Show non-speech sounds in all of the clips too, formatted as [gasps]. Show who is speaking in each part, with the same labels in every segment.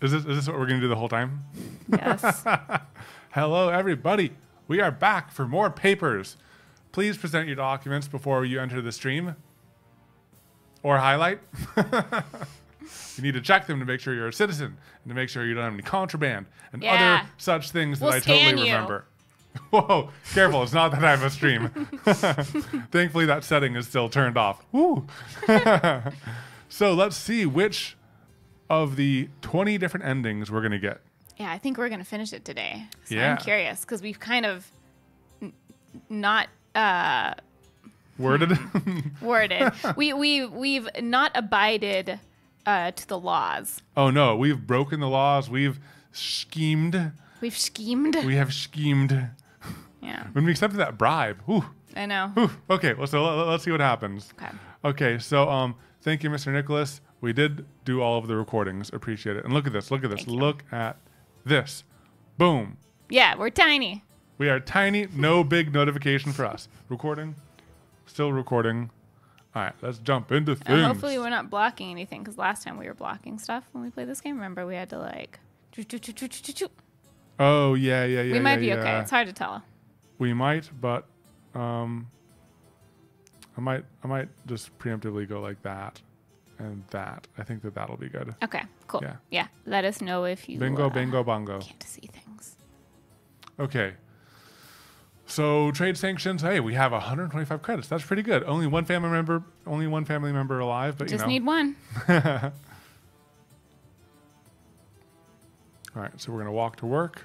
Speaker 1: Is this is this what we're gonna do the whole time?
Speaker 2: Yes. [laughs]
Speaker 1: Hello, everybody. We are back for more papers. Please present your documents before you enter the stream or highlight. [laughs] you need to check them to make sure you're a citizen and to make sure you don't have any contraband and
Speaker 2: Yeah.
Speaker 1: other such things that
Speaker 2: We'll
Speaker 1: I
Speaker 2: scan
Speaker 1: totally
Speaker 2: you.
Speaker 1: remember. [laughs] Whoa, careful. It's not that I have a stream. Thankfully, that setting is still turned off. Woo. so let's see which of the 20 different endings we're going to get.
Speaker 2: yeah, I think we're gonna finish it today. So
Speaker 1: Yeah.
Speaker 2: I'm curious because we've kind of not uh,
Speaker 1: Worded?
Speaker 2: worded. [laughs] we we we've not abided uh, to the laws.
Speaker 1: oh, no. We've broken the laws. We've schemed.
Speaker 2: We've schemed.
Speaker 1: We have schemed.
Speaker 2: yeah,
Speaker 1: When we accepted that bribe. Whew.
Speaker 2: I know.
Speaker 1: Whew. Okay, well, so let, us see what happens.
Speaker 2: Okay.
Speaker 1: Okay, so um, thank you, Mr. Nicholas. We did do all of the recordings. Appreciate it. And look at this. Look at this.
Speaker 2: Thank you.
Speaker 1: Look at this. Boom.
Speaker 2: Yeah, we're tiny.
Speaker 1: We are tiny. No big notification for us. Recording. Still recording. All right, let's jump into things.
Speaker 2: And hopefully we're not blocking anything because last time we were blocking stuff when we played this game. Remember, we had to like.
Speaker 1: oh yeah, yeah, yeah.
Speaker 2: we might
Speaker 1: yeah,
Speaker 2: be okay. It's hard to tell.
Speaker 1: We might, but um, I might, I might just preemptively go like that and that. I think that that'll be good.
Speaker 2: Okay, cool.
Speaker 1: Yeah.
Speaker 2: Yeah. Let us know if you
Speaker 1: Bingo,
Speaker 2: uh,
Speaker 1: bingo, bongo.
Speaker 2: can't see things.
Speaker 1: Okay. So trade sanctions. Hey, we have 125 credits. That's pretty good. Only one family member, only one family member alive, but
Speaker 2: Just
Speaker 1: you know.
Speaker 2: need one. [laughs]
Speaker 1: All right, so we're gonna walk to work.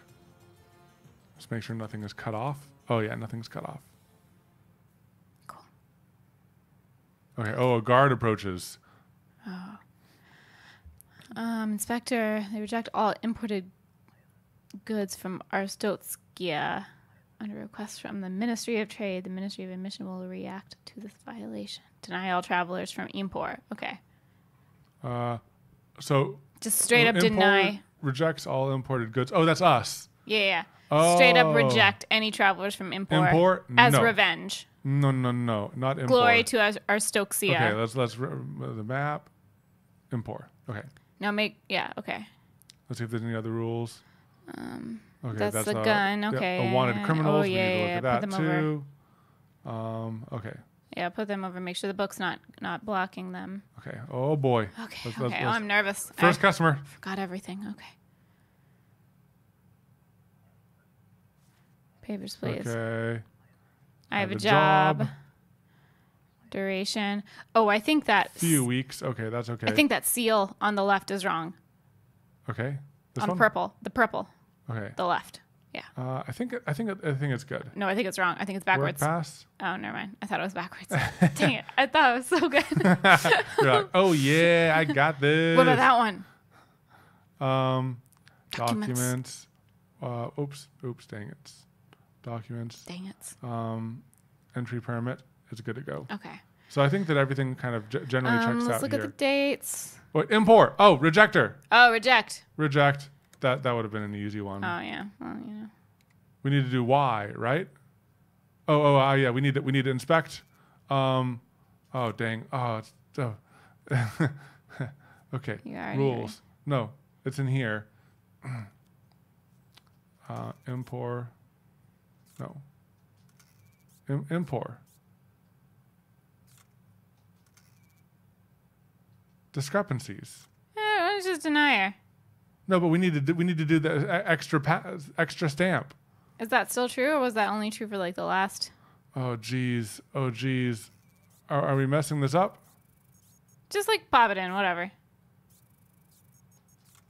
Speaker 1: Just make sure nothing is cut off. Oh yeah, nothing's cut off.
Speaker 2: Cool.
Speaker 1: Okay. Oh, a guard approaches.
Speaker 2: Um, Inspector, they reject all imported goods from Arstotzka. Under request from the Ministry of Trade, the Ministry of Admission will react to this violation. Deny all travelers from Impor. Okay.
Speaker 1: Uh, so
Speaker 2: Just straight up deny.
Speaker 1: Rejects all imported goods. Oh, that's us.
Speaker 2: Yeah, yeah. Straight up
Speaker 1: Oh.
Speaker 2: reject any travelers from Impor,
Speaker 1: Import?
Speaker 2: as
Speaker 1: No.
Speaker 2: revenge.
Speaker 1: No, no, no, not import.
Speaker 2: Glory to Ar- Arstotzka.
Speaker 1: Okay, let's let's re- the map. Import. Okay.
Speaker 2: now make yeah okay.
Speaker 1: Let's see if there's any other rules.
Speaker 2: Um,
Speaker 1: Okay,
Speaker 2: That's the
Speaker 1: a-
Speaker 2: gun,
Speaker 1: yeah,
Speaker 2: okay.
Speaker 1: a wanted criminals.
Speaker 2: Oh,
Speaker 1: we need
Speaker 2: yeah,
Speaker 1: to look
Speaker 2: yeah,
Speaker 1: at
Speaker 2: yeah, put
Speaker 1: that
Speaker 2: them over.
Speaker 1: Um. Okay.
Speaker 2: yeah, put them over. Make sure the book's not not blocking them.
Speaker 1: Okay. Oh boy.
Speaker 2: Okay,
Speaker 1: Let's-
Speaker 2: okay.
Speaker 1: let's-
Speaker 2: oh,
Speaker 1: let's-
Speaker 2: I'm nervous.
Speaker 1: First
Speaker 2: I
Speaker 1: customer.
Speaker 2: forgot everything. Okay. Papers, please.
Speaker 1: Okay.
Speaker 2: I have
Speaker 1: Have
Speaker 2: a
Speaker 1: a
Speaker 2: job.
Speaker 1: job.
Speaker 2: Duration. Oh, I think that
Speaker 1: Few weeks. Okay, that's okay.
Speaker 2: I think that seal on the left is wrong.
Speaker 1: Okay. This
Speaker 2: on
Speaker 1: one.
Speaker 2: purple, the purple,
Speaker 1: Okay.
Speaker 2: the left. Yeah.
Speaker 1: Uh, I think I think I think it's good.
Speaker 2: No, I think it's wrong. I think it's backwards.
Speaker 1: Work pass.
Speaker 2: Oh, never mind. I thought it was backwards. [laughs] Dang it! I thought it was so good. [laughs]
Speaker 1: Like, oh yeah, I got this. [laughs]
Speaker 2: what about that one?
Speaker 1: Um,
Speaker 2: Documents.
Speaker 1: documents. Uh, oops, oops, dang it. Documents.
Speaker 2: Dang it.
Speaker 1: Um, entry permit is good to go.
Speaker 2: Okay.
Speaker 1: So I think that everything kind of g- generally
Speaker 2: Um,
Speaker 1: checks
Speaker 2: let's
Speaker 1: out
Speaker 2: look
Speaker 1: here.
Speaker 2: at the dates.
Speaker 1: Wait, import. Oh, rejector.
Speaker 2: Oh, reject.
Speaker 1: Reject. That that would have been an easy one.
Speaker 2: Oh yeah. Well, you know.
Speaker 1: We need to do Y, right? Oh, oh, uh, yeah. We need to we need to inspect. Um, oh, dang. Oh, it's oh. [laughs] okay. Rules. No, it's in here. [clears throat] Uh, import. No. Im- import. Discrepancies.
Speaker 2: Eh, let's just deny her.
Speaker 1: No, but we need to do, we need to do the extra pa- extra stamp.
Speaker 2: Is that still true, or was that only true for like the last?
Speaker 1: Oh geez. Oh geez. Are, are we messing this up?
Speaker 2: Just like pop it in, whatever.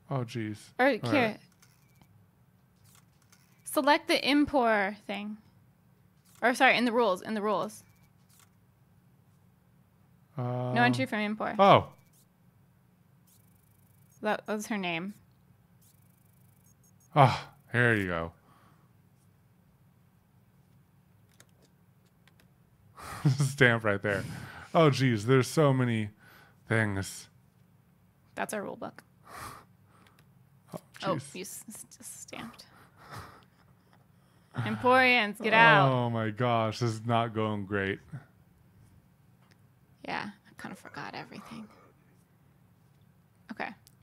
Speaker 1: Oh geez.
Speaker 2: Or
Speaker 1: All
Speaker 2: here.
Speaker 1: right.
Speaker 2: Select the import thing. Or sorry, in the rules, in the rules.
Speaker 1: Uh,
Speaker 2: No entry from Impor.
Speaker 1: Oh.
Speaker 2: That was her name.
Speaker 1: Oh, here you go. [laughs] Stamp right there. Oh geez, there's so many things.
Speaker 2: That's our rule book.
Speaker 1: Oh,
Speaker 2: Oh, you s- just stamped. Emporians, get out.
Speaker 1: Oh my gosh, this is not going great.
Speaker 2: Yeah, I kind of forgot everything.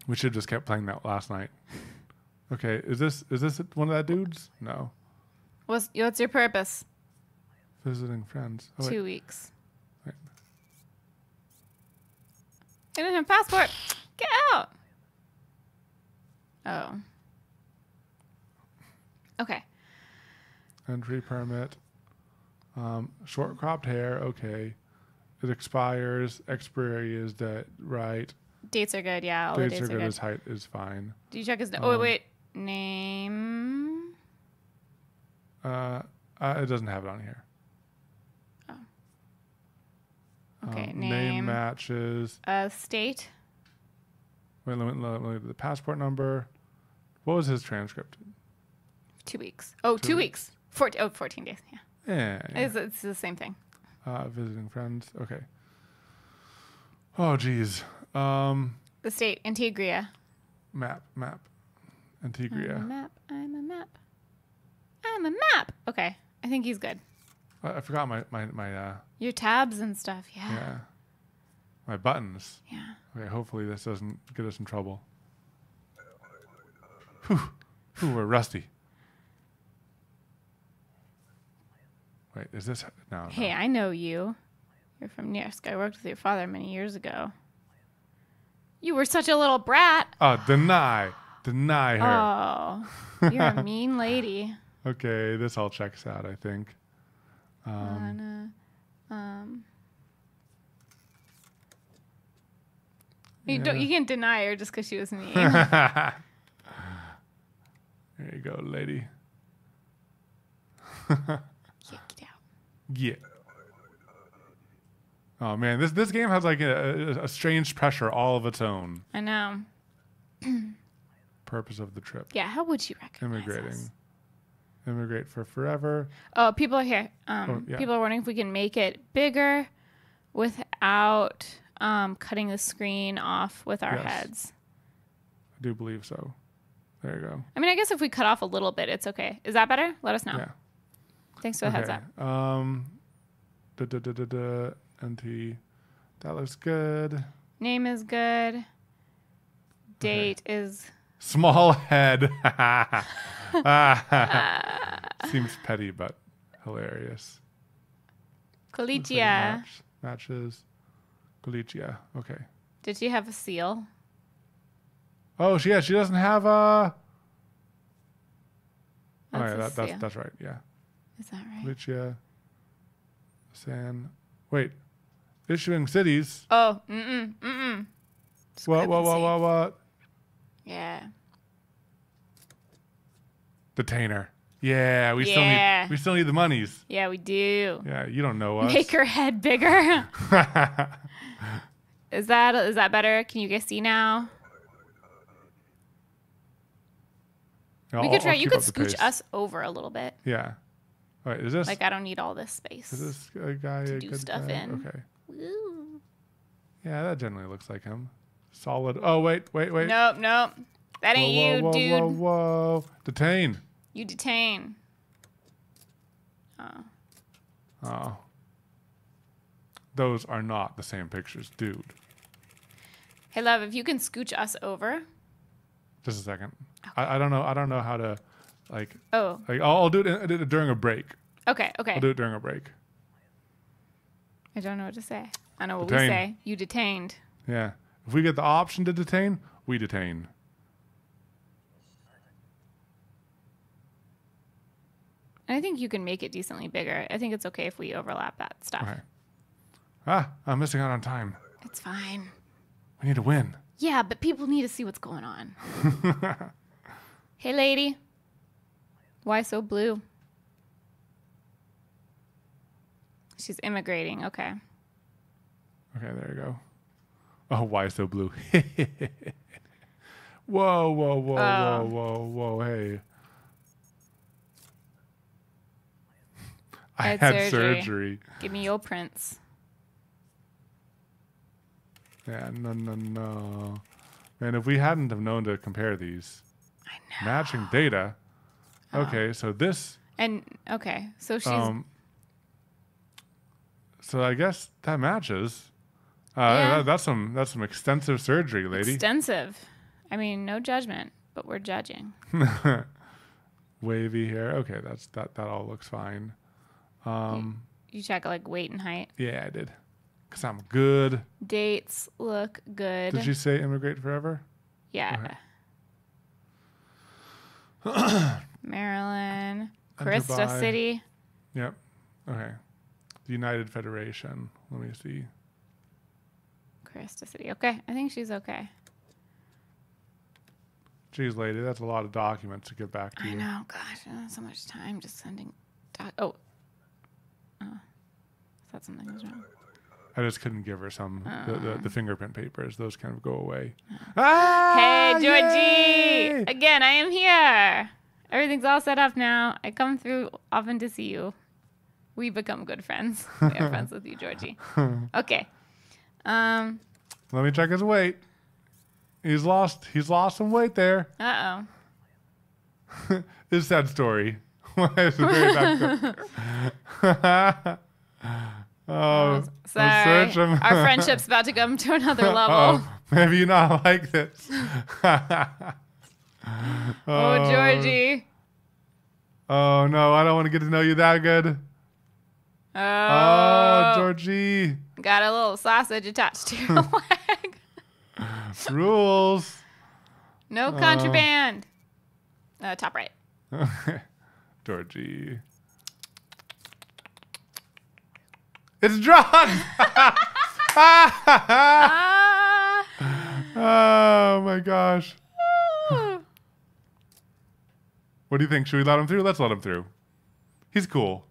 Speaker 1: We should have just kept playing that last night. Okay, is this is this one of that dudes? No,
Speaker 2: What's what's your purpose?
Speaker 1: visiting friends. Oh, wait.
Speaker 2: Two weeks.
Speaker 1: Wait.
Speaker 2: I didn't have a passport. Get out. Oh. Okay.
Speaker 1: Entry permit. Um, short cropped hair. Okay, it expires. Expiry is that right?
Speaker 2: Dates are good. Yeah, all the
Speaker 1: Dates
Speaker 2: dates
Speaker 1: are good. His height is fine.
Speaker 2: Do you check his? oh wait,
Speaker 1: Um,
Speaker 2: wait. Name.
Speaker 1: Uh, uh, it doesn't have it on here. Oh.
Speaker 2: Okay.
Speaker 1: Um,
Speaker 2: name.
Speaker 1: matches.
Speaker 2: uh, state.
Speaker 1: Wait, let me, let me look at the passport number. What was his transcript?
Speaker 2: Two weeks. Oh,
Speaker 1: Two
Speaker 2: two weeks. Four, oh, 14 days. Yeah.
Speaker 1: Yeah, yeah.
Speaker 2: It's, it's the same thing.
Speaker 1: Uh, visiting friends. Okay. Oh, geez. Um,
Speaker 2: The state, Antigua.
Speaker 1: map, map,
Speaker 2: I'm a map. I'm a map. I'm a map. Okay. I think he's good.
Speaker 1: I, I forgot my my my uh
Speaker 2: Your tabs and stuff. Yeah.
Speaker 1: yeah my buttons.
Speaker 2: Yeah.
Speaker 1: Okay, hopefully this doesn't get us in trouble. Whew, Whew we're rusty. Wait, is this no? no.
Speaker 2: Hey, I know you. You're from Niersk. I worked with your father many years ago. You were such a little brat.
Speaker 1: Oh, deny, deny her.
Speaker 2: Oh, you're a [laughs] mean lady.
Speaker 1: Okay, this all checks out. I think. Um,
Speaker 2: Anna, um, you don't. You can't deny her just because she was mean. [laughs]
Speaker 1: there you go, lady. [laughs]
Speaker 2: Yeah, get out.
Speaker 1: Yeah. Oh man, this this game has like a, a, a strange pressure all of its own.
Speaker 2: I know. [clears throat]
Speaker 1: Purpose of the trip:
Speaker 2: Yeah, how would you recognize
Speaker 1: immigrating.
Speaker 2: us?
Speaker 1: Immigrate for forever.
Speaker 2: Oh, people are here. Um,
Speaker 1: Oh, yeah.
Speaker 2: People are wondering if we can make it bigger without um, cutting the screen off with our
Speaker 1: Yes.
Speaker 2: heads.
Speaker 1: I do believe so. There you go.
Speaker 2: I mean, I guess if we cut off a little bit, it's okay. Is that better? Let us know.
Speaker 1: Yeah.
Speaker 2: Thanks for the heads up.
Speaker 1: Um. Da da da da da. NT. That looks good.
Speaker 2: Name is good. Date is
Speaker 1: Small head. [laughs] Seems petty but hilarious.
Speaker 2: Kolechia.
Speaker 1: match- matches. Kolechia. Okay.
Speaker 2: Did she have a seal?
Speaker 1: Oh, she yeah, she doesn't have a. Oh
Speaker 2: That's
Speaker 1: yeah,
Speaker 2: a
Speaker 1: that, that's
Speaker 2: seal.
Speaker 1: that's right. Yeah,
Speaker 2: Is that right?
Speaker 1: Kolechia. San. Wait, issuing cities.
Speaker 2: Oh, mm-mm, mm-mm.
Speaker 1: What what what what what?
Speaker 2: Yeah.
Speaker 1: Detainer. Yeah, we
Speaker 2: Yeah.
Speaker 1: still need we still need the monies.
Speaker 2: Yeah, we do.
Speaker 1: Yeah, you don't know us.
Speaker 2: Make her head bigger. [laughs] is that is that better? Can you guys see now? We could
Speaker 1: I'll
Speaker 2: try. You could scooch
Speaker 1: pace.
Speaker 2: us over a little bit.
Speaker 1: Yeah. Wait, is this
Speaker 2: Like I don't need all this space.
Speaker 1: is this a guy
Speaker 2: to
Speaker 1: a
Speaker 2: do
Speaker 1: good
Speaker 2: stuff
Speaker 1: guy?
Speaker 2: in.
Speaker 1: Okay.
Speaker 2: Woo.
Speaker 1: Yeah, that generally looks like him. Solid. Oh wait, wait, wait.
Speaker 2: Nope, nope. That ain't
Speaker 1: whoa,
Speaker 2: you,
Speaker 1: whoa,
Speaker 2: dude.
Speaker 1: Whoa, whoa, whoa. Detain.
Speaker 2: You detain. Oh.
Speaker 1: Oh. Those are not the same pictures, dude.
Speaker 2: Hey, love, if you can scooch us over.
Speaker 1: Just a second. I, I don't know. I don't know how to, like,
Speaker 2: Oh,
Speaker 1: like I'll, I'll do it in- during a break.
Speaker 2: okay, okay.
Speaker 1: I'll do it during a break.
Speaker 2: I don't know what to say. I know what
Speaker 1: Detain.
Speaker 2: we say. You detained.
Speaker 1: Yeah. If we get the option to detain, we detain.
Speaker 2: And I think you can make it decently bigger. I think it's okay if we overlap that stuff.
Speaker 1: Okay. Ah, I'm missing out on time.
Speaker 2: It's fine.
Speaker 1: We need to win.
Speaker 2: Yeah, but people need to see what's going on. [laughs] hey, lady. Why so blue? She's immigrating. Okay.
Speaker 1: Okay, there you go. Oh, why so blue? [laughs] whoa, whoa, whoa,
Speaker 2: Oh.
Speaker 1: whoa, whoa, whoa, hey. I
Speaker 2: had
Speaker 1: had
Speaker 2: surgery.
Speaker 1: surgery.
Speaker 2: Give me your prints.
Speaker 1: Yeah, no, no, no. Man, if we hadn't have known to compare these,
Speaker 2: I know.
Speaker 1: matching data.
Speaker 2: Oh.
Speaker 1: Okay, so this,
Speaker 2: And okay, so she's
Speaker 1: um, so I guess that matches. Uh,
Speaker 2: Yeah.
Speaker 1: that- that's some that's some extensive surgery, lady.
Speaker 2: extensive. I mean, no judgment, but we're judging. [laughs]
Speaker 1: Wavy hair. Okay, that's that. That all looks fine. Um,
Speaker 2: You check like weight and height.
Speaker 1: yeah, I did. Cause I'm good.
Speaker 2: Dates look good.
Speaker 1: Did you say immigrate forever?
Speaker 2: yeah. [coughs] Maryland,
Speaker 1: Enter
Speaker 2: Crystal
Speaker 1: by-
Speaker 2: City.
Speaker 1: Yep. Okay. The United Federation. Let me see.
Speaker 2: Crystal City. Okay, I think she's okay.
Speaker 1: Jeez, lady, that's a lot of documents to get back to
Speaker 2: I
Speaker 1: you.
Speaker 2: know. Gosh, I don't so much time just sending. Doc- oh. Oh. I thought something was wrong.
Speaker 1: I just couldn't give her some the, the,
Speaker 2: Uh.
Speaker 1: the fingerprint papers. Those kind of go away. Ah,
Speaker 2: Hey, Jorji!
Speaker 1: yay!
Speaker 2: Again, I am here. Everything's all set up now. I come through often to see you. We become good friends. [laughs] We are friends with you, Jorji. Okay. Um.
Speaker 1: Let me check his weight. He's lost. He's lost some weight there.
Speaker 2: Uh oh. [laughs]
Speaker 1: It's a sad story. [laughs] it's a very bad story. oh,
Speaker 2: Sorry. Our friendship's about to come to another level.
Speaker 1: oh, maybe you not like this.
Speaker 2: Oh, Jorji.
Speaker 1: Oh no, I don't want to get to know you that good.
Speaker 2: Oh,
Speaker 1: Oh, Jorji.
Speaker 2: got a little sausage attached to your [laughs] leg. [laughs]
Speaker 1: Rules.
Speaker 2: No contraband. Uh, top right. [laughs]
Speaker 1: Jorji. It's drugs.
Speaker 2: Ah.
Speaker 1: oh my gosh. What do you think? Should we let him through? Let's let him through. He's cool.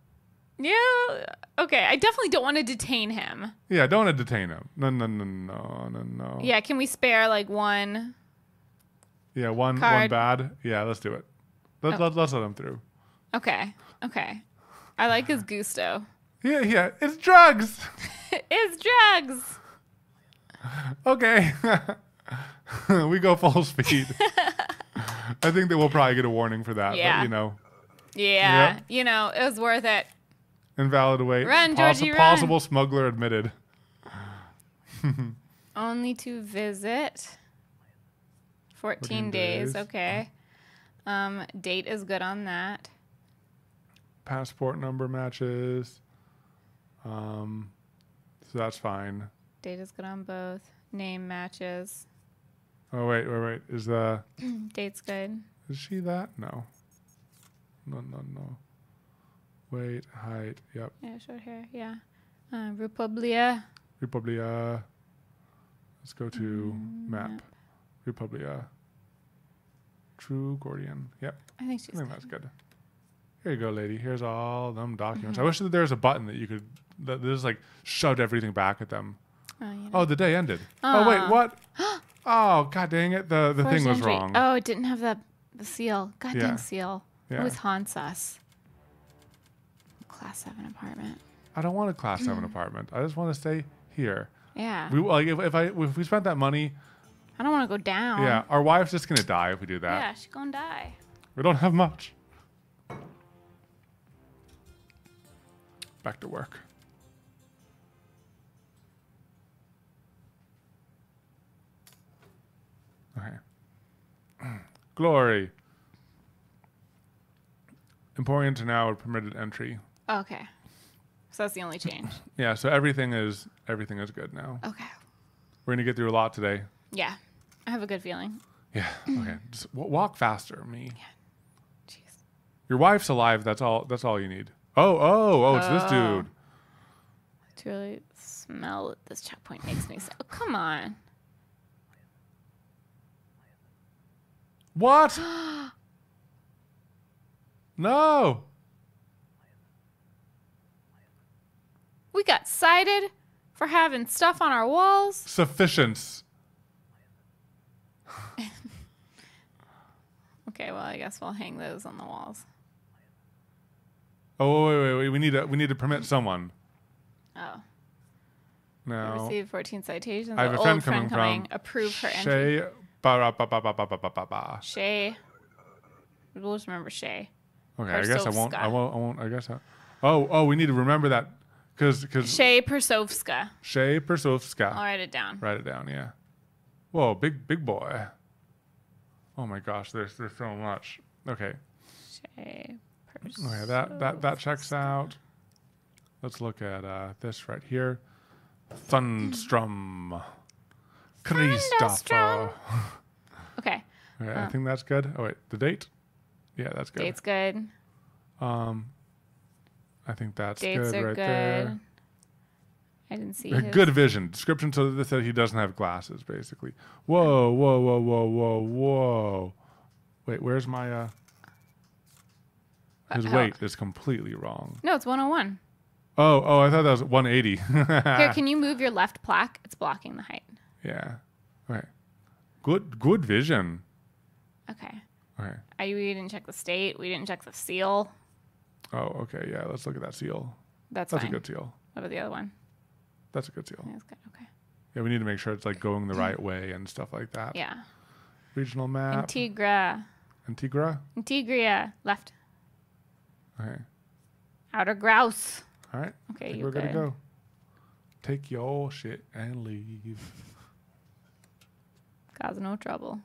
Speaker 2: Yeah. Okay. I definitely don't want to detain him.
Speaker 1: Yeah, I don't want to detain him. No, no, no, no, no, no.
Speaker 2: Yeah. Can we spare like one?
Speaker 1: Yeah, one one
Speaker 2: Card.
Speaker 1: bad. Yeah, let's do it. Let,
Speaker 2: Oh.
Speaker 1: let, let's let him through.
Speaker 2: Okay. Okay. I like his gusto.
Speaker 1: Yeah, yeah, it's drugs. [laughs]
Speaker 2: it's drugs.
Speaker 1: Okay. [laughs] we go full speed. [laughs] I think that we'll probably get a warning for that.
Speaker 2: Yeah.
Speaker 1: But, you know,
Speaker 2: Yeah.
Speaker 1: Yep.
Speaker 2: You know, it was worth it.
Speaker 1: Invalid weight.
Speaker 2: Run, Jorji, run.
Speaker 1: Possible smuggler admitted. [laughs]
Speaker 2: Only to visit. 14,
Speaker 1: 14
Speaker 2: days.
Speaker 1: days.
Speaker 2: Okay. Um, date is good on that.
Speaker 1: Passport number matches. Um, so that's fine.
Speaker 2: Date is good on both. Name matches.
Speaker 1: Oh wait, wait, wait. Is the [clears throat]
Speaker 2: Date's good.
Speaker 1: is she that? No. No, no, no. Weight, height. Yep.
Speaker 2: Yeah, short hair. Yeah. Uh, Republia.
Speaker 1: Republia. Let's go to
Speaker 2: Mm,
Speaker 1: map. Republia. True Glorian. Yep.
Speaker 2: I think she's
Speaker 1: I think
Speaker 2: good.
Speaker 1: that's good. Here you go, lady. Here's all them documents. I
Speaker 2: Mm-hmm.
Speaker 1: wish that there was a button that you could that just like shoved everything back at them.
Speaker 2: Oh, you know.
Speaker 1: Oh, the day ended. Oh wait, what? [gasps] oh, god dang it! The the thing was
Speaker 2: entry.
Speaker 1: wrong.
Speaker 2: Oh, it didn't have the the seal. God
Speaker 1: Yeah.
Speaker 2: dang seal.
Speaker 1: Yeah.
Speaker 2: Always haunts us. Class seven apartment.
Speaker 1: I don't want a class seven mm. apartment. I just want to stay here.
Speaker 2: Yeah.
Speaker 1: We like if, if I if we spent that money,
Speaker 2: I don't want to go down.
Speaker 1: yeah, our wife's just gonna die if we do that.
Speaker 2: Yeah, she's gonna die.
Speaker 1: We don't have much. Back to work. Okay. [clears throat] Glory. Emporium to now permitted entry.
Speaker 2: Okay. So that's the only change. [laughs]
Speaker 1: Yeah, so everything is everything is good now.
Speaker 2: Okay.
Speaker 1: We're gonna get through a lot today.
Speaker 2: Yeah. I have a good feeling.
Speaker 1: Yeah. Okay. [clears throat] Just w- walk faster, me.
Speaker 2: Jeez.
Speaker 1: Your wife's alive. That's all. That's all you need. Oh, oh, oh! It's this
Speaker 2: Oh.
Speaker 1: dude.
Speaker 2: To really smell what this checkpoint makes me say, oh, come on.
Speaker 1: What? [gasps] no.
Speaker 2: We got cited for having stuff on our walls.
Speaker 1: Sufficiency. [laughs]
Speaker 2: Okay, well, I guess we'll hang those on the walls.
Speaker 1: Oh wait, wait, wait. We need to. We need to permit someone.
Speaker 2: Oh.
Speaker 1: No.
Speaker 2: Received 14 citations.
Speaker 1: I have a friend
Speaker 2: friend
Speaker 1: coming
Speaker 2: coming.
Speaker 1: from
Speaker 2: Approve her entry.
Speaker 1: Shae. Ba ba ba ba ba ba ba ba ba.
Speaker 2: Shae. We'll just remember Shae.
Speaker 1: Okay, I guess I won't. I won't. I won't. I guess. I, oh, oh. We need to remember that because because
Speaker 2: Shae Piersovska.
Speaker 1: Shae
Speaker 2: I'll write it down.
Speaker 1: Write it down. Yeah. Whoa, big big boy. Oh my gosh, there's there's so much. Okay.
Speaker 2: Shae.
Speaker 1: Okay, that that that checks out. Let's look at uh, this right here. Thunstrom. Christopher. [laughs]
Speaker 2: Okay.
Speaker 1: Okay,
Speaker 2: Uh.
Speaker 1: I think that's good. Oh wait, the date? Yeah, that's good.
Speaker 2: Date's good.
Speaker 1: Um, I think that's
Speaker 2: Dates
Speaker 1: good
Speaker 2: are
Speaker 1: right
Speaker 2: good.
Speaker 1: there.
Speaker 2: I didn't see his.
Speaker 1: Good vision. Description so this said he doesn't have glasses, basically. Whoa, whoa, whoa, whoa, whoa, whoa. Wait, where's my uh his
Speaker 2: Uh,
Speaker 1: weight is completely wrong.
Speaker 2: No, it's 101.
Speaker 1: Oh, oh, I thought that was 180.
Speaker 2: Here, [laughs] can you move your left plaque? It's blocking the height.
Speaker 1: yeah. Okay. Good good vision.
Speaker 2: Okay.
Speaker 1: Okay.
Speaker 2: I, we didn't check the state. We didn't check the seal.
Speaker 1: Oh, okay. Yeah, let's look at that seal.
Speaker 2: That's,
Speaker 1: That's
Speaker 2: fine.
Speaker 1: a good seal.
Speaker 2: What about the other one?
Speaker 1: That's a good seal.
Speaker 2: That's good. Okay.
Speaker 1: Yeah, we need to make sure it's like going the right way and stuff like that.
Speaker 2: Yeah.
Speaker 1: Regional map.
Speaker 2: Antigra.
Speaker 1: Antigua.
Speaker 2: Antegria. Left.
Speaker 1: Okay.
Speaker 2: Outer grouse.
Speaker 1: All right. I
Speaker 2: Okay,
Speaker 1: think
Speaker 2: you
Speaker 1: we're
Speaker 2: good.
Speaker 1: to go. Take your shit and leave.
Speaker 2: Cause no trouble.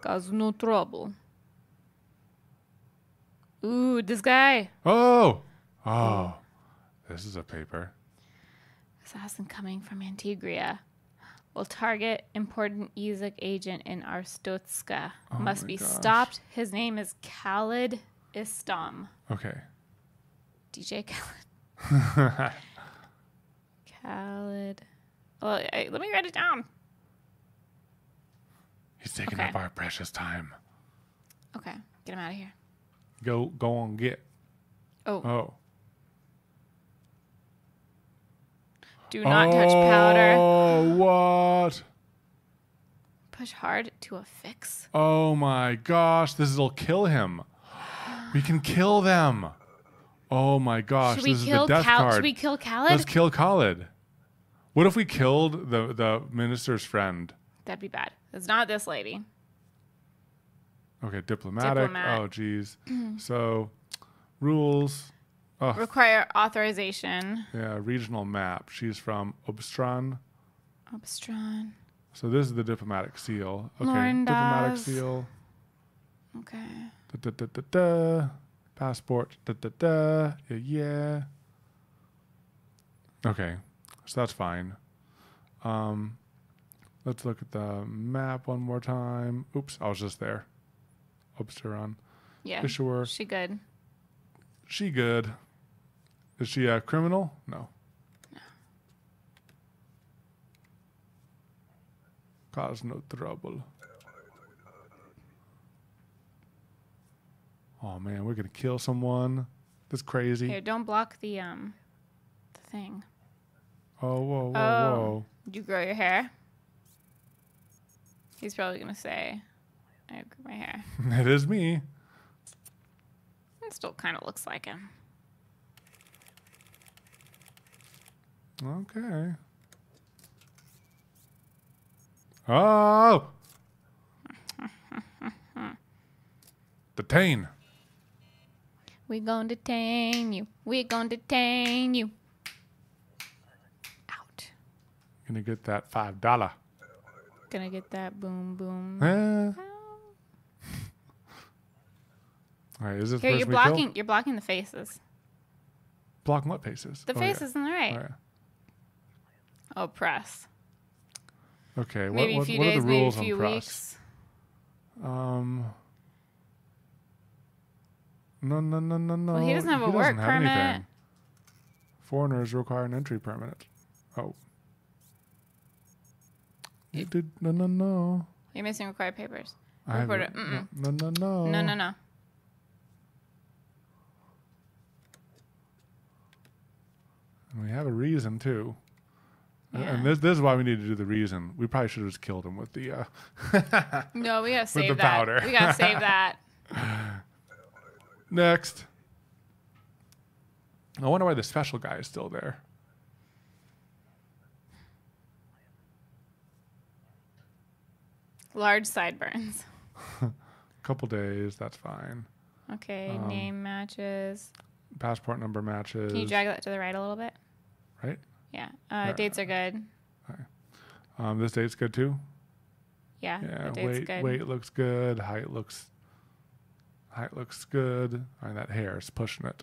Speaker 2: Cause no trouble. Ooh, this guy.
Speaker 1: Oh. Oh. This is a paper.
Speaker 2: Assassin coming from Antegria. Will target important EZIC agent in Arstotzka.
Speaker 1: Oh
Speaker 2: Must be
Speaker 1: gosh.
Speaker 2: stopped. His name is Khalid Istam.
Speaker 1: Okay.
Speaker 2: DJ Khaled. [laughs] Khaled. Well, I, let me write it down.
Speaker 1: He's taking
Speaker 2: Okay.
Speaker 1: up our precious time.
Speaker 2: Okay, get him out of here.
Speaker 1: Go go on get.
Speaker 2: Oh,
Speaker 1: Oh.
Speaker 2: do not touch powder.
Speaker 1: Oh, what?
Speaker 2: Push hard to affix.
Speaker 1: Oh my gosh, this will kill him. We can kill them. Oh my gosh,
Speaker 2: Should we
Speaker 1: this is
Speaker 2: kill
Speaker 1: the death
Speaker 2: Cal-
Speaker 1: card.
Speaker 2: Should we kill Khaled?
Speaker 1: Let's kill Khalid. What if we killed the the minister's friend?
Speaker 2: That'd be bad. It's not this lady.
Speaker 1: Okay, diplomatic.
Speaker 2: Diplomat.
Speaker 1: Oh geez. [clears throat] so rules. Oh
Speaker 2: Require authorization.
Speaker 1: yeah, regional map. She's from Obristan.
Speaker 2: Obristan.
Speaker 1: So this is the diplomatic seal. Okay,
Speaker 2: Lauren
Speaker 1: diplomatic seal.
Speaker 2: Okay.
Speaker 1: Da, da, da, da, da. Passport. Da, da, da. Yeah, yeah. Okay, so that's fine. Um, let's look at the map one more time. Oops, I was just there. Obsteron.
Speaker 2: Yeah.
Speaker 1: Issuer.
Speaker 2: She good.
Speaker 1: She good. Is she a criminal? No. Cause no trouble. Oh man, we're gonna kill someone. That's crazy.
Speaker 2: Here, don't block the um the thing.
Speaker 1: Oh whoa whoa
Speaker 2: Oh.
Speaker 1: whoa.
Speaker 2: Did you grow your hair? He's probably gonna say, "I grew my hair." [laughs]
Speaker 1: it is me.
Speaker 2: It still kind of looks like him.
Speaker 1: Okay. Oh. [laughs] Detain.
Speaker 2: We gonna detain you. We gonna detain you. Out.
Speaker 1: Gonna get that five dollar.
Speaker 2: Gonna get that boom boom.
Speaker 1: Eh. All right, is this
Speaker 2: Here, you're blocking. You're blocking the faces.
Speaker 1: Blocking what faces?
Speaker 2: The
Speaker 1: Oh, yeah.
Speaker 2: faces on the right.
Speaker 1: Oh.
Speaker 2: Oh, press.
Speaker 1: Okay, what,
Speaker 2: Maybe
Speaker 1: what,
Speaker 2: a few
Speaker 1: what
Speaker 2: days,
Speaker 1: are the
Speaker 2: maybe a
Speaker 1: rules
Speaker 2: few
Speaker 1: on press?
Speaker 2: weeks.
Speaker 1: Um. No, no, no, no, no.
Speaker 2: Well, he doesn't have a work
Speaker 1: have
Speaker 2: permit.
Speaker 1: anything. Foreigners require an entry permit. Oh. You did no, no, no.
Speaker 2: You're missing required papers.
Speaker 1: I
Speaker 2: Reporter, mm-mm.
Speaker 1: No, no, no.
Speaker 2: No, no, no.
Speaker 1: And we have a reason too. And-
Speaker 2: Yeah.
Speaker 1: And this, this is why we need to do the reason. We probably should have just killed him with the. Uh, [laughs]
Speaker 2: No, we gotta [laughs] save with
Speaker 1: the
Speaker 2: that.
Speaker 1: powder.
Speaker 2: We gotta save [laughs] that.
Speaker 1: Next. I wonder why the special guy is still there.
Speaker 2: Large sideburns.
Speaker 1: A Couple days, that's fine.
Speaker 2: Okay,
Speaker 1: Um,
Speaker 2: name matches.
Speaker 1: Passport number matches.
Speaker 2: Can you drag that to the right a little bit?
Speaker 1: Right?
Speaker 2: Yeah. Uh, dates are good.
Speaker 1: Um, this date's good too.
Speaker 2: Yeah,
Speaker 1: Yeah, weight
Speaker 2: good.
Speaker 1: weight looks good. Height looks height looks good. I right, that hair is pushing it.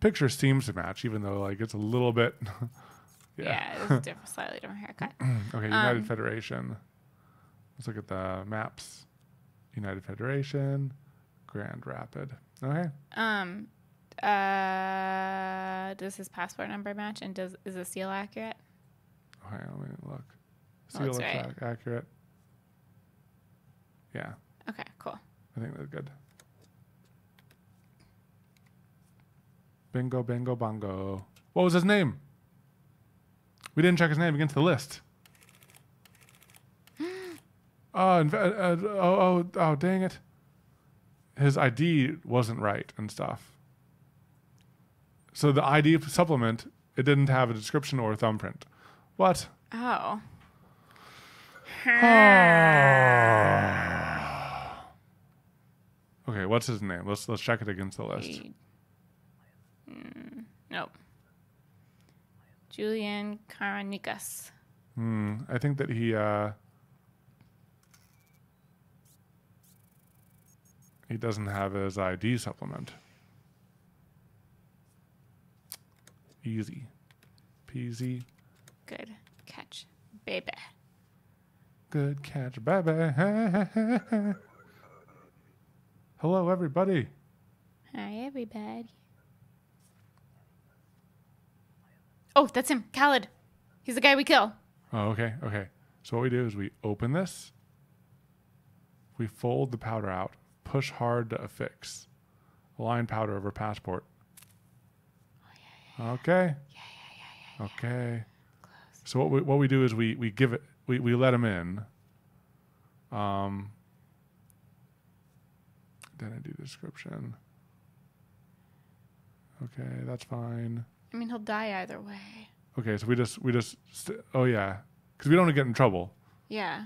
Speaker 1: Picture seems to match, even though like it's a little bit. [laughs]
Speaker 2: Yeah, it's a different, slightly different haircut. [clears throat]
Speaker 1: Okay, United
Speaker 2: Um,
Speaker 1: Federation. Let's look at the maps. United Federation, Grand Rapid. Okay.
Speaker 2: Um, uh, does his passport number match? And does is the seal accurate?
Speaker 1: Okay, let me look.
Speaker 2: That
Speaker 1: Seal
Speaker 2: looks
Speaker 1: looks
Speaker 2: right.
Speaker 1: ac- accurate. Yeah,
Speaker 2: Okay, cool.
Speaker 1: I think that's good. Bingo, bingo, bongo. What was his name? We didn't check his name against the list. [gasps] Oh, uh, uh, oh, oh, oh, dang it. His ID wasn't right and stuff. So the ID supplement, it didn't have a description or a thumbprint. What?
Speaker 2: Oh, [sighs]
Speaker 1: okay, what's his name? Let's let's check it against the list.
Speaker 2: Mm, nope. Julian Karanikas.
Speaker 1: Hmm. I think that he uh he doesn't have his ID supplement. Easy. Peasy.
Speaker 2: Good catch, baby.
Speaker 1: Good catch, baby. [laughs] Hello, everybody.
Speaker 2: Hi, everybody. Oh, that's him, Khaled. He's the guy we kill.
Speaker 1: Oh, okay, okay. So what we do is we open this, we fold the powder out, push hard to affix, align powder over passport. Okay. Okay. So what we what we do is we we give it we we let him in. Um. Then I do description. Okay, that's fine.
Speaker 2: I mean, he'll die either way.
Speaker 1: Okay, so we just we just st- oh yeah, because we don't want to get in trouble.
Speaker 2: Yeah.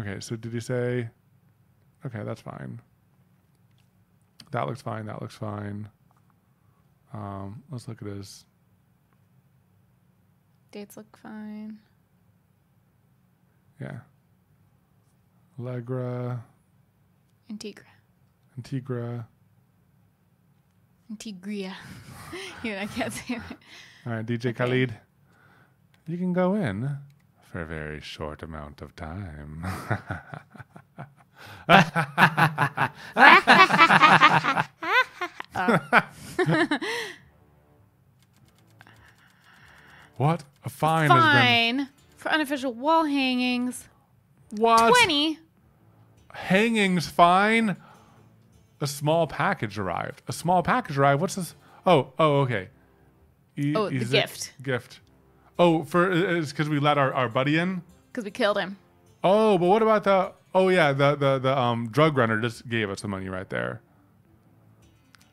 Speaker 1: Okay, so did he say? Okay, that's fine. That looks fine. That looks fine. Um, let's look at his.
Speaker 2: Dates look fine.
Speaker 1: Yeah. Allegra,
Speaker 2: Integra.
Speaker 1: Antigra.
Speaker 2: Integria. [laughs] Even I can't say it.
Speaker 1: All right, DJ Khalid. You can go in for a very short amount of time. [laughs] [laughs] [laughs] what? A fine,
Speaker 2: Fine. For unofficial wall hangings.
Speaker 1: What?
Speaker 2: 20.
Speaker 1: Hangings fine. A small package arrived. A small package arrived. What's this? Oh, oh, okay. E-
Speaker 2: Oh, the gift.
Speaker 1: Gift. Oh, for it's because we let our, our buddy in.
Speaker 2: Because we killed him.
Speaker 1: Oh, but what about the? Oh yeah, the the the um drug runner just gave us the money right there.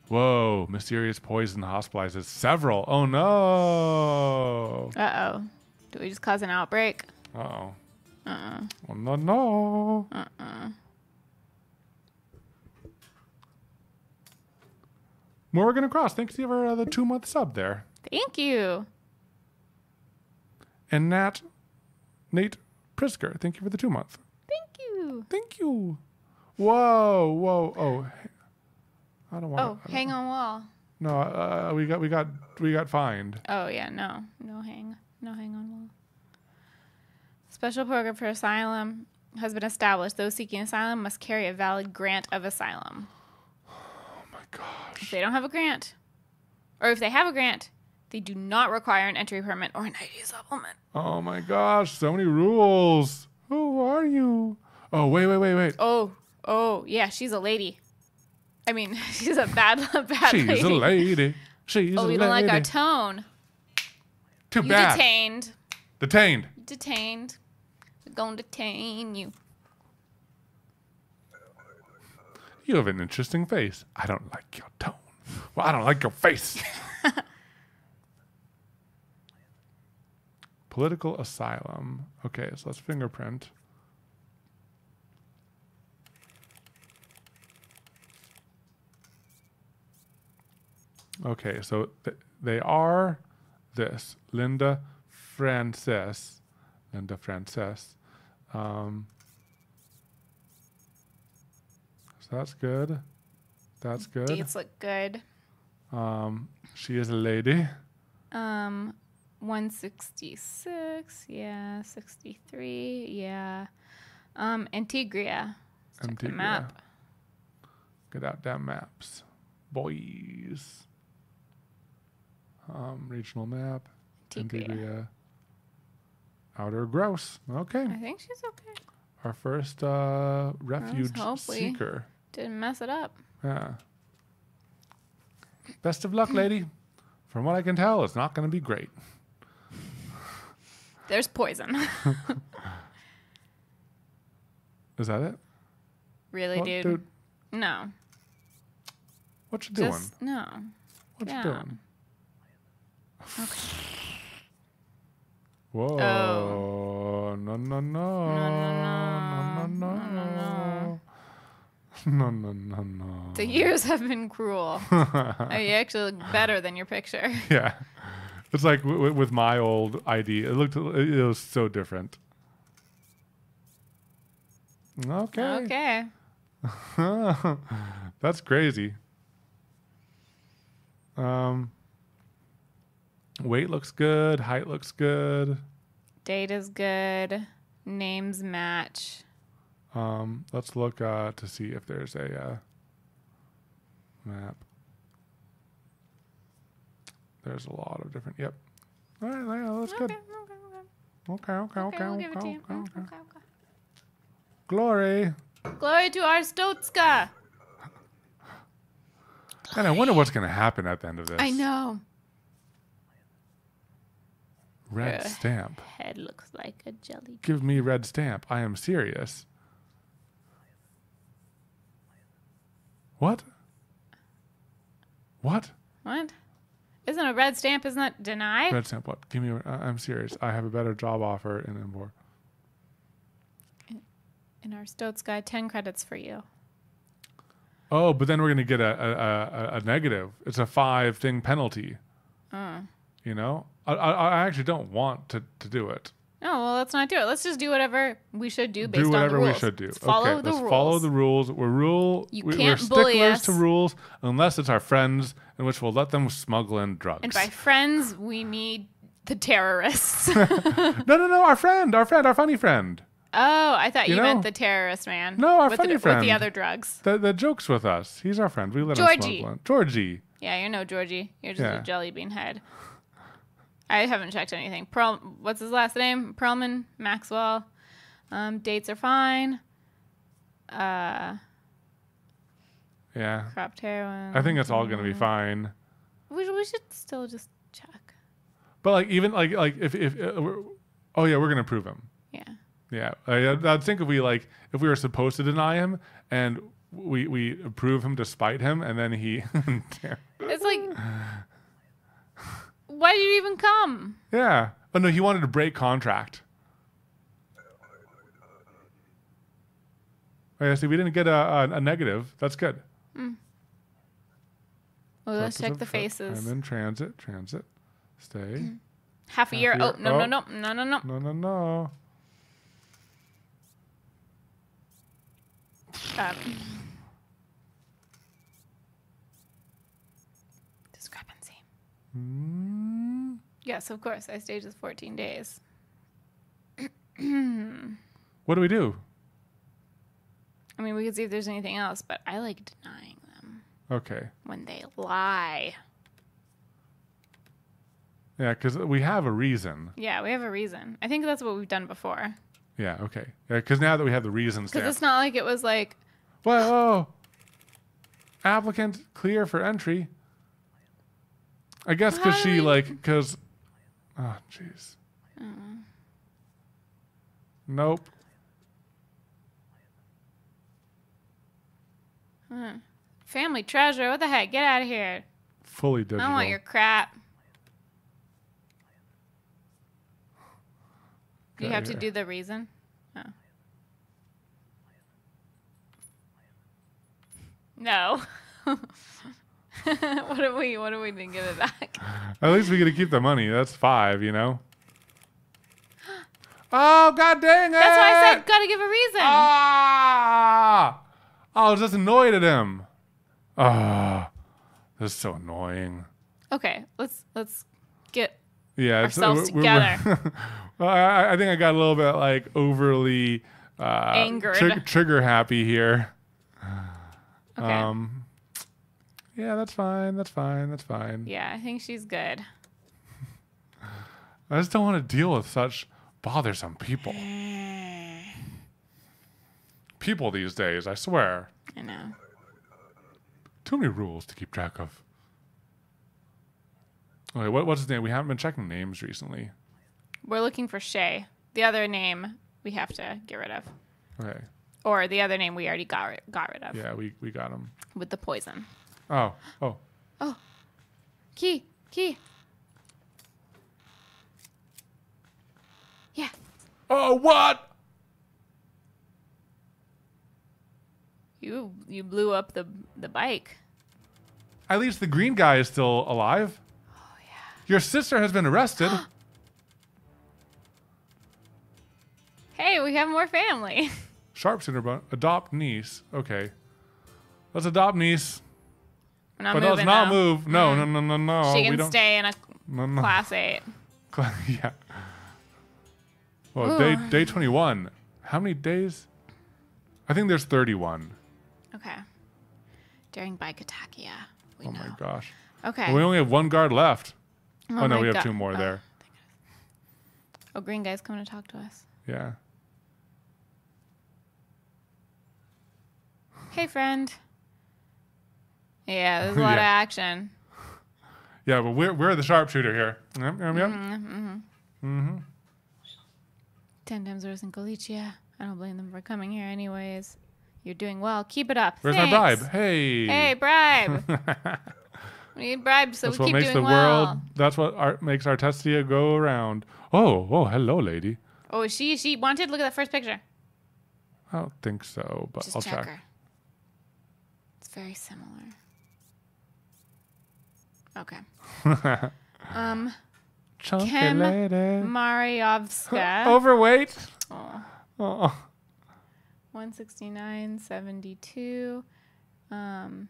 Speaker 1: Whoa! Mysterious poison hospitalizes several. Oh no!
Speaker 2: Uh oh. Do we just cause an outbreak?
Speaker 1: Uh oh.
Speaker 2: Uh
Speaker 1: Oh no no!
Speaker 2: uh. Uh
Speaker 1: Morgan across. Thanks for uh, the two month sub there.
Speaker 2: Thank you.
Speaker 1: And Nat, Nate Prisker. Thank you for the two month.
Speaker 2: Thank you.
Speaker 1: Thank you. Whoa whoa oh. I don't want.
Speaker 2: Oh, hang on wall.
Speaker 1: No, uh, we got we got we got fined.
Speaker 2: Oh yeah, no, no hang, no hang on wall. Special program for asylum has been established. Those seeking asylum must carry a valid grant of asylum. [sighs]
Speaker 1: Oh my gosh.
Speaker 2: If they don't have a grant, or if they have a grant, they do not require an entry permit or an ID supplement.
Speaker 1: Oh my gosh, so many rules. Who are you? Oh, wait, wait, wait, wait.
Speaker 2: Oh, oh yeah, she's a lady. I mean, [laughs] she's a bad, [laughs] bad
Speaker 1: She's
Speaker 2: lady.
Speaker 1: She's a oh, lady. She's
Speaker 2: Oh,
Speaker 1: a
Speaker 2: you don't like our tone.
Speaker 1: Too
Speaker 2: You
Speaker 1: bad.
Speaker 2: detained.
Speaker 1: Detained.
Speaker 2: Detained. We're going to detain you.
Speaker 1: You have an interesting face. I don't like your tone. Well, I don't like your face. [laughs] Political asylum. Okay, so let's fingerprint. Okay, so th- they are this Linda Frances, Linda Frances. Um, So that's good. That's good.
Speaker 2: Dates look good.
Speaker 1: Um, she is a lady.
Speaker 2: Um, 166. Yeah. 63. Yeah. Um, Antegria. Check the
Speaker 1: Antigua.
Speaker 2: map.
Speaker 1: Get out them maps, boys. Um, regional map.
Speaker 2: Antegria.
Speaker 1: Antigua. Outer Grouse. Okay.
Speaker 2: I think she's okay.
Speaker 1: Our first uh, refuge seeker.
Speaker 2: Didn't mess it up.
Speaker 1: Yeah. Best of luck, lady. From what I can tell, it's not going to be great.
Speaker 2: There's poison. [laughs]
Speaker 1: Is that it?
Speaker 2: really,
Speaker 1: What,
Speaker 2: dude? No.
Speaker 1: What you doing?
Speaker 2: Just no.
Speaker 1: what you doing?
Speaker 2: Okay.
Speaker 1: Whoa.
Speaker 2: Oh.
Speaker 1: No, no, no.
Speaker 2: No,
Speaker 1: no, no.
Speaker 2: No,
Speaker 1: no, no. No, no, no, no.
Speaker 2: The years have been cruel. You [laughs] actually look better than your picture. [laughs]
Speaker 1: Yeah. It's like w- w- with my old ID. It looked, it was so different. Okay.
Speaker 2: Okay. [laughs]
Speaker 1: That's crazy. Um, weight looks good. Height looks good.
Speaker 2: Date is good. Names match.
Speaker 1: Um, let's look uh, to see if there's a uh, map. There's a lot of different. Yep. All right, yeah, that's good.
Speaker 2: Okay,
Speaker 1: Okay, okay,
Speaker 2: okay,
Speaker 1: okay,
Speaker 2: we'll
Speaker 1: okay,
Speaker 2: give it to
Speaker 1: okay, okay.
Speaker 2: okay, okay.
Speaker 1: Glory.
Speaker 2: Glory to Arstotzka.
Speaker 1: And I wonder what's going to happen at the end of this.
Speaker 2: I know.
Speaker 1: Red
Speaker 2: Uh.
Speaker 1: stamp.
Speaker 2: Head looks like a jelly.
Speaker 1: Give me red stamp. I am serious. What? What?
Speaker 2: What? Isn't a red stamp? Isn't that deny?
Speaker 1: Red stamp. What? Give me. a- I- I'm serious. I have a better job offer in Embor.
Speaker 2: In Arstotzka, 10 credits for you.
Speaker 1: Oh, but then we're gonna get a a, a, a negative. It's a five thing penalty.
Speaker 2: Uh.
Speaker 1: You know, I, I I actually don't want to to do it.
Speaker 2: Oh, well, let's not do it. Let's just do whatever we should do based
Speaker 1: do whatever
Speaker 2: on the
Speaker 1: we should do.
Speaker 2: Let's follow
Speaker 1: okay,
Speaker 2: the
Speaker 1: let's
Speaker 2: rules.
Speaker 1: follow the rules. We're rule.
Speaker 2: You
Speaker 1: we,
Speaker 2: can't
Speaker 1: we're
Speaker 2: bully
Speaker 1: sticklers
Speaker 2: us.
Speaker 1: to rules unless it's our friends, in which we'll let them smuggle in drugs.
Speaker 2: And by friends, we need the terrorists. [laughs]
Speaker 1: no, no, no, our friend, our friend, our funny friend.
Speaker 2: oh, I thought you,
Speaker 1: You
Speaker 2: meant the terrorist man.
Speaker 1: No, our
Speaker 2: with
Speaker 1: funny
Speaker 2: the,
Speaker 1: friend.
Speaker 2: With the other drugs.
Speaker 1: The the jokes with us. He's our friend. We let him
Speaker 2: Jorji.
Speaker 1: smuggle in. Jorji.
Speaker 2: Yeah, you're no Jorji. You're just
Speaker 1: Yeah.
Speaker 2: a jelly bean head. I haven't checked anything. Pearl, what's his last name? Perlman Maxwell. Um, dates are fine. Uh,
Speaker 1: Yeah.
Speaker 2: cropped hair.
Speaker 1: I think it's all gonna be
Speaker 2: Mm.
Speaker 1: fine.
Speaker 2: We, we should still just check.
Speaker 1: But like even like like if if uh, oh yeah, we're gonna prove him.
Speaker 2: Yeah.
Speaker 1: Yeah, I, I think if we like if we were supposed to deny him and we we approve him despite him and then he [laughs]
Speaker 2: It's like, [sighs] [sighs] [sighs] why did you even come?
Speaker 1: yeah oh no he wanted to break contract. Oh, yeah, see, we didn't get a, a, a negative. That's good.
Speaker 2: Well, let's check the
Speaker 1: trip.
Speaker 2: faces.
Speaker 1: I'm in transit. Transit. Stay.
Speaker 2: Half a
Speaker 1: half
Speaker 2: year.
Speaker 1: a
Speaker 2: Oh, no,
Speaker 1: Oh.
Speaker 2: no, no, no, no, no.
Speaker 1: No, no, no.
Speaker 2: Um, discrepancy.
Speaker 1: Mm,
Speaker 2: Yes, of course. I staged this 14 days.
Speaker 1: what do we do?
Speaker 2: I mean, we could see if there's anything else, but I like denying them
Speaker 1: Okay.
Speaker 2: when they lie.
Speaker 1: Yeah, because we have a reason.
Speaker 2: Yeah, we have a reason. I think that's what we've done before.
Speaker 1: Yeah, okay. Yeah, because now that we have the reasons
Speaker 2: Because it's not like it was like,
Speaker 1: whoa. Applicant clear for entry. I guess because she, like, because. Oh, ah, jeez. Nope.
Speaker 2: family treasure. What the heck? Get out of here.
Speaker 1: Fully
Speaker 2: I
Speaker 1: digital.
Speaker 2: don't want your crap. Do you have to do the reason? Oh. No. [laughs] [laughs] what if we what if we didn't give it back?
Speaker 1: At least we get to keep the money. That's five, you know? [gasps] Oh, god dang it!
Speaker 2: That's why I said gotta give a reason.
Speaker 1: Ah! I was just annoyed at him. Ah, this is so annoying.
Speaker 2: Okay, let's let's get
Speaker 1: Yeah,
Speaker 2: Ourselves
Speaker 1: we're- we're-
Speaker 2: together. [laughs]
Speaker 1: Well, I, I think I got a little bit like overly uh,
Speaker 2: Angered.
Speaker 1: tri- trigger happy here.
Speaker 2: okay.
Speaker 1: Um, yeah, that's fine. That's fine. That's fine.
Speaker 2: yeah, I think she's good.
Speaker 1: I just don't want to deal with such bothersome people. [sighs] People these days, I swear.
Speaker 2: I know.
Speaker 1: Too many rules to keep track of. Okay, what, what's his name? We haven't been checking names recently.
Speaker 2: We're looking for Shae. The other name we have to get rid of,
Speaker 1: Okay,
Speaker 2: or the other name we already got rid, got rid of
Speaker 1: yeah, we, we got him.
Speaker 2: with the poison.
Speaker 1: Oh, oh. Oh.
Speaker 2: Key, key. Yeah.
Speaker 1: Oh, what?
Speaker 2: You you blew up the the bike.
Speaker 1: At least the green guy is still alive. Oh, yeah. Your sister has been arrested. [gasps]
Speaker 2: Hey, we have more family. [laughs]
Speaker 1: Sharpshooter, but adopt niece. Okay. Let's adopt niece.
Speaker 2: We're not
Speaker 1: but let's not
Speaker 2: now.
Speaker 1: move. No, no, no, no, no.
Speaker 2: She can stay in a
Speaker 1: No, no.
Speaker 2: class eight. [laughs]
Speaker 1: yeah. Well, day
Speaker 2: Ooh.
Speaker 1: day twenty one. How many days? I think there's thirty one.
Speaker 2: Okay. During bike attack, yeah. We
Speaker 1: Oh
Speaker 2: know.
Speaker 1: my gosh.
Speaker 2: Okay.
Speaker 1: We only have one guard left. Oh, oh
Speaker 2: no,
Speaker 1: we have
Speaker 2: God.
Speaker 1: two more
Speaker 2: Oh.
Speaker 1: there.
Speaker 2: Oh, green guy's coming to talk to us.
Speaker 1: Yeah.
Speaker 2: Hey, friend. Yeah, there's a [laughs] lot of action.
Speaker 1: Yeah, but we're we're the sharpshooter here. Yep, yep, yep.
Speaker 2: Mm-hmm. Ten times worse than Galicia. I don't blame them for coming here, anyways. You're doing well. Keep it up.
Speaker 1: Where's
Speaker 2: Thanks.
Speaker 1: my bribe? Hey.
Speaker 2: Hey, bribe. [laughs] we need bribes so
Speaker 1: That's
Speaker 2: we
Speaker 1: what
Speaker 2: keep
Speaker 1: makes
Speaker 2: doing
Speaker 1: the
Speaker 2: well.
Speaker 1: world. That's what art makes Arstotzka go around. Oh, oh, hello, lady.
Speaker 2: Oh, is she she wanted. Look at that first picture.
Speaker 1: I don't think so, but
Speaker 2: Just
Speaker 1: I'll
Speaker 2: check
Speaker 1: check.
Speaker 2: her. It's very similar. Okay. [laughs] Um,
Speaker 1: Chunky
Speaker 2: Kim
Speaker 1: lady.
Speaker 2: Mariovska. [laughs]
Speaker 1: Overweight.
Speaker 2: Oh.
Speaker 1: Oh.
Speaker 2: 169, 72. Um,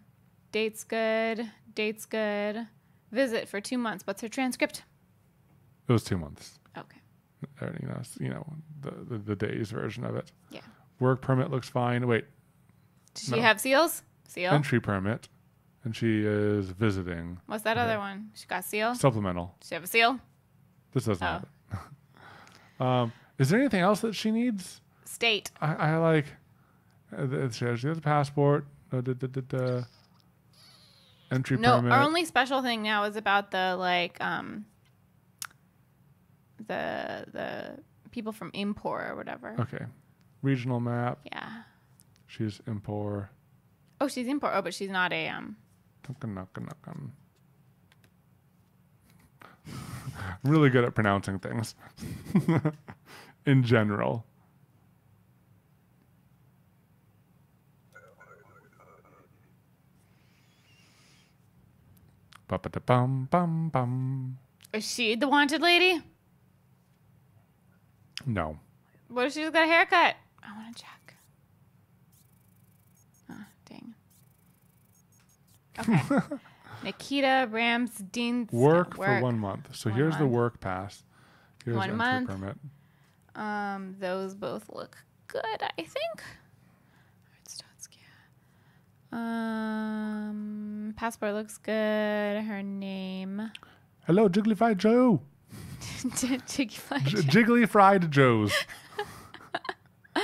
Speaker 2: date's good. Date's good. Visit for two months. What's her transcript?
Speaker 1: It was two months.
Speaker 2: Okay.
Speaker 1: Or, you know, you know the, the the days version of it.
Speaker 2: Yeah.
Speaker 1: Work permit looks fine. Wait,
Speaker 2: Does she have seals? Seal.
Speaker 1: entry permit, and she is visiting.
Speaker 2: What's that other one? She got seal?
Speaker 1: Supplemental.
Speaker 2: Does she have a seal?
Speaker 1: This doesn't
Speaker 2: Oh.
Speaker 1: have [laughs] it. um, is there anything else that she needs?
Speaker 2: State.
Speaker 1: I, I like. Uh, th- she has she has a passport. Uh, da, da, da, da. Entry
Speaker 2: No,
Speaker 1: permit.
Speaker 2: our only special thing now is about the like um the the people from Impor or whatever.
Speaker 1: okay. Regional map.
Speaker 2: Yeah.
Speaker 1: She's Impor.
Speaker 2: Oh, she's Impor. Oh, but she's not a um.
Speaker 1: I'm really good at pronouncing things [laughs] in general. Ba-ba-da-bum, bum, bum.
Speaker 2: Is she the wanted lady?
Speaker 1: No.
Speaker 2: What if she's got a haircut? I want to check. Ah, dang. Okay. [laughs] Nikita Ramsdeen.
Speaker 1: Work, for one month. So
Speaker 2: One
Speaker 1: here's the work pass. Here's
Speaker 2: One month.
Speaker 1: permit.
Speaker 2: Um, those both look good, I think. Um, passport looks good. Her name.
Speaker 1: Hello, Jiggly Fried Joe.
Speaker 2: Jiggy [laughs]
Speaker 1: J- Jiggly Fried Joe's.
Speaker 2: Uh,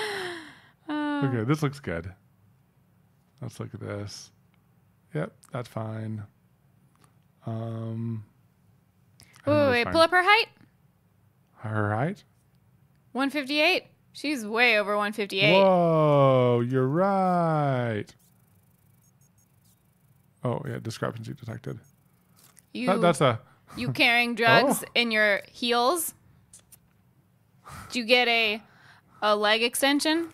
Speaker 2: [laughs]
Speaker 1: Okay, this looks good. Let's look at this. Yep, that's fine. Um,
Speaker 2: Wait, wait, wait.
Speaker 1: fine.
Speaker 2: Pull up her height.
Speaker 1: All right.
Speaker 2: 158. She's way over 158.
Speaker 1: Whoa, you're right. Oh yeah, discrepancy detected.
Speaker 2: You,
Speaker 1: That, that's a [laughs]
Speaker 2: you carrying drugs
Speaker 1: Oh.
Speaker 2: in your heels? Did you get a a leg extension?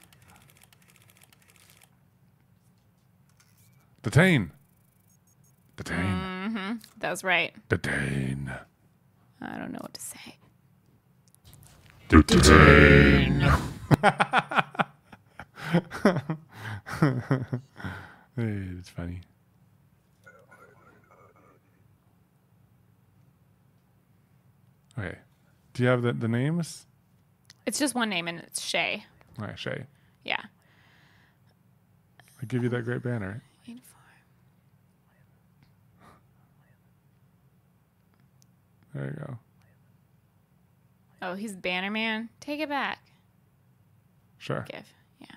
Speaker 1: detain. Detain.
Speaker 2: Mm-hmm. That's right.
Speaker 1: Detain.
Speaker 2: I don't know what to say.
Speaker 1: Detain. [laughs] it's funny. Okay. Do you have the, the names?
Speaker 2: It's just one name and it's Shae.
Speaker 1: All right, Shae.
Speaker 2: Yeah.
Speaker 1: I give you that great banner.
Speaker 2: Eight, four.
Speaker 1: There you go.
Speaker 2: Oh, he's Banner Man. Take it back.
Speaker 1: Sure.
Speaker 2: Give. Yeah.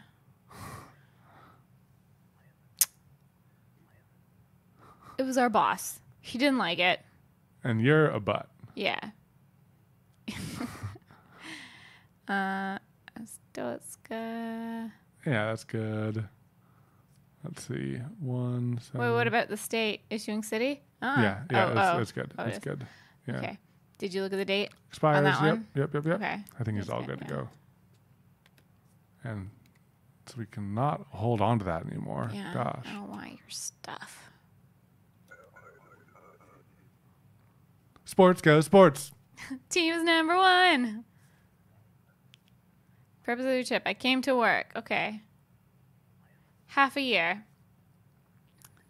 Speaker 2: It was our boss. He didn't like it.
Speaker 1: And you're a butt.
Speaker 2: Yeah. [laughs] uh, Stotska.
Speaker 1: Yeah, that's good. Let's see. One. Seven.
Speaker 2: Wait, what about the state issuing city? Uh,
Speaker 1: Yeah, yeah,
Speaker 2: oh,
Speaker 1: it's,
Speaker 2: oh.
Speaker 1: it's good.
Speaker 2: Oh,
Speaker 1: it's
Speaker 2: is.
Speaker 1: good. Yeah.
Speaker 2: Okay. Did you look at the date?
Speaker 1: Expires.
Speaker 2: On that
Speaker 1: yep,
Speaker 2: one?
Speaker 1: yep, yep, yep.
Speaker 2: Okay.
Speaker 1: I think he's
Speaker 2: That's
Speaker 1: all
Speaker 2: good,
Speaker 1: good to go. And so we cannot hold on to that anymore.
Speaker 2: Yeah.
Speaker 1: Gosh.
Speaker 2: I don't want your stuff.
Speaker 1: Sports go sports. [laughs]
Speaker 2: Team is number one. Purpose of your trip. I came to work. Okay. Half a year.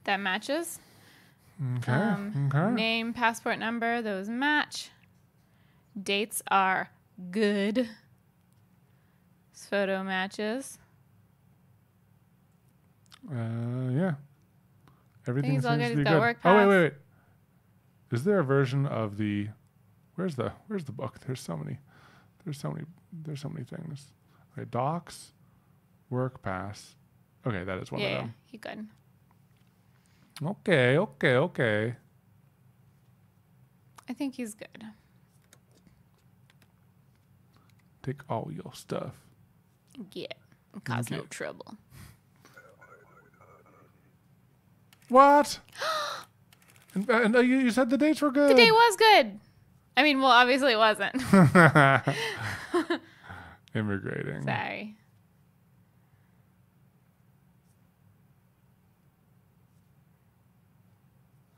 Speaker 2: That matches.
Speaker 1: Okay.
Speaker 2: Um,
Speaker 1: okay.
Speaker 2: Name, passport number, those match. Dates are good. This photo matches.
Speaker 1: Uh, yeah. Everything seems
Speaker 2: all good.
Speaker 1: to
Speaker 2: He's got
Speaker 1: good.
Speaker 2: work
Speaker 1: oh wait, wait, wait. Is there a version of the? Where's the? Where's the book? There's so many. There's so many. There's so many things. Okay, docs, work pass. Okay, that is one
Speaker 2: yeah,
Speaker 1: of them.
Speaker 2: Yeah, he good.
Speaker 1: Okay, okay, okay.
Speaker 2: I think he's good.
Speaker 1: Take all your stuff.
Speaker 2: Yeah. Cause no trouble.
Speaker 1: What? [gasps] and and uh, you, you said the dates were good.
Speaker 2: The date was good. I mean, well, obviously it wasn't. [laughs] [laughs]
Speaker 1: Immigrating.
Speaker 2: Sorry.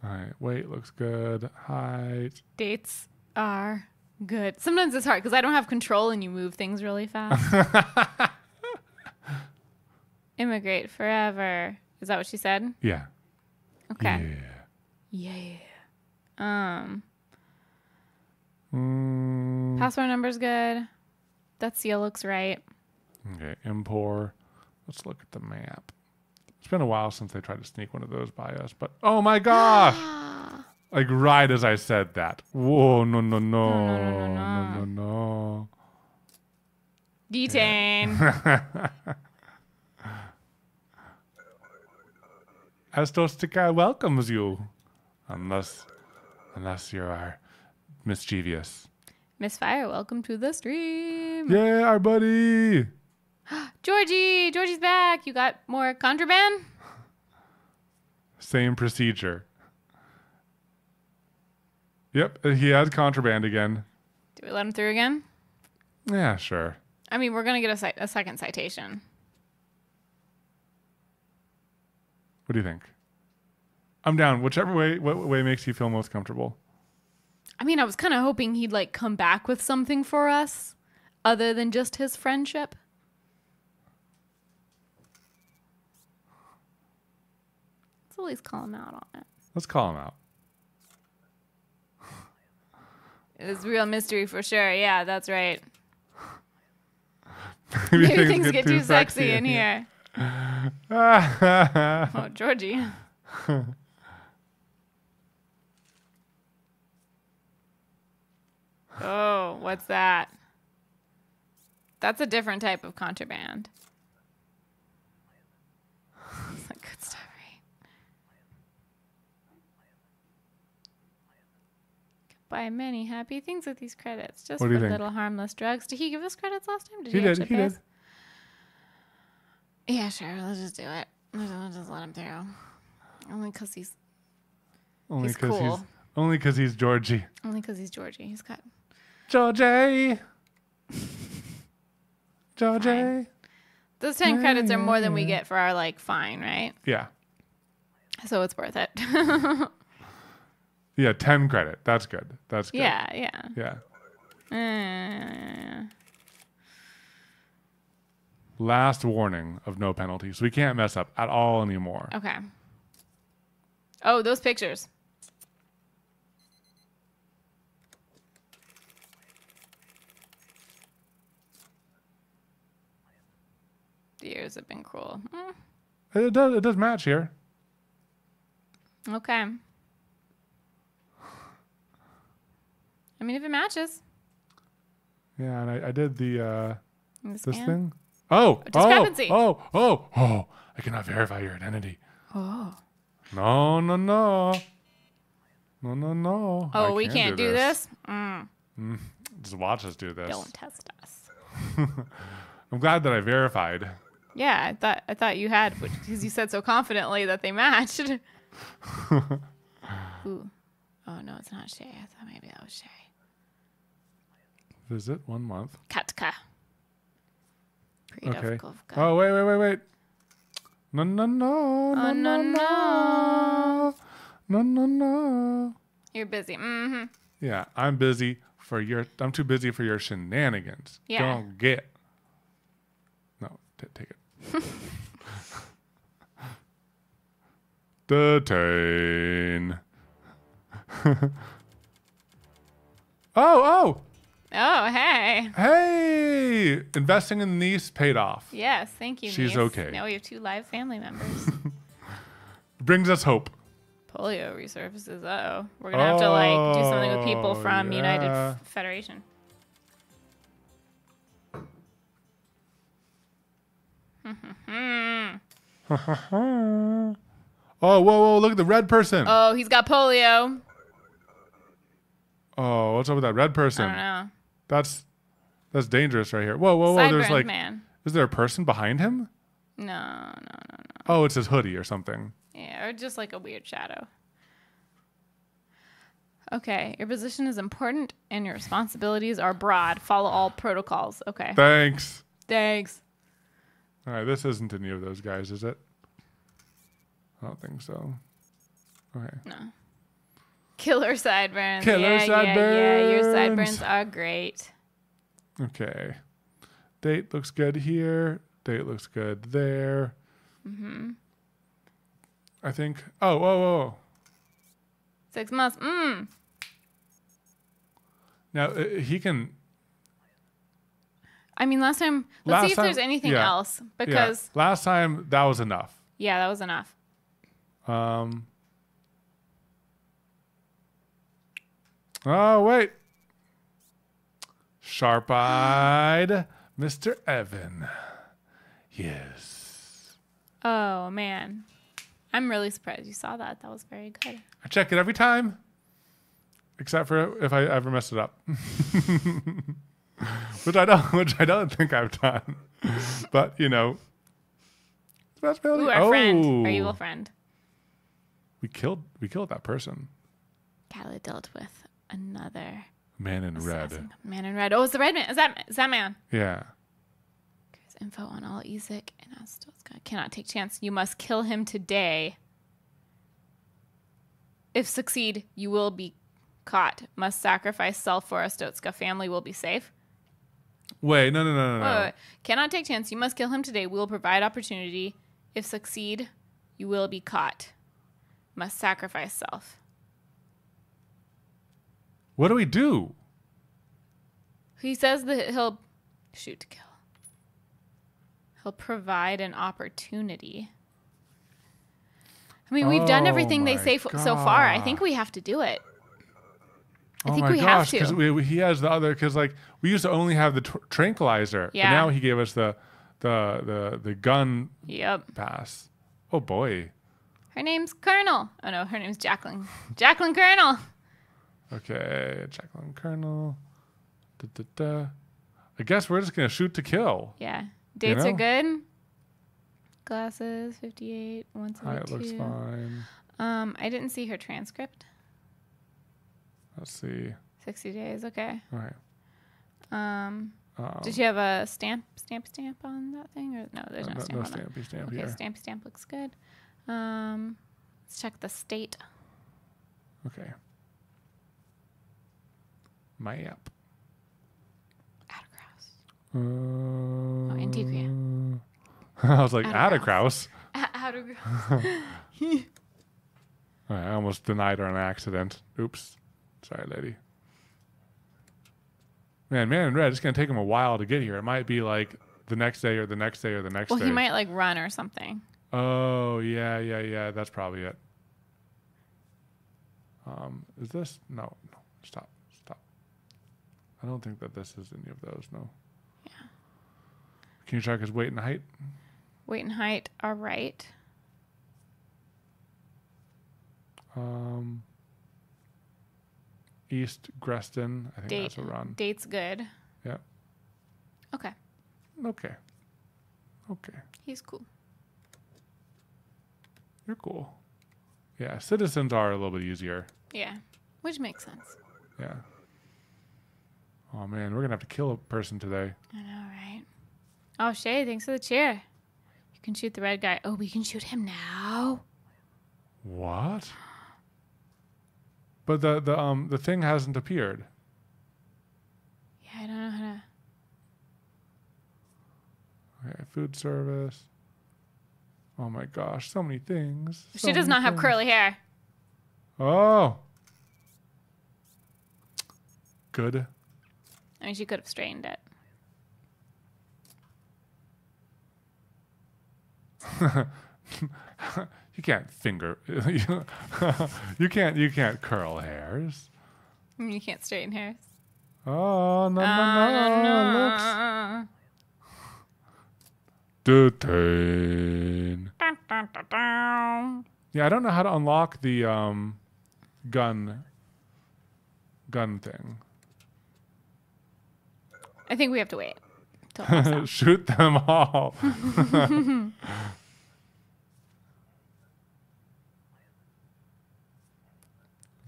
Speaker 1: All right. Weight looks good. Height.
Speaker 2: Dates are good. Sometimes it's hard because I don't have control and you move things really fast. [laughs] Immigrate forever. Is that what she said?
Speaker 1: Yeah.
Speaker 2: Okay.
Speaker 1: Yeah.
Speaker 2: Yeah. Um,
Speaker 1: Mm,
Speaker 2: passport number's good. That seal looks right.
Speaker 1: okay. Import. Let's look at the map. It's been a while since they tried to sneak one of those by us, but oh my gosh! [gasps] like right as I said that. Whoa! No! No! No!
Speaker 2: no, no, no,
Speaker 1: No! No! no.
Speaker 2: Detain. [laughs]
Speaker 1: Arstotzka welcomes you, unless, unless you are mischievous.
Speaker 2: Miss Fire, welcome to the stream.
Speaker 1: Yeah, our buddy. [gasps]
Speaker 2: Jorji, Jorji's back. You got more contraband?
Speaker 1: Same procedure. Yep, uh, he has contraband again.
Speaker 2: Do we let him through again?
Speaker 1: Yeah, sure.
Speaker 2: I mean, we're gonna get a, cite- a second citation.
Speaker 1: What do you think? I'm down. Whichever way, what way makes you feel most comfortable.
Speaker 2: I mean, I was kind of hoping he'd like come back with something for us, other than just his friendship. Let's at least call him out on it.
Speaker 1: Let's call him out.
Speaker 2: It's real mystery for sure. Yeah, that's right. [laughs]
Speaker 1: Maybe
Speaker 2: Maybe things get too sexy in here. [laughs] Oh, Jorji. [laughs] oh, what's that? That's a different type of contraband. It's like good stuff, right? Buy many happy things with these credits, just
Speaker 1: What
Speaker 2: for
Speaker 1: you think?
Speaker 2: little harmless drugs. Did he give us credits last time? Did
Speaker 1: he
Speaker 2: he,
Speaker 1: did.
Speaker 2: actually
Speaker 1: He
Speaker 2: pay
Speaker 1: did.
Speaker 2: Yeah, sure. Let's just do it. Let's just let him through. Only because he's
Speaker 1: Only
Speaker 2: He's
Speaker 1: because
Speaker 2: cool.
Speaker 1: he's only because he's Jorji.
Speaker 2: only because he's Jorji. He's got
Speaker 1: Jorji. [laughs] Jorji.
Speaker 2: Fine. those ten credits are more than we get for our like fine, right?
Speaker 1: Yeah.
Speaker 2: So it's worth it. [laughs]
Speaker 1: Yeah. Ten credit. That's good. That's good.
Speaker 2: yeah, yeah.
Speaker 1: Yeah.
Speaker 2: Uh,
Speaker 1: last warning of no penalties. We can't mess up at all anymore.
Speaker 2: Okay. Oh, those pictures. The years have been cruel. Mm,
Speaker 1: It does. It does match here.
Speaker 2: okay. I mean, if it matches.
Speaker 1: Yeah, and I, I did the uh,
Speaker 2: this
Speaker 1: this thing. Oh,
Speaker 2: discrepancy.
Speaker 1: Oh, oh, oh, oh! I cannot verify your identity.
Speaker 2: Oh.
Speaker 1: No, no, no, no, no, no. I
Speaker 2: Oh, we can't do this. Mm,
Speaker 1: Just watch us do this.
Speaker 2: don't test us. [laughs]
Speaker 1: I'm glad that I verified.
Speaker 2: Yeah, I thought I thought you had because you said so confidently that they matched. [laughs] Ooh. Oh no, it's not Shae. I thought maybe that was Shae.
Speaker 1: Visit one month.
Speaker 2: Katka.
Speaker 1: Okay. Oh, wait, wait, wait, wait. No, no, no, no,
Speaker 2: Oh, no,
Speaker 1: no, no, no, no.
Speaker 2: You're busy. Mm-hmm.
Speaker 1: Yeah, I'm busy for your. I'm too busy for your shenanigans.
Speaker 2: Yeah.
Speaker 1: Don't get. No, t- take it. [laughs] Detain. [laughs] oh, oh,
Speaker 2: Oh, hey.
Speaker 1: hey! Investing in the niece paid off.
Speaker 2: Yes, thank you.
Speaker 1: She's
Speaker 2: niece.
Speaker 1: okay.
Speaker 2: Now we have two live family members. [laughs]
Speaker 1: Brings us hope.
Speaker 2: Polio resurfaces. Uh oh. We're gonna have to like do something with people
Speaker 1: Oh,
Speaker 2: from United. F- Federation. [laughs]
Speaker 1: Oh, whoa, whoa! Look at the red person.
Speaker 2: Oh, he's got polio.
Speaker 1: oh, what's up with that red person?
Speaker 2: I don't know.
Speaker 1: That's that's dangerous right here. Whoa, whoa, whoa! There's like,
Speaker 2: man.
Speaker 1: is there a person behind him?
Speaker 2: No, no, no, no.
Speaker 1: Oh, it's his hoodie or something.
Speaker 2: Yeah, or just like a weird shadow. Okay, your position is important and your responsibilities are broad. Follow all protocols. Okay.
Speaker 1: Thanks.
Speaker 2: Thanks.
Speaker 1: All right, this isn't any of those guys, is it? I don't think so. Okay.
Speaker 2: No. Killer sideburns.
Speaker 1: Killer
Speaker 2: yeah, Yeah, yeah, your
Speaker 1: sideburns.
Speaker 2: sideburns are great.
Speaker 1: Okay. Date looks good here. Date looks good there. Mm-hmm. I think. Oh, whoa, whoa.
Speaker 2: Six months. Mm.
Speaker 1: Now uh, he can.
Speaker 2: I mean, last time. Let's
Speaker 1: Last
Speaker 2: see if
Speaker 1: time-
Speaker 2: there's anything
Speaker 1: yeah.
Speaker 2: else
Speaker 1: Yeah.
Speaker 2: because
Speaker 1: Last time that was enough.
Speaker 2: yeah. that was enough.
Speaker 1: Um. Oh wait. Sharp-eyed Mr. Evan. Yes.
Speaker 2: Oh man, I'm really surprised you saw that. That was very good.
Speaker 1: I check it every time, except for if I ever mess it up, [laughs] which I don't. [laughs] Which I don't think I've done. but you know.
Speaker 2: Ooh, our friend, our
Speaker 1: Oh.
Speaker 2: evil friend.
Speaker 1: We killed. We killed that person.
Speaker 2: Kala dealt with another
Speaker 1: Man in red.
Speaker 2: man in red. Oh, it's the red man. Is that is that man?
Speaker 1: Yeah.
Speaker 2: There's info on all EZIC and Arstotzka. Cannot take chance. You must kill him today. If succeed, you will be caught. Must sacrifice self for Arstotzka. Family will be safe.
Speaker 1: Wait. No. No. No. No.
Speaker 2: Wait,
Speaker 1: no.
Speaker 2: wait, wait. Cannot take chance. You must kill him today. We will provide opportunity. If succeed, you will be caught. Must sacrifice self.
Speaker 1: What do we do?
Speaker 2: He says that he'll shoot to kill. He'll provide an opportunity. I mean, we've done
Speaker 1: Oh
Speaker 2: everything they say f- so far. I think we have to do it. I
Speaker 1: oh
Speaker 2: think
Speaker 1: my
Speaker 2: we have to.
Speaker 1: because we, he has the other. Because like we used to only have the tr- tranquilizer,
Speaker 2: Yeah.
Speaker 1: but now he gave us the the the the gun
Speaker 2: Yep.
Speaker 1: pass. Oh boy.
Speaker 2: Her name's Colonel. Oh no, her name's Jacqueline. Jacqueline Colonel.
Speaker 1: Okay, Jacqueline Colonel. Da, da, da. I guess we're just gonna shoot to kill.
Speaker 2: Yeah. Dates are
Speaker 1: know?
Speaker 2: good. Glasses, 58,
Speaker 1: Hi,
Speaker 2: 172.
Speaker 1: it looks fine.
Speaker 2: Um, I didn't see her transcript.
Speaker 1: Let's see.
Speaker 2: 60 days, okay.
Speaker 1: All right.
Speaker 2: Um,
Speaker 1: Um,
Speaker 2: did you have a stamp, stamp, stamp on that thing? Or no, there's no,
Speaker 1: no,
Speaker 2: stamp
Speaker 1: no
Speaker 2: on that.
Speaker 1: stampy stamp
Speaker 2: Okay,
Speaker 1: here.
Speaker 2: stampy stamp looks good. Um, let's check the state.
Speaker 1: Okay. Map.
Speaker 2: Autographs.
Speaker 1: Uh,
Speaker 2: Antegria. [laughs]
Speaker 1: I was like,
Speaker 2: Ada
Speaker 1: Ada Kraus.
Speaker 2: How to
Speaker 1: I almost denied her an accident. Oops. Sorry, lady. Man, man in red, it's going to take him a while to get here. It might be like the next day or the next day or the next
Speaker 2: Well,
Speaker 1: day.
Speaker 2: he might like run or something.
Speaker 1: Oh, yeah, yeah, yeah. That's probably it. Um, is this? No, no. Stop. I don't think that this is any of those, no.
Speaker 2: Yeah.
Speaker 1: Can you check his weight and height?
Speaker 2: Weight and height are right.
Speaker 1: Um, East Grestin. I think
Speaker 2: Date.
Speaker 1: that's a run.
Speaker 2: Date's good.
Speaker 1: Yeah.
Speaker 2: Okay.
Speaker 1: Okay. Okay.
Speaker 2: He's cool.
Speaker 1: You're cool. Yeah, citizens are a little bit easier.
Speaker 2: Yeah. Which makes sense.
Speaker 1: Yeah. Oh man, we're gonna have to kill a person today.
Speaker 2: I know, right? Oh, Shay, thanks for the cheer. You can shoot the red guy. Oh, we can shoot him now.
Speaker 1: What? But the the um the thing hasn't appeared.
Speaker 2: Yeah, I don't know how to.
Speaker 1: Okay, food service. Oh my gosh, so many things. so
Speaker 2: she does not have
Speaker 1: things.
Speaker 2: curly hair.
Speaker 1: Oh. Good.
Speaker 2: I mean, she could have straightened it. [laughs]
Speaker 1: You can't finger. [laughs] you can't. You can't curl hairs.
Speaker 2: You can't straighten hairs.
Speaker 1: Oh no no
Speaker 2: Uh,
Speaker 1: no! Looks detain.
Speaker 2: Dun, dun, dun.
Speaker 1: Yeah, I don't know how to unlock the um, gun. Gun thing.
Speaker 2: I think we have to wait. till it pops up.
Speaker 1: Shoot them all. [laughs] [laughs]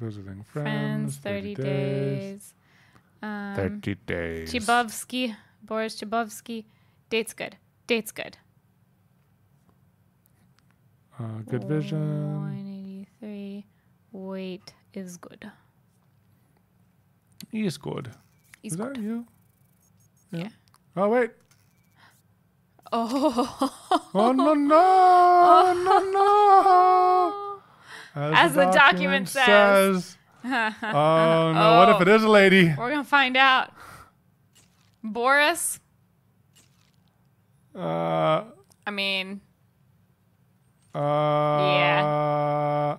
Speaker 1: Visiting friends.
Speaker 2: Friends, 30 days. Um,
Speaker 1: Thirty days.
Speaker 2: Chibovsky, Boris Chibovsky. Date's good. Date's good.
Speaker 1: Uh, good vision.
Speaker 2: 183. Weight is good.
Speaker 1: He is good.
Speaker 2: He's
Speaker 1: Is
Speaker 2: good.
Speaker 1: that you?
Speaker 2: Yeah.
Speaker 1: Oh wait.
Speaker 2: Oh.
Speaker 1: Oh no no [laughs] no no!
Speaker 2: As the document says. [laughs]
Speaker 1: Oh no! What if
Speaker 2: Oh.
Speaker 1: it is a lady?
Speaker 2: We're going to find out. Boris,
Speaker 1: Uh.
Speaker 2: I mean,
Speaker 1: Uh. Yeah.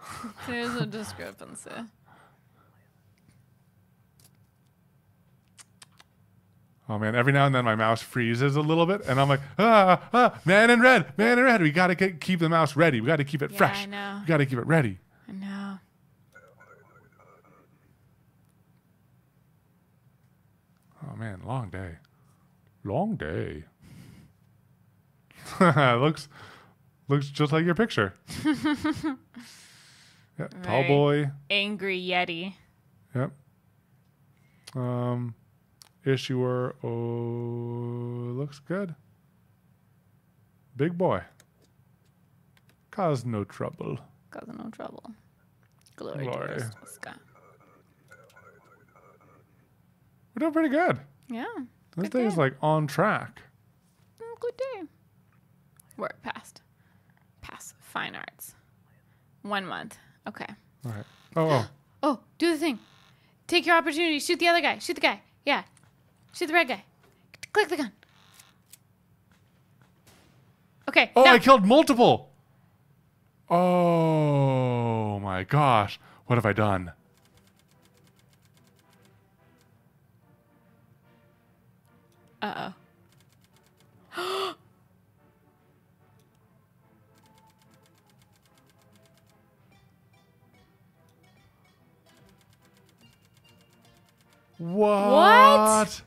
Speaker 1: [laughs]
Speaker 2: there's a discrepancy.
Speaker 1: Oh man! Every now and then my mouse freezes a little bit, and I'm like, ah, ah, man in red, man in red. We gotta get, keep the mouse ready. We gotta keep it
Speaker 2: Yeah,
Speaker 1: fresh.
Speaker 2: I know.
Speaker 1: We gotta keep it ready.
Speaker 2: I know.
Speaker 1: Oh man, long day. Long day. [laughs] looks looks just like your picture. [laughs] yeah, tall boy.
Speaker 2: Angry Yeti.
Speaker 1: Yep. Um, issuer. Oh, looks good. Big boy. Cause no trouble.
Speaker 2: Causing no trouble. Glory,
Speaker 1: Glory.
Speaker 2: to the sky.
Speaker 1: We're doing pretty good.
Speaker 2: Yeah.
Speaker 1: This
Speaker 2: Good
Speaker 1: day is like on track.
Speaker 2: Mm, Good day. Work passed. Pass. Fine arts. One month. Okay.
Speaker 1: All right. Oh, oh. [gasps]
Speaker 2: Oh, do the thing. Take your opportunity. Shoot the other guy. Shoot the guy. Yeah. Shoot the red guy. Click the gun. Okay.
Speaker 1: Oh,
Speaker 2: now.
Speaker 1: I killed multiple. Oh my gosh. What have I done?
Speaker 2: Uh oh. [gasps]
Speaker 1: What?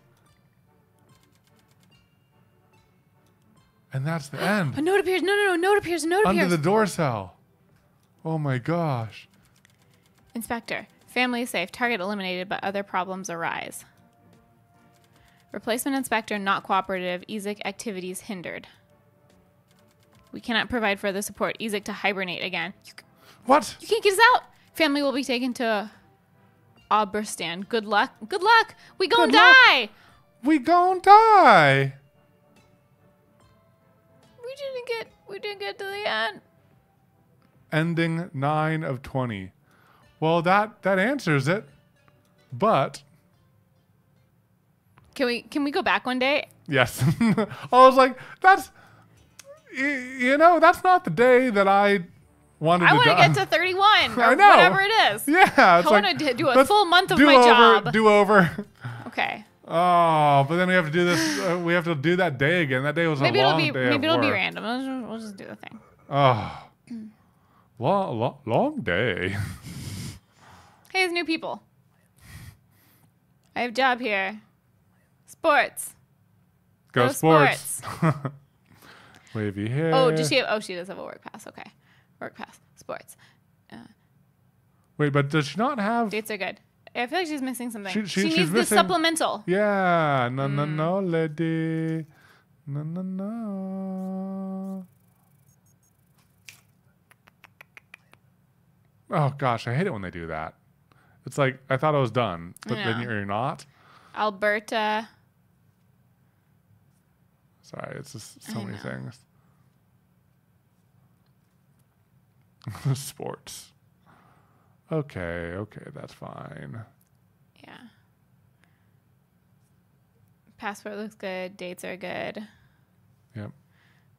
Speaker 1: And that's the end.
Speaker 2: A note appears. No, no, no. Note appears. Note
Speaker 1: Under
Speaker 2: appears.
Speaker 1: Under the door cell. Oh my gosh.
Speaker 2: Inspector, family is safe. Target eliminated, but other problems arise. Replacement inspector not cooperative. EZIC activities hindered. We cannot provide further support. EZIC to hibernate again. You,
Speaker 1: What?
Speaker 2: you can't get us out. Family will be taken to Obristan. Good luck. Good luck. We
Speaker 1: Good luck.
Speaker 2: die.
Speaker 1: We gon' die.
Speaker 2: We didn't get we didn't get to the end.
Speaker 1: Ending 9 of 20. Well, that that answers it. But
Speaker 2: Can we can we go back one day?
Speaker 1: yes. [laughs] I was like, that's you know, that's not the day that I wanted
Speaker 2: I
Speaker 1: to I
Speaker 2: want to get to 31 [laughs] or
Speaker 1: I know.
Speaker 2: whatever it is.
Speaker 1: Yeah,
Speaker 2: I
Speaker 1: like,
Speaker 2: want to do a full month of my
Speaker 1: over,
Speaker 2: job.
Speaker 1: Do over.
Speaker 2: okay.
Speaker 1: Oh, but then we have to do this. Uh, we have to do that day again. That day was
Speaker 2: Maybe
Speaker 1: a
Speaker 2: it'll
Speaker 1: long
Speaker 2: be
Speaker 1: day
Speaker 2: maybe it'll be random. We'll just, we'll just do the thing.
Speaker 1: Oh, long, long, long day. [laughs]
Speaker 2: Hey, it's new people. I have job here. Sports.
Speaker 1: Go,
Speaker 2: Go
Speaker 1: sports. [laughs] Wavy hair.
Speaker 2: Oh, does she have? Oh, she does have a work pass. Okay, work pass. Sports.
Speaker 1: Wait, but does she not have?
Speaker 2: Dates are good. I feel like she's missing something.
Speaker 1: She-
Speaker 2: She,
Speaker 1: she-
Speaker 2: needs the supplemental.
Speaker 1: Yeah, no, no,
Speaker 2: Mm.
Speaker 1: no, lady, no, no, no. Oh gosh, I hate it when they do that. It's like I thought I was done, but then you're not.
Speaker 2: Alberta.
Speaker 1: Sorry, it's just so
Speaker 2: I
Speaker 1: many
Speaker 2: know.
Speaker 1: things. [laughs] Sports. Okay, okay, that's fine.
Speaker 2: Yeah. Passport looks good. Dates are good.
Speaker 1: Yep.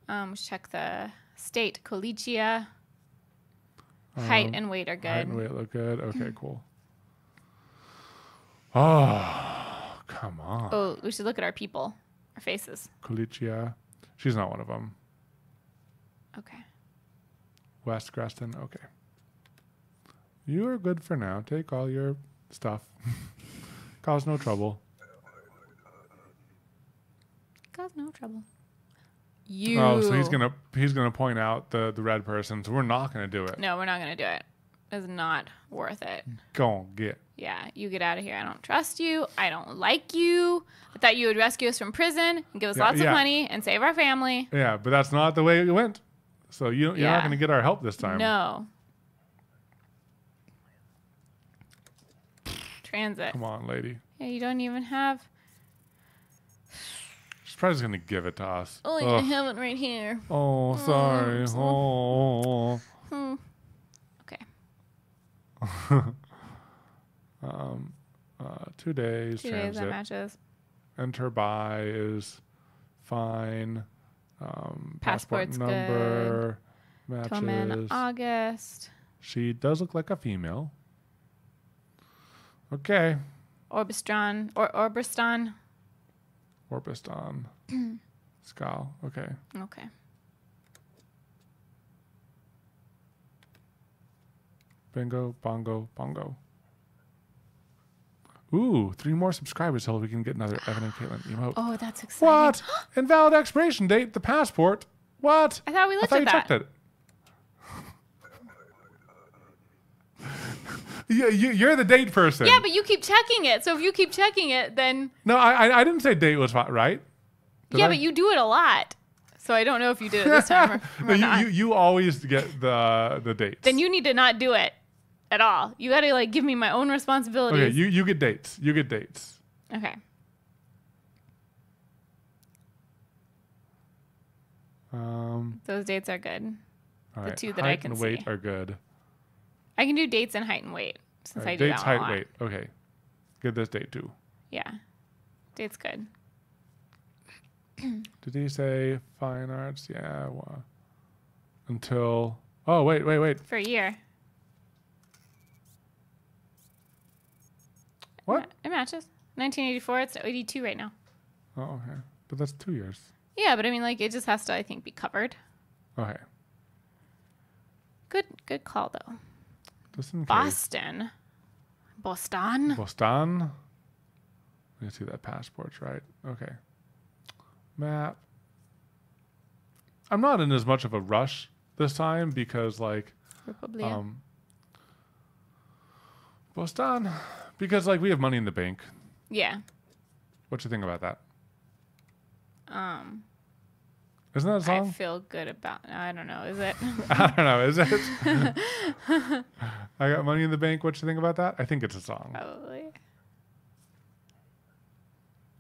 Speaker 2: Um, check the state. Height
Speaker 1: Um,
Speaker 2: and weight are good.
Speaker 1: Height and weight look good. [clears throat] Okay, cool. Oh, come on.
Speaker 2: Oh, we should look at our people, our faces.
Speaker 1: Kolechia. She's not one of them.
Speaker 2: Okay.
Speaker 1: West Grestin. Okay. You are good for now. Take all your stuff. [laughs] Cause no trouble.
Speaker 2: Cause no trouble. You.
Speaker 1: Oh, so he's gonna he's gonna point out the the red person. So we're not gonna do it.
Speaker 2: No, we're not gonna do it. It's not worth it.
Speaker 1: Go on, get.
Speaker 2: Yeah, you get out of here. I don't trust you. I don't like you. I thought you would rescue us from prison and give us
Speaker 1: Yeah,
Speaker 2: lots
Speaker 1: yeah.
Speaker 2: of money and save our family.
Speaker 1: Yeah, but that's not the way it went. So you you're
Speaker 2: Yeah.
Speaker 1: not gonna get our help this time.
Speaker 2: No. Transit.
Speaker 1: Come on, lady.
Speaker 2: Yeah, you don't even have.
Speaker 1: She's probably just gonna give it to us.
Speaker 2: Oh,
Speaker 1: Ugh.
Speaker 2: I have it right here.
Speaker 1: Oh, sorry.
Speaker 2: so-
Speaker 1: Oh.
Speaker 2: Hmm. Okay. [laughs]
Speaker 1: Um, uh, two days.
Speaker 2: Two days that
Speaker 1: transit.
Speaker 2: matches.
Speaker 1: Enter by is fine. Um,
Speaker 2: Passport's
Speaker 1: passport number matches.
Speaker 2: August.
Speaker 1: She does look like a female. Okay.
Speaker 2: Orbistron or Orbiston.
Speaker 1: Orbiston. [clears throat] Skal. Okay.
Speaker 2: Okay.
Speaker 1: Bingo, bongo, bongo. Ooh, three more subscribers till we can get another Evan and Katelyn [gasps] emote.
Speaker 2: Oh, that's exciting.
Speaker 1: What? [gasps] Invalid expiration date, the passport. What?
Speaker 2: I thought we
Speaker 1: I
Speaker 2: looked
Speaker 1: thought
Speaker 2: at
Speaker 1: you
Speaker 2: that.
Speaker 1: checked it. You, you're the date person.
Speaker 2: Yeah, but you keep checking it. So if you keep checking it, then
Speaker 1: no, I, I I didn't say date was right. Did
Speaker 2: yeah,
Speaker 1: I?
Speaker 2: but you do it a lot. So I don't know if you did it this time or, [laughs]
Speaker 1: no,
Speaker 2: or
Speaker 1: you,
Speaker 2: not.
Speaker 1: you you always get the the dates.
Speaker 2: then you need to not do it at all. You got to like give me my own responsibilities.
Speaker 1: okay? You you get dates. You get dates.
Speaker 2: okay.
Speaker 1: Um,
Speaker 2: Those dates are good.
Speaker 1: all
Speaker 2: The two that I can
Speaker 1: and weight
Speaker 2: see.
Speaker 1: are good.
Speaker 2: I can do dates and height and weight since
Speaker 1: All
Speaker 2: I
Speaker 1: right,
Speaker 2: do
Speaker 1: dates,
Speaker 2: that one a
Speaker 1: height, weight. Okay, get this date too.
Speaker 2: Yeah, dates good. [clears throat]
Speaker 1: Did he say fine arts? Yeah. Well, until oh wait wait wait
Speaker 2: For a year.
Speaker 1: what?
Speaker 2: It matches. 1984. It's 82 right now.
Speaker 1: Oh okay, but that's two years.
Speaker 2: Yeah, but I mean, like, it just has to, I think, be covered.
Speaker 1: Okay,
Speaker 2: Good, good call though.
Speaker 1: Just.
Speaker 2: Boston. Boston.
Speaker 1: Boston. Let me see that passport's right. Okay. Map. I'm not in as much of a rush this time because like um Boston because like we have money in the bank.
Speaker 2: yeah.
Speaker 1: What you think about that?
Speaker 2: Um,
Speaker 1: Isn't that a song?
Speaker 2: I feel good about. I don't know. Is it? [laughs]
Speaker 1: I don't know. Is it? [laughs] I got money in the bank. What you think about that? I think it's a song.
Speaker 2: Probably.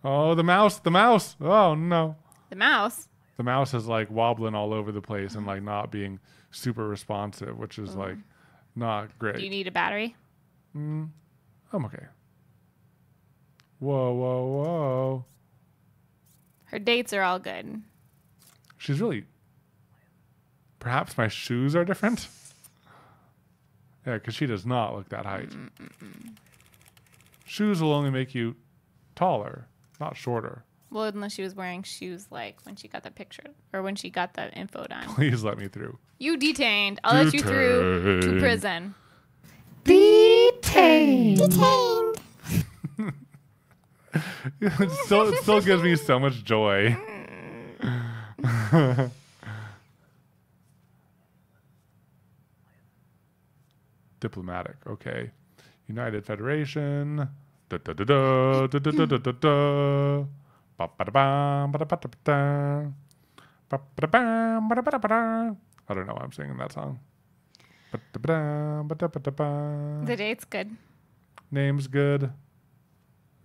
Speaker 1: Oh, the mouse, the mouse. Oh no.
Speaker 2: The mouse.
Speaker 1: The mouse is like wobbling all over the place and like not being super responsive, which is like mm-hmm. not great.
Speaker 2: Do you need a battery?
Speaker 1: Mm, I'm okay. Whoa, whoa, whoa.
Speaker 2: Her dates are all good.
Speaker 1: She's really. Perhaps my shoes are different. Yeah, because she does not look that height. Shoes will only make you taller, not shorter.
Speaker 2: Well, unless she was wearing shoes like when she got the picture or when she got the info done. [laughs]
Speaker 1: Please let me through.
Speaker 2: You detained. I'll let you through to prison.
Speaker 1: Detained.
Speaker 2: prison. [laughs]
Speaker 1: it still, it still gives me so much joy. [laughs] [laughs] Diplomatic, okay. United Federation. Da da da da da da da da da da. Ba ba da bam, ba da ba da ba da. Ba ba da bam, ba da ba da ba da. I don't know why I'm singing that song. Ba da ba da, ba da ba da ba.
Speaker 2: The date's good.
Speaker 1: Name's good.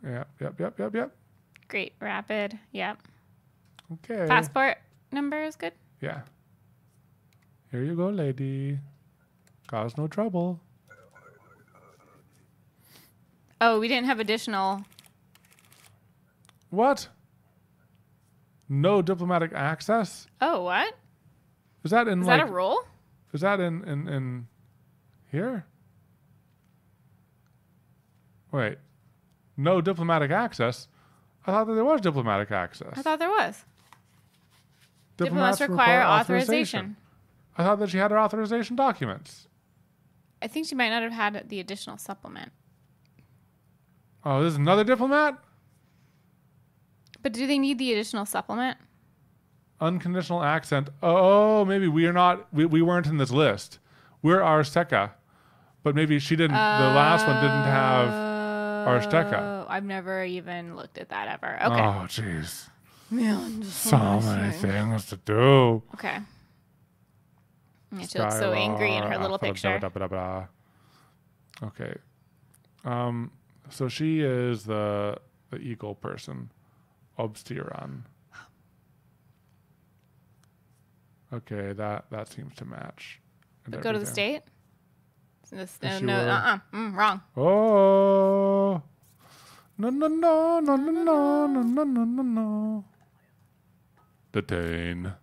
Speaker 1: Yep, yep, yep, yep, yep.
Speaker 2: Great. Rapid. Yep.
Speaker 1: Okay.
Speaker 2: Passport number is good.
Speaker 1: Yeah. Here you go, lady. Cause no trouble.
Speaker 2: Oh, we didn't have additional.
Speaker 1: What? No diplomatic access?
Speaker 2: Oh, what?
Speaker 1: Is that in
Speaker 2: Is
Speaker 1: like
Speaker 2: that a rule?
Speaker 1: is that in, in in here? Wait. No diplomatic access? I thought that there was diplomatic access.
Speaker 2: I thought there was. Diplomats require authorization.
Speaker 1: I thought that she had her authorization documents.
Speaker 2: I think she might not have had the additional supplement.
Speaker 1: Oh, this is another diplomat?
Speaker 2: But do they need the additional supplement?
Speaker 1: unconditional accent. Oh, maybe we are not. We, we weren't in this list. We're Arstotzka, but maybe she didn't. the last one didn't have. Arstotzka.
Speaker 2: Oh, I've never even looked at that ever. Okay.
Speaker 1: Oh, jeez.
Speaker 2: Man,
Speaker 1: So many things to do.
Speaker 2: Okay. Yeah, she looks so angry in her little picture.
Speaker 1: Okay. Um. So she is the the eagle person, Obristan. Okay, that that seems to match. and
Speaker 2: Go to the state. This, no, no,
Speaker 1: will.
Speaker 2: uh-uh. Mm, wrong.
Speaker 1: Oh. No, no, no, no, no, no, no, no, no, no. Detain.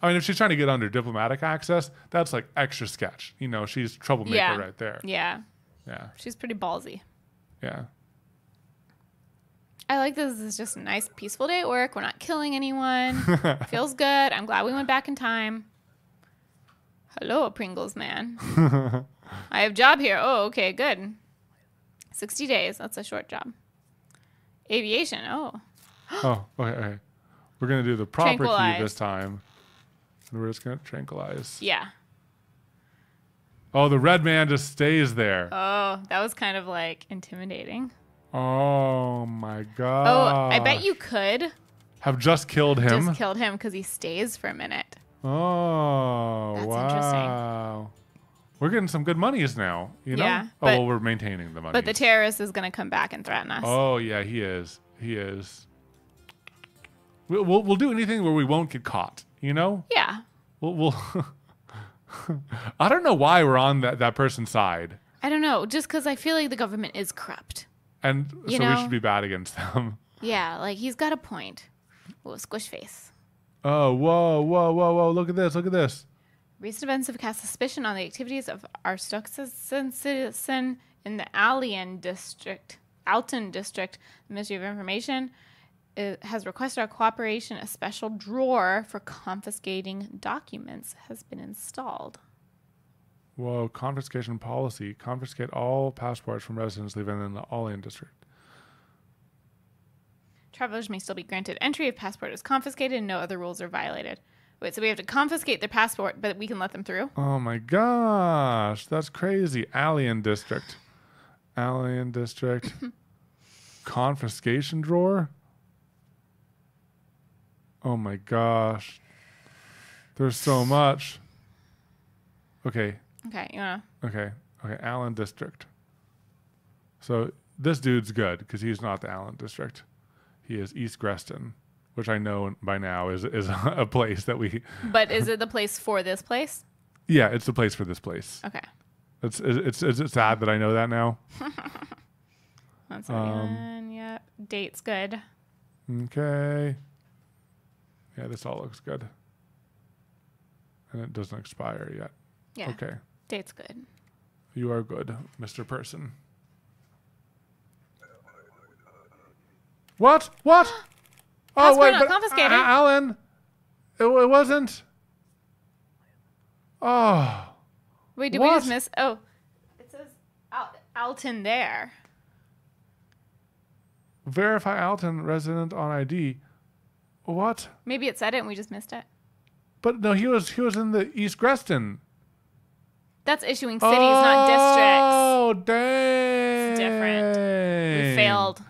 Speaker 1: I mean, if she's trying to get under diplomatic access, that's like extra sketch. You know, she's troublemaker
Speaker 2: Yeah.
Speaker 1: right there.
Speaker 2: Yeah.
Speaker 1: Yeah,
Speaker 2: She's pretty ballsy.
Speaker 1: yeah.
Speaker 2: I like this. This is just a nice, peaceful day at work. We're not killing anyone. [laughs] Feels good. I'm glad we went back in time. Hello, Pringles man. [laughs] I have job here. Oh, okay, good. 60 days. That's a short job. Aviation. Oh,
Speaker 1: Oh, okay, okay. We're gonna do the proper key this time. And we're just gonna tranquilize.
Speaker 2: yeah.
Speaker 1: Oh, the red man just stays there.
Speaker 2: Oh, that was kind of like intimidating.
Speaker 1: Oh my god.
Speaker 2: Oh, I bet you could
Speaker 1: have just killed him.
Speaker 2: just killed him because he stays for a minute.
Speaker 1: Oh,
Speaker 2: That's
Speaker 1: wow.
Speaker 2: interesting.
Speaker 1: We're getting some good monies now, you know?
Speaker 2: Yeah,
Speaker 1: oh,
Speaker 2: but-
Speaker 1: well, we're maintaining the money.
Speaker 2: But the terrorist is going to come back and threaten us.
Speaker 1: Oh, yeah, he is. He is. We'll, we'll, we'll do anything where we won't get caught, you know?
Speaker 2: Yeah.
Speaker 1: We'll, we'll [laughs] I don't know why we're on that, that person's side.
Speaker 2: I don't know. Just because I feel like the government is corrupt.
Speaker 1: And
Speaker 2: You
Speaker 1: so we should be bad against them. [laughs]
Speaker 2: Yeah, like he's got a point. Whoa, squish face.
Speaker 1: Oh, whoa, whoa, whoa, whoa. Look at this. Look at this.
Speaker 2: Recent events have cast suspicion on the activities of our citizen in the Alien district, Altan district. The Ministry of Information has requested our cooperation. A special drawer for confiscating documents has been installed.
Speaker 1: Whoa, confiscation policy. Confiscate all passports from residents living in the Alien district.
Speaker 2: Travelers may still be granted entry if passport is confiscated and no other rules are violated. Wait, so we have to confiscate their passport, but we can let them through?
Speaker 1: Oh my gosh, that's crazy. Alien District. Alien District. [laughs] Confiscation drawer? Oh my gosh. There's so [sighs] much. Okay,
Speaker 2: Okay, yeah.
Speaker 1: okay, okay. Allen District. So this dude's good because he's not the Allen District. he is East Grestin, which I know by now is is [laughs] a place that we. [laughs]
Speaker 2: But is it the place for this place?
Speaker 1: Yeah, it's the place for this place.
Speaker 2: Okay.
Speaker 1: It's it's it's, it's sad that I know that now. [laughs]
Speaker 2: That's
Speaker 1: Um,
Speaker 2: 71. yeah. Date's good.
Speaker 1: Okay. Yeah, this all looks good. And it doesn't expire yet.
Speaker 2: Yeah.
Speaker 1: Okay.
Speaker 2: Date's good.
Speaker 1: You are good, Mr. Person. What? What? [gasps] oh
Speaker 2: Passport
Speaker 1: wait,
Speaker 2: not
Speaker 1: but
Speaker 2: confiscated.
Speaker 1: uh, Alan, it, it wasn't. Oh,
Speaker 2: Wait, did we just miss? Oh, it says Al- Altan there.
Speaker 1: verify Altan resident on ID. What?
Speaker 2: Maybe it said it and we just missed it.
Speaker 1: But no, he was he was in the East Grestin.
Speaker 2: That's issuing cities, not districts.
Speaker 1: Oh, dang!
Speaker 2: It's different. We failed.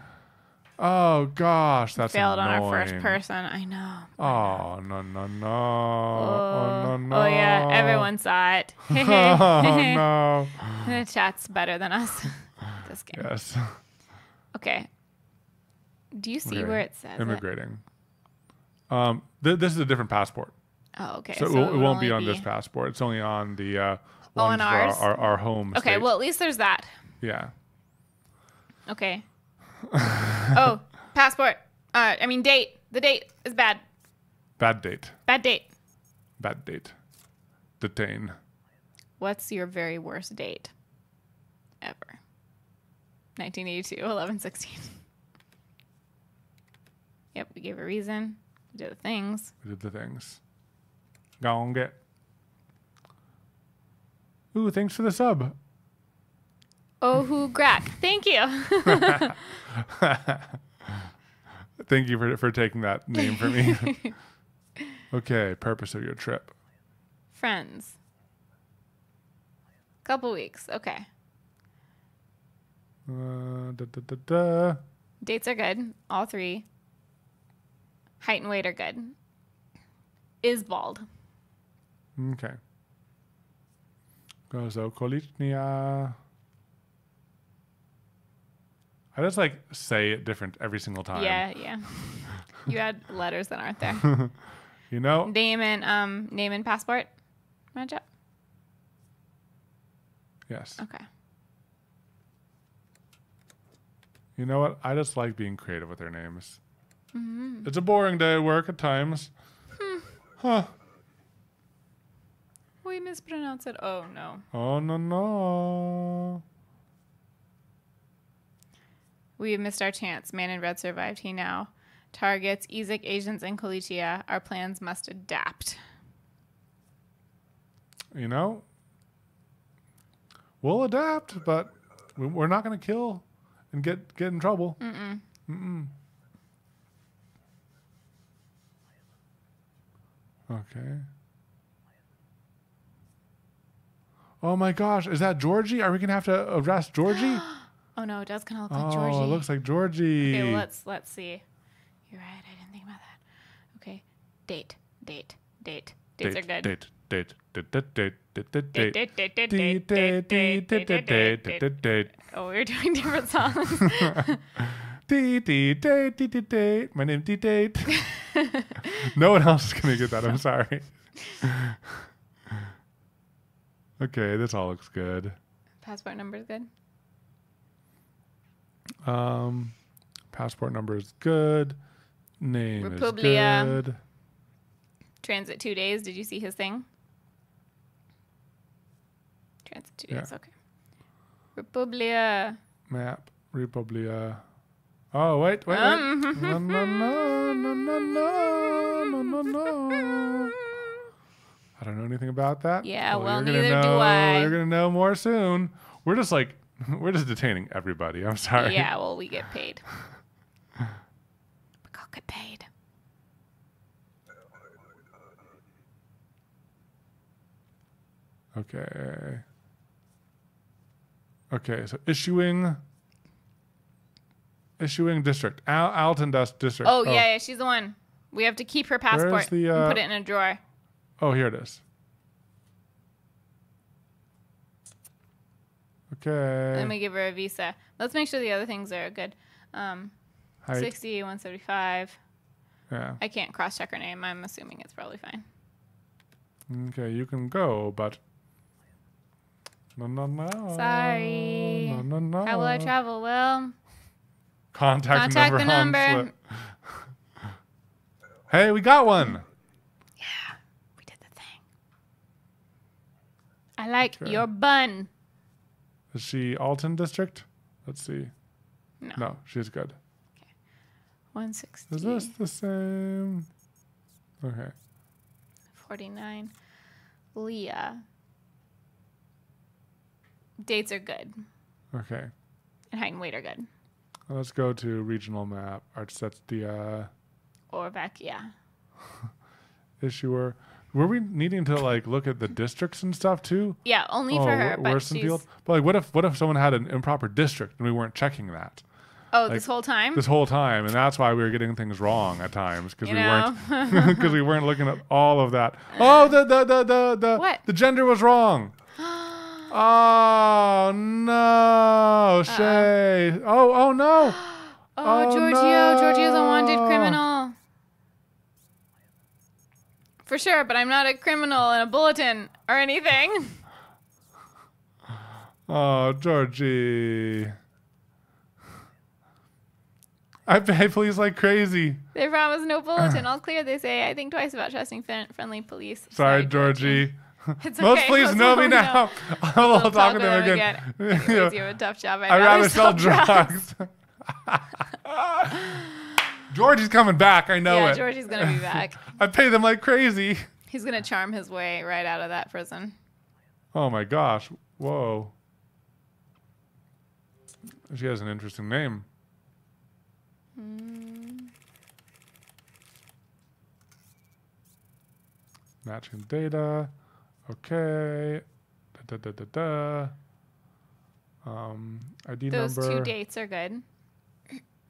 Speaker 1: Oh gosh, that's
Speaker 2: failed on our first person. I know.
Speaker 1: Oh no no no! Oh, no no!
Speaker 2: Oh yeah, everyone saw it. [laughs] [laughs]
Speaker 1: oh no!
Speaker 2: the chat's better than us. [laughs] this game.
Speaker 1: Yes,
Speaker 2: Okay. Do you see
Speaker 1: Okay.
Speaker 2: where it says it?
Speaker 1: Um, th- this is a different passport,
Speaker 2: Oh, okay.
Speaker 1: so, it, won't- it won't be on this passport. It's only on the uh,
Speaker 2: Oh, on
Speaker 1: our,
Speaker 2: ours?
Speaker 1: our, our home.
Speaker 2: Okay,
Speaker 1: state.
Speaker 2: well at least there's that.
Speaker 1: yeah.
Speaker 2: Okay. [laughs] oh, passport. Uh, I mean date. The date is bad.
Speaker 1: Bad date.
Speaker 2: Bad date.
Speaker 1: Bad date. Detain.
Speaker 2: What's your very worst date ever? 1982, 11, 16. [laughs] Yep, we gave a reason. We did the things.
Speaker 1: We did the things. Gonna get. Ooh, thanks for the sub.
Speaker 2: Oh, who grack. Thank you. [laughs]
Speaker 1: Thank you for for taking that name for me. [laughs] okay, purpose of your trip.
Speaker 2: Friends. Couple weeks. Okay.
Speaker 1: Uh, da, da, da, da.
Speaker 2: Dates are good. All three. Height and weight are good. Is bald.
Speaker 1: Okay. Gozo kolitnia. I just like say it different every single time.
Speaker 2: Yeah, yeah. you add letters that aren't there. [laughs]
Speaker 1: You know?
Speaker 2: Name and um name and passport match up.
Speaker 1: Yes.
Speaker 2: Okay.
Speaker 1: You know what? I just like being creative with their names.
Speaker 2: Mm-hmm.
Speaker 1: It's a boring day at work at times.
Speaker 2: Hmm.
Speaker 1: Huh.
Speaker 2: We mispronounced it. Oh no.
Speaker 1: Oh no no.
Speaker 2: We have missed our chance. Man in red survived. He now targets EZIC, agents and Kolechia. Our plans must adapt.
Speaker 1: You know? We'll adapt, but we- we're not going to kill and get get in trouble.
Speaker 2: Mm-mm.
Speaker 1: Mm-mm. Okay. Oh my gosh, is that Jorji? Are we gonna have to arrest Jorji?
Speaker 2: Oh no, it does kind of look
Speaker 1: oh,
Speaker 2: like Jorji.
Speaker 1: Oh it looks like Jorji.
Speaker 2: Okay, well, let's let's see. You're right. I didn't think about that. Okay, date, date, date. Dates are good.
Speaker 1: Date, date, date, date, date, date, date,
Speaker 2: Date,
Speaker 1: date,
Speaker 2: date, date,
Speaker 1: date,
Speaker 2: date,
Speaker 1: date,
Speaker 2: date,
Speaker 1: date,
Speaker 2: date,
Speaker 1: date,
Speaker 2: date,
Speaker 1: date,
Speaker 2: date,
Speaker 1: date, date.
Speaker 2: Oh, we're doing different songs.
Speaker 1: Dee, dee, date, dee, dee, date. My name, dee, date. [laughs] no one else is gonna get that. I'm sorry. [laughs] okay, this all looks good.
Speaker 2: Passport number is good.
Speaker 1: Um, passport number is good. Name
Speaker 2: Republia.
Speaker 1: is good.
Speaker 2: Transit two days. Did you see his thing? Transit two
Speaker 1: Yeah.
Speaker 2: days. Okay. Republia.
Speaker 1: Map Republia. Oh wait, wait, wait. no, no, no, no, no, no, no, no. I don't know anything about that.
Speaker 2: Yeah, well,
Speaker 1: well
Speaker 2: neither
Speaker 1: know, do
Speaker 2: I.
Speaker 1: You're gonna know more soon. We're just like [laughs] we're just detaining everybody. I'm sorry.
Speaker 2: Yeah, [laughs] well, we get paid. we all get paid.
Speaker 1: Okay. Okay, so issuing Issuing district. Al- Altan Dust District.
Speaker 2: Oh, yeah, yeah, she's the one. We have to keep her passport
Speaker 1: the,
Speaker 2: and
Speaker 1: uh,
Speaker 2: put it in a drawer.
Speaker 1: Oh, here it is. Okay.
Speaker 2: Then we give her a visa. Let's make sure the other things are good. Um,
Speaker 1: Height.
Speaker 2: 60, 175.
Speaker 1: Yeah.
Speaker 2: I can't cross check her name. I'm assuming it's probably fine.
Speaker 1: Okay, you can go, but. No, no, no.
Speaker 2: Sorry.
Speaker 1: No, no, no.
Speaker 2: How will I travel? Well,
Speaker 1: Contact,
Speaker 2: Contact
Speaker 1: number
Speaker 2: the number. [laughs]
Speaker 1: hey, we got one.
Speaker 2: Yeah, we did the thing. I like
Speaker 1: Okay.
Speaker 2: your bun.
Speaker 1: Is she Altan District? Let's see.
Speaker 2: No.
Speaker 1: No, she's good.
Speaker 2: 160.
Speaker 1: Is this the same? Okay.
Speaker 2: 49. Leah. Dates are good.
Speaker 1: Okay.
Speaker 2: And height and weight are good.
Speaker 1: Let's go to regional map. Arch that's the uh,
Speaker 2: Or back, yeah. [laughs]
Speaker 1: issuer. Were we needing to like look at the districts and stuff too?
Speaker 2: Yeah, only
Speaker 1: oh,
Speaker 2: for her.
Speaker 1: Wor-
Speaker 2: But she's?
Speaker 1: But like, what if what if someone had an improper district and we weren't checking that
Speaker 2: oh,
Speaker 1: like,
Speaker 2: this whole time?
Speaker 1: this whole time, and that's why we were getting things wrong at times because we
Speaker 2: know? [laughs]
Speaker 1: weren't because we weren't looking at all of that. Oh, the the the the the,
Speaker 2: What?
Speaker 1: the gender was wrong. [gasps] [gasps] [gasps] Oh no, Shae! Oh oh no! [gasps]
Speaker 2: oh,
Speaker 1: Oh,
Speaker 2: Giorgio. Giorgio's a wanted criminal. For sure, but I'm not a criminal in a bulletin or anything. [laughs]
Speaker 1: Oh, Jorji. I pay police like crazy.
Speaker 2: They promise no bulletin. [sighs] All clear, they say. I think twice about trusting friendly police.
Speaker 1: Sorry, Jorji. [laughs]
Speaker 2: It's
Speaker 1: Most
Speaker 2: okay.
Speaker 1: police
Speaker 2: Most
Speaker 1: know me now. [laughs] I'll
Speaker 2: We'll
Speaker 1: talk to them again.
Speaker 2: Anyways, [laughs] you have a tough job. I'd,
Speaker 1: I'd rather sell drugs. Jorji's coming back. I know
Speaker 2: yeah,
Speaker 1: it.
Speaker 2: Jorji's gonna be back.
Speaker 1: I pay them like crazy.
Speaker 2: He's gonna charm his way right out of that prison.
Speaker 1: Oh my gosh. Whoa. She has an interesting name. Hmm. Matching data. Okay. Da, da, da, da, da. Um, ID
Speaker 2: Those
Speaker 1: number.
Speaker 2: two dates are good.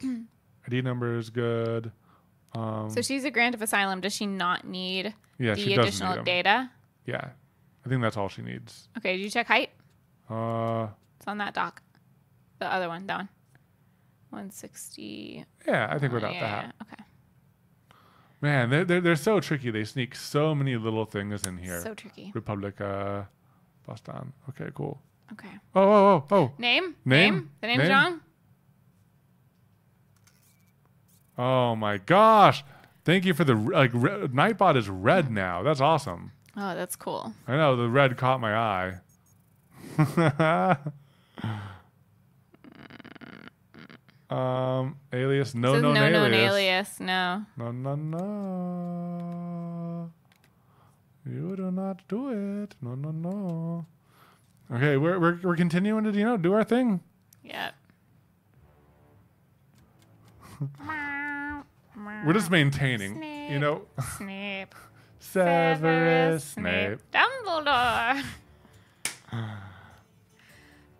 Speaker 2: [clears throat]
Speaker 1: ID number is good. Um,
Speaker 2: So she's a grant of asylum. Does she not need
Speaker 1: yeah,
Speaker 2: the additional
Speaker 1: need
Speaker 2: data?
Speaker 1: Yeah, I think that's all she needs.
Speaker 2: Okay, did you check height?
Speaker 1: Uh,
Speaker 2: It's on that doc. The other one, that one. 160.
Speaker 1: yeah, I think
Speaker 2: Oh,
Speaker 1: without
Speaker 2: yeah,
Speaker 1: that.
Speaker 2: yeah, Okay.
Speaker 1: Man, they're, they're, they're so tricky. They sneak so many little things in here.
Speaker 2: So tricky.
Speaker 1: Republica, Boston. Okay, cool.
Speaker 2: Okay.
Speaker 1: Oh, oh, oh, oh.
Speaker 2: Name?
Speaker 1: Name?
Speaker 2: The name's
Speaker 1: Name?
Speaker 2: wrong?
Speaker 1: Oh my gosh. Thank you for the like. Re- Nightbot is red mm. now. That's awesome.
Speaker 2: Oh, that's cool.
Speaker 1: I know the red caught my eye. [laughs] um, alias no no
Speaker 2: no
Speaker 1: alias.
Speaker 2: alias. No.
Speaker 1: No no no. You do not do it. No no no. Okay, we're we're we're continuing to you know do our thing.
Speaker 2: Yep.
Speaker 1: We're just maintaining. You know,
Speaker 2: Snape. [laughs]
Speaker 1: Severus Snape.
Speaker 2: Dumbledore. [sighs]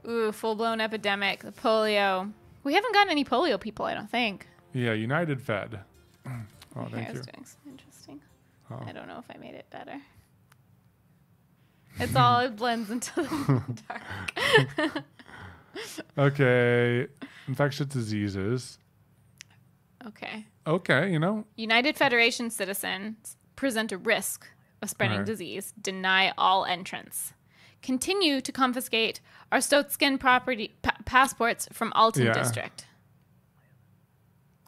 Speaker 2: Ooh, full blown epidemic. The polio. We haven't gotten any polio people, I don't think.
Speaker 1: Yeah, United Fed. [clears throat] Oh,
Speaker 2: My
Speaker 1: thank
Speaker 2: hair's
Speaker 1: you.
Speaker 2: doing something interesting.
Speaker 1: Oh.
Speaker 2: I don't know if I made it better. It's all it blends into the [laughs] dark. [laughs]
Speaker 1: Okay, infectious diseases.
Speaker 2: Okay.
Speaker 1: Okay, you know,
Speaker 2: United Federation citizens present a risk of spreading
Speaker 1: Alright.
Speaker 2: disease. Deny all entrance. Continue to confiscate Arstotzkan property pa- passports from Altan
Speaker 1: Yeah.
Speaker 2: District.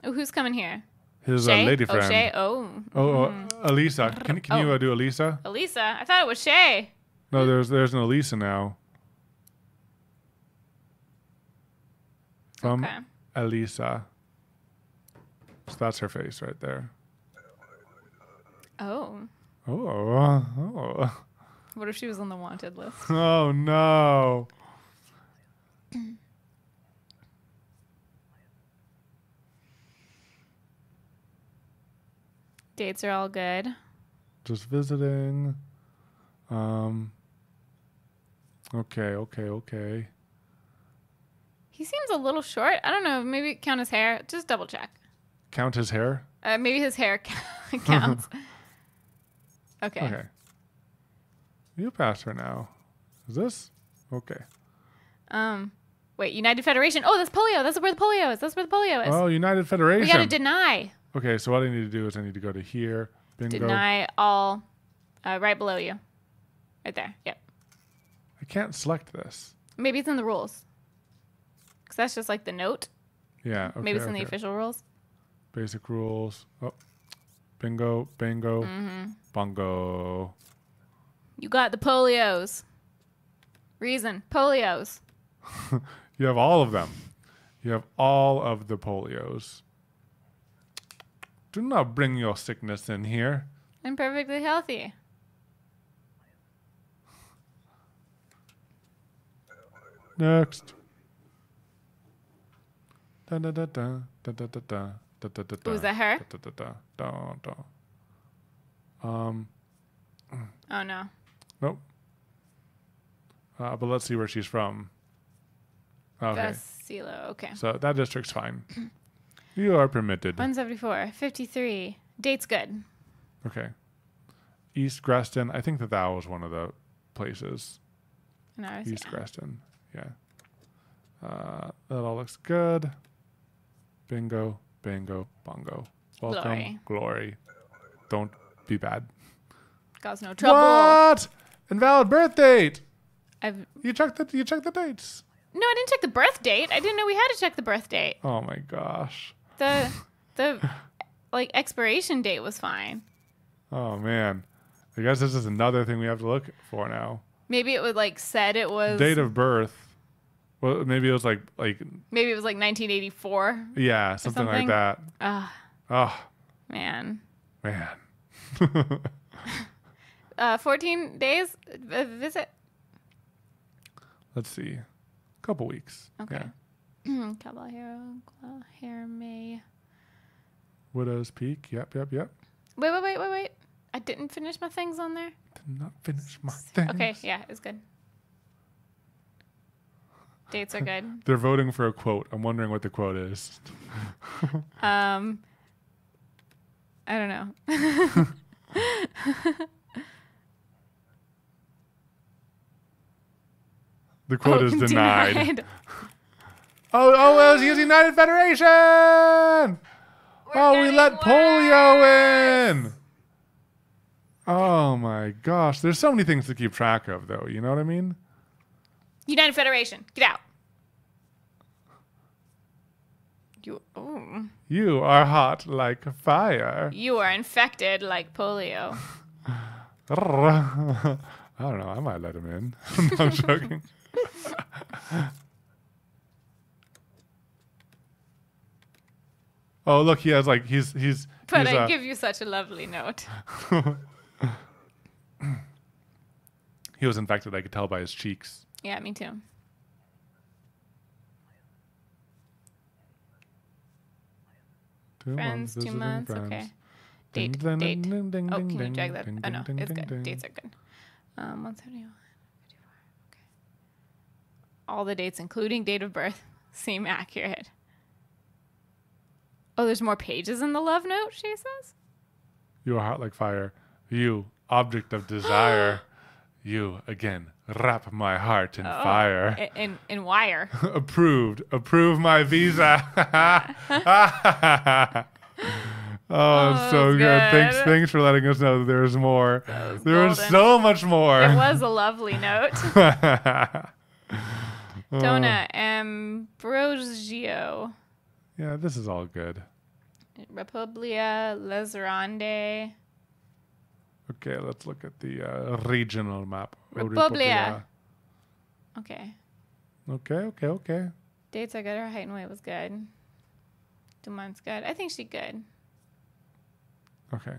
Speaker 2: Oh, who's coming here?
Speaker 1: his
Speaker 2: Shae?
Speaker 1: lady
Speaker 2: oh,
Speaker 1: friend.
Speaker 2: Shae. Oh,
Speaker 1: Oh, oh, Elisa. Can, can you
Speaker 2: Oh.
Speaker 1: uh, do Elisa?
Speaker 2: Elisa. I thought it was Shae.
Speaker 1: No, there's there's an Elisa now. From
Speaker 2: Okay.
Speaker 1: Elisa. So that's her face right there.
Speaker 2: Oh.
Speaker 1: Oh, oh,
Speaker 2: What if she was on the wanted list? [laughs]
Speaker 1: oh no.
Speaker 2: Dates are all good.
Speaker 1: Just visiting. Um. Okay, okay, okay.
Speaker 2: He seems a little short. I don't know. Maybe count his hair. Just double check.
Speaker 1: Count his hair.
Speaker 2: Uh, maybe his hair [laughs] counts. [laughs] okay.
Speaker 1: Okay. You passed her now. Is this okay?
Speaker 2: Um, Wait, United Federation. Oh, that's polio. That's where the polio is. That's where the polio is.
Speaker 1: Oh, United Federation.
Speaker 2: we got to deny.
Speaker 1: okay, so what I need to do is I need to go to here. Bingo.
Speaker 2: Deny all. Uh, right below you. Right there. Yep.
Speaker 1: I can't select this.
Speaker 2: Maybe it's in the rules. Because that's just like the note.
Speaker 1: Yeah. Okay,
Speaker 2: Maybe it's in the official rules.
Speaker 1: Basic rules. Oh. Bingo, bingo,
Speaker 2: Mm-hmm.
Speaker 1: bongo.
Speaker 2: You got the polios. Reason polios.
Speaker 1: You have all of them. You have all of the polios. Do not bring your sickness in here.
Speaker 2: I'm perfectly healthy.
Speaker 1: Next. Da da da da da da da da da da da.
Speaker 2: Was that her?
Speaker 1: Da da da da da. Um.
Speaker 2: Oh no.
Speaker 1: Nope. Uh, but let's see where she's from. Okay.
Speaker 2: Vasilo. Okay.
Speaker 1: So that district's fine. [clears throat] You are permitted.
Speaker 2: 174. 53. Date's good.
Speaker 1: Okay. East Grestin. I think that that was one of the places.
Speaker 2: And I
Speaker 1: East
Speaker 2: yeah.
Speaker 1: Grestin. Yeah. Uh, that all looks good. Bingo, bingo, bongo. Welcome,
Speaker 2: Glory.
Speaker 1: glory. Don't be bad.
Speaker 2: Cause no trouble.
Speaker 1: What? Invalid birth date.
Speaker 2: I've
Speaker 1: You checked the you checked the dates.
Speaker 2: no, I didn't check the birth date. I didn't know we had to check the birth date.
Speaker 1: Oh my gosh.
Speaker 2: The [laughs] the like expiration date was fine.
Speaker 1: Oh man. I guess this is another thing we have to look for now.
Speaker 2: Maybe it would like said it was
Speaker 1: Date of birth. Well, maybe it was like like
Speaker 2: maybe it was like 1984.
Speaker 1: yeah, something, like that.
Speaker 2: Ah,
Speaker 1: Oh
Speaker 2: man.
Speaker 1: man. [laughs] [laughs]
Speaker 2: Uh, 14 days uh, visit.
Speaker 1: Let's see. A couple weeks.
Speaker 2: Okay.
Speaker 1: Yeah. [clears throat]
Speaker 2: Caballero, hair May.
Speaker 1: Widow's Peak. Yep, yep, yep.
Speaker 2: Wait, wait, wait, wait, wait. I didn't finish my things on there.
Speaker 1: Did not finish my thing.
Speaker 2: Okay, yeah, it's good. Dates are good. [laughs]
Speaker 1: They're voting for a quote. I'm wondering what the quote is. [laughs]
Speaker 2: Um, I don't know. [laughs]
Speaker 1: The oh, quote
Speaker 2: Oh,
Speaker 1: is [laughs] denied. [laughs] Oh, oh, it was United Federation. oh, we
Speaker 2: getting
Speaker 1: let polio in. Oh my gosh, there's so many things to keep track of, though. You know what I mean?
Speaker 2: United Federation, get out. You, oh,
Speaker 1: You are hot like fire.
Speaker 2: you are infected like polio. [laughs]
Speaker 1: I don't know. I might let him in. No, I'm joking. [laughs] oh, look, he has like he's he's.
Speaker 2: But
Speaker 1: he's,
Speaker 2: I
Speaker 1: uh,
Speaker 2: give you such a lovely note. [laughs]
Speaker 1: he was infected. I could tell by his cheeks.
Speaker 2: Yeah, me too.
Speaker 1: Two
Speaker 2: Friends, two months.
Speaker 1: friends.
Speaker 2: Okay. Date,
Speaker 1: ding,
Speaker 2: date.
Speaker 1: ding, ding,
Speaker 2: Oh, can you drag that? Oh no, it's good. Dates are good. Um, 171, 54. Okay. All the dates, including date of birth, [laughs] seem accurate. Oh, there's more pages in the love note. She says.
Speaker 1: You are hot like fire. You, object of desire. [gasps] you, again, wrap my heart in
Speaker 2: Oh,
Speaker 1: oh
Speaker 2: fire. In in wire. [laughs]
Speaker 1: Approved. Approve my visa. [laughs] oh, it's oh, so
Speaker 2: that's
Speaker 1: good. Thanks, thanks for letting us know that there's more.
Speaker 2: was
Speaker 1: There was
Speaker 2: golden.
Speaker 1: so much more.
Speaker 2: It was a lovely note. Donna Ambrosio.
Speaker 1: yeah, this is all good.
Speaker 2: Republia Lazarande.
Speaker 1: Okay, let's look at the uh, regional map. Oh,
Speaker 2: Republia. Okay.
Speaker 1: Okay, okay, okay.
Speaker 2: Dates are good. Her height and weight was good. Dumont's good. I think she good.
Speaker 1: Okay.